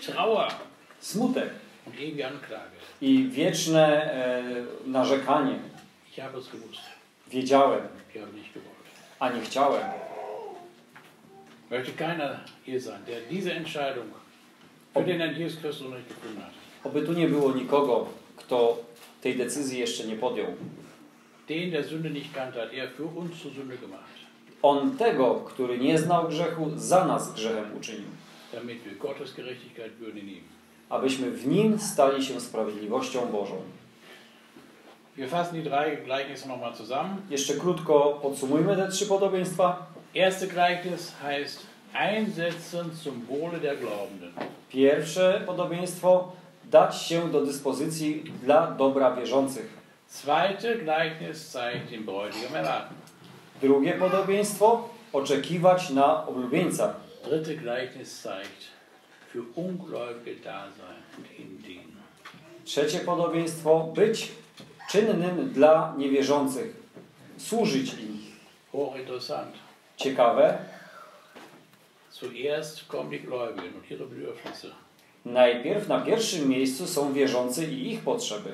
Trauer Smutek. I wieczne e, narzekanie. Wiedziałem, a nie chciałem. Möchte keiner hier sein, der diese Entscheidung für den Herrn Jesus Christus noch nicht gefunden hat. Oby tu nie było nikogo, kto tej decyzji jeszcze nie podjął. Den, der Sünde nicht kannte, hat er für uns zur Sünde gemacht, On tego, który nie znał grzechu, za nas grzechem uczynił, damit wir Gottes Gerechtigkeit würden in ihm. Abyśmy w nim stali się sprawiedliwością Bożą. Wir fassen die drei Gleichnisse nochmal zusammen. Jeszcze krótko podsumujmy te trzy podobieństwa. Erste Gleichnis heißt einsetzen zum Wohle der Glaubenden. Pierwsze podobieństwo dać się do dyspozycji dla dobra wierzących. Zweite Gleichnis zeigt den Bräutigam erwarten. Drugie podobieństwo oczekiwać na oblubieńca. Dritte Gleichnis zeigt für Ungläubige da sein und ihnen dienen. Trzecie podobieństwo być czynnym dla niewierzących, służyć im. Hochinteressant. Ciekawe, Zuerst kommen die Gläubigen und ihre Bedürfnisse. najpierw na pierwszym miejscu są wierzący i ich potrzeby.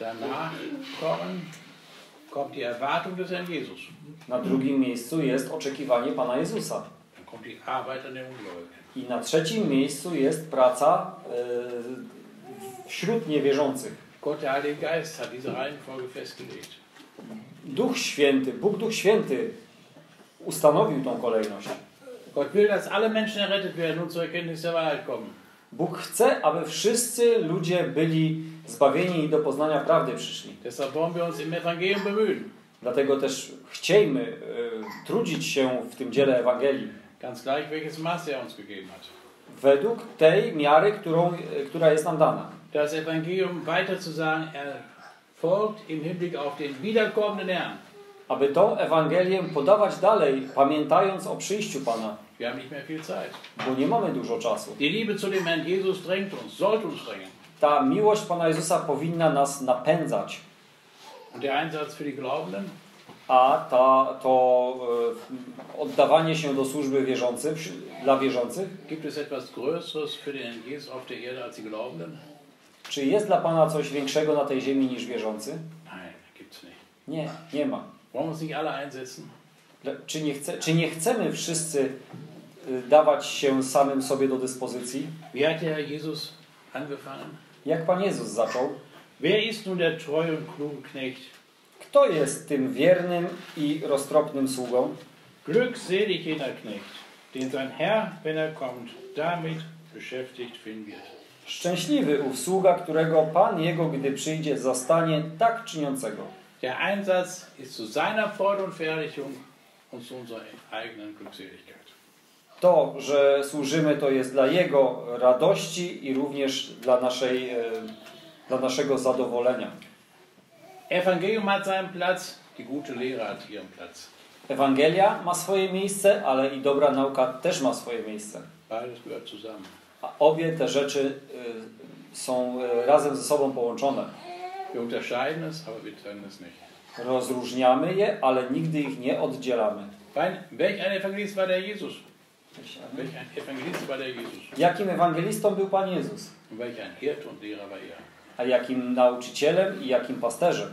Danach kommen, kommt die Erwartung des Herrn Jesus. Na drugim miejscu jest oczekiwanie Pana Jezusa. I na trzecim miejscu jest praca e, wśród niewierzących. Gott, der Heilige Geist, hat diese Reihenfolge festgelegt. Duch Święty, Bóg Duch Święty ustanowił tą kolejność. Gott will, dass alle Menschen errettet werden und zur Erkenntnis der Wahrheit kommen. Bóg chce, aby wszyscy ludzie byli zbawieni i do poznania prawdy przyszli. Deshalb wollen wir uns im Evangelium bemühen. Dlatego też chciejmy e, trudzić się w tym dziele Ewangelii Ganz gleich, welches Maß er uns gegeben hat. według tej miary, którą, e, która jest nam dana. Das Evangelium weiter zu sagen, erfolgt im Hinblick auf den wiederkommenden Herrn. Aby tą Ewangelię podawać dalej, pamiętając o przyjściu Pana, Wir haben nicht mehr viel Zeit. bo nie mamy dużo czasu. Die Liebe zu dem Herrn Jesus drängt uns, sollte uns drängen. Ta miłość Pana Jezusa powinna nas napędzać, Und der Einsatz für die Glaubenden, a ta, to e, oddawanie się do służby wierzącym, dla wierzących, gibt es etwas Größeres für den Jesus auf der Erde als die Glaubenden? czy jest dla Pana coś większego na tej ziemi niż wierzący? Nein, gibt's nicht. Nie, nie ma. Wollen wir uns nicht alle einsetzen? Dla- Czy nie, chce, czy nie chcemy wszyscy y, dawać się samym sobie do dyspozycji? Wie hat der Herr Jesus angefangen? Jak Pan Jezus zaczął? Wer ist nun der treue und kluge Knecht? Kto jest tym wiernym i roztropnym sługą? Glückselig jener Knecht, den sein Herr, wenn er kommt, damit beschäftigt finden wird. Szczęśliwy ów sługa, którego Pan jego, gdy przyjdzie, zastanie tak czyniącego. Der Einsatz ist zu seiner Freude und Verherrlichung und zu unserer eigenen Glückseligkeit. To, że służymy, to jest dla Jego radości i również dla, naszej, e, dla naszego zadowolenia. Evangelium hat seinen Platz, die gute Lehre hat ihren Platz. Ewangelia ma swoje miejsce, ale i dobra nauka też ma swoje miejsce. Beides gehört zusammen. A obie te rzeczy y, są y, razem ze sobą połączone. Wir unterscheiden es, aber wir trennen es nicht. Rozróżniamy je, ale nigdy ich nie oddzielamy. Weil, welch ein Evangelist war der Jesus? Welch ein Evangelist war der Jesus? Jakim ewangelistą był Pan Jezus? Und welch ein Hirte und Lehrer war er? A jakim nauczycielem i jakim pasterzem?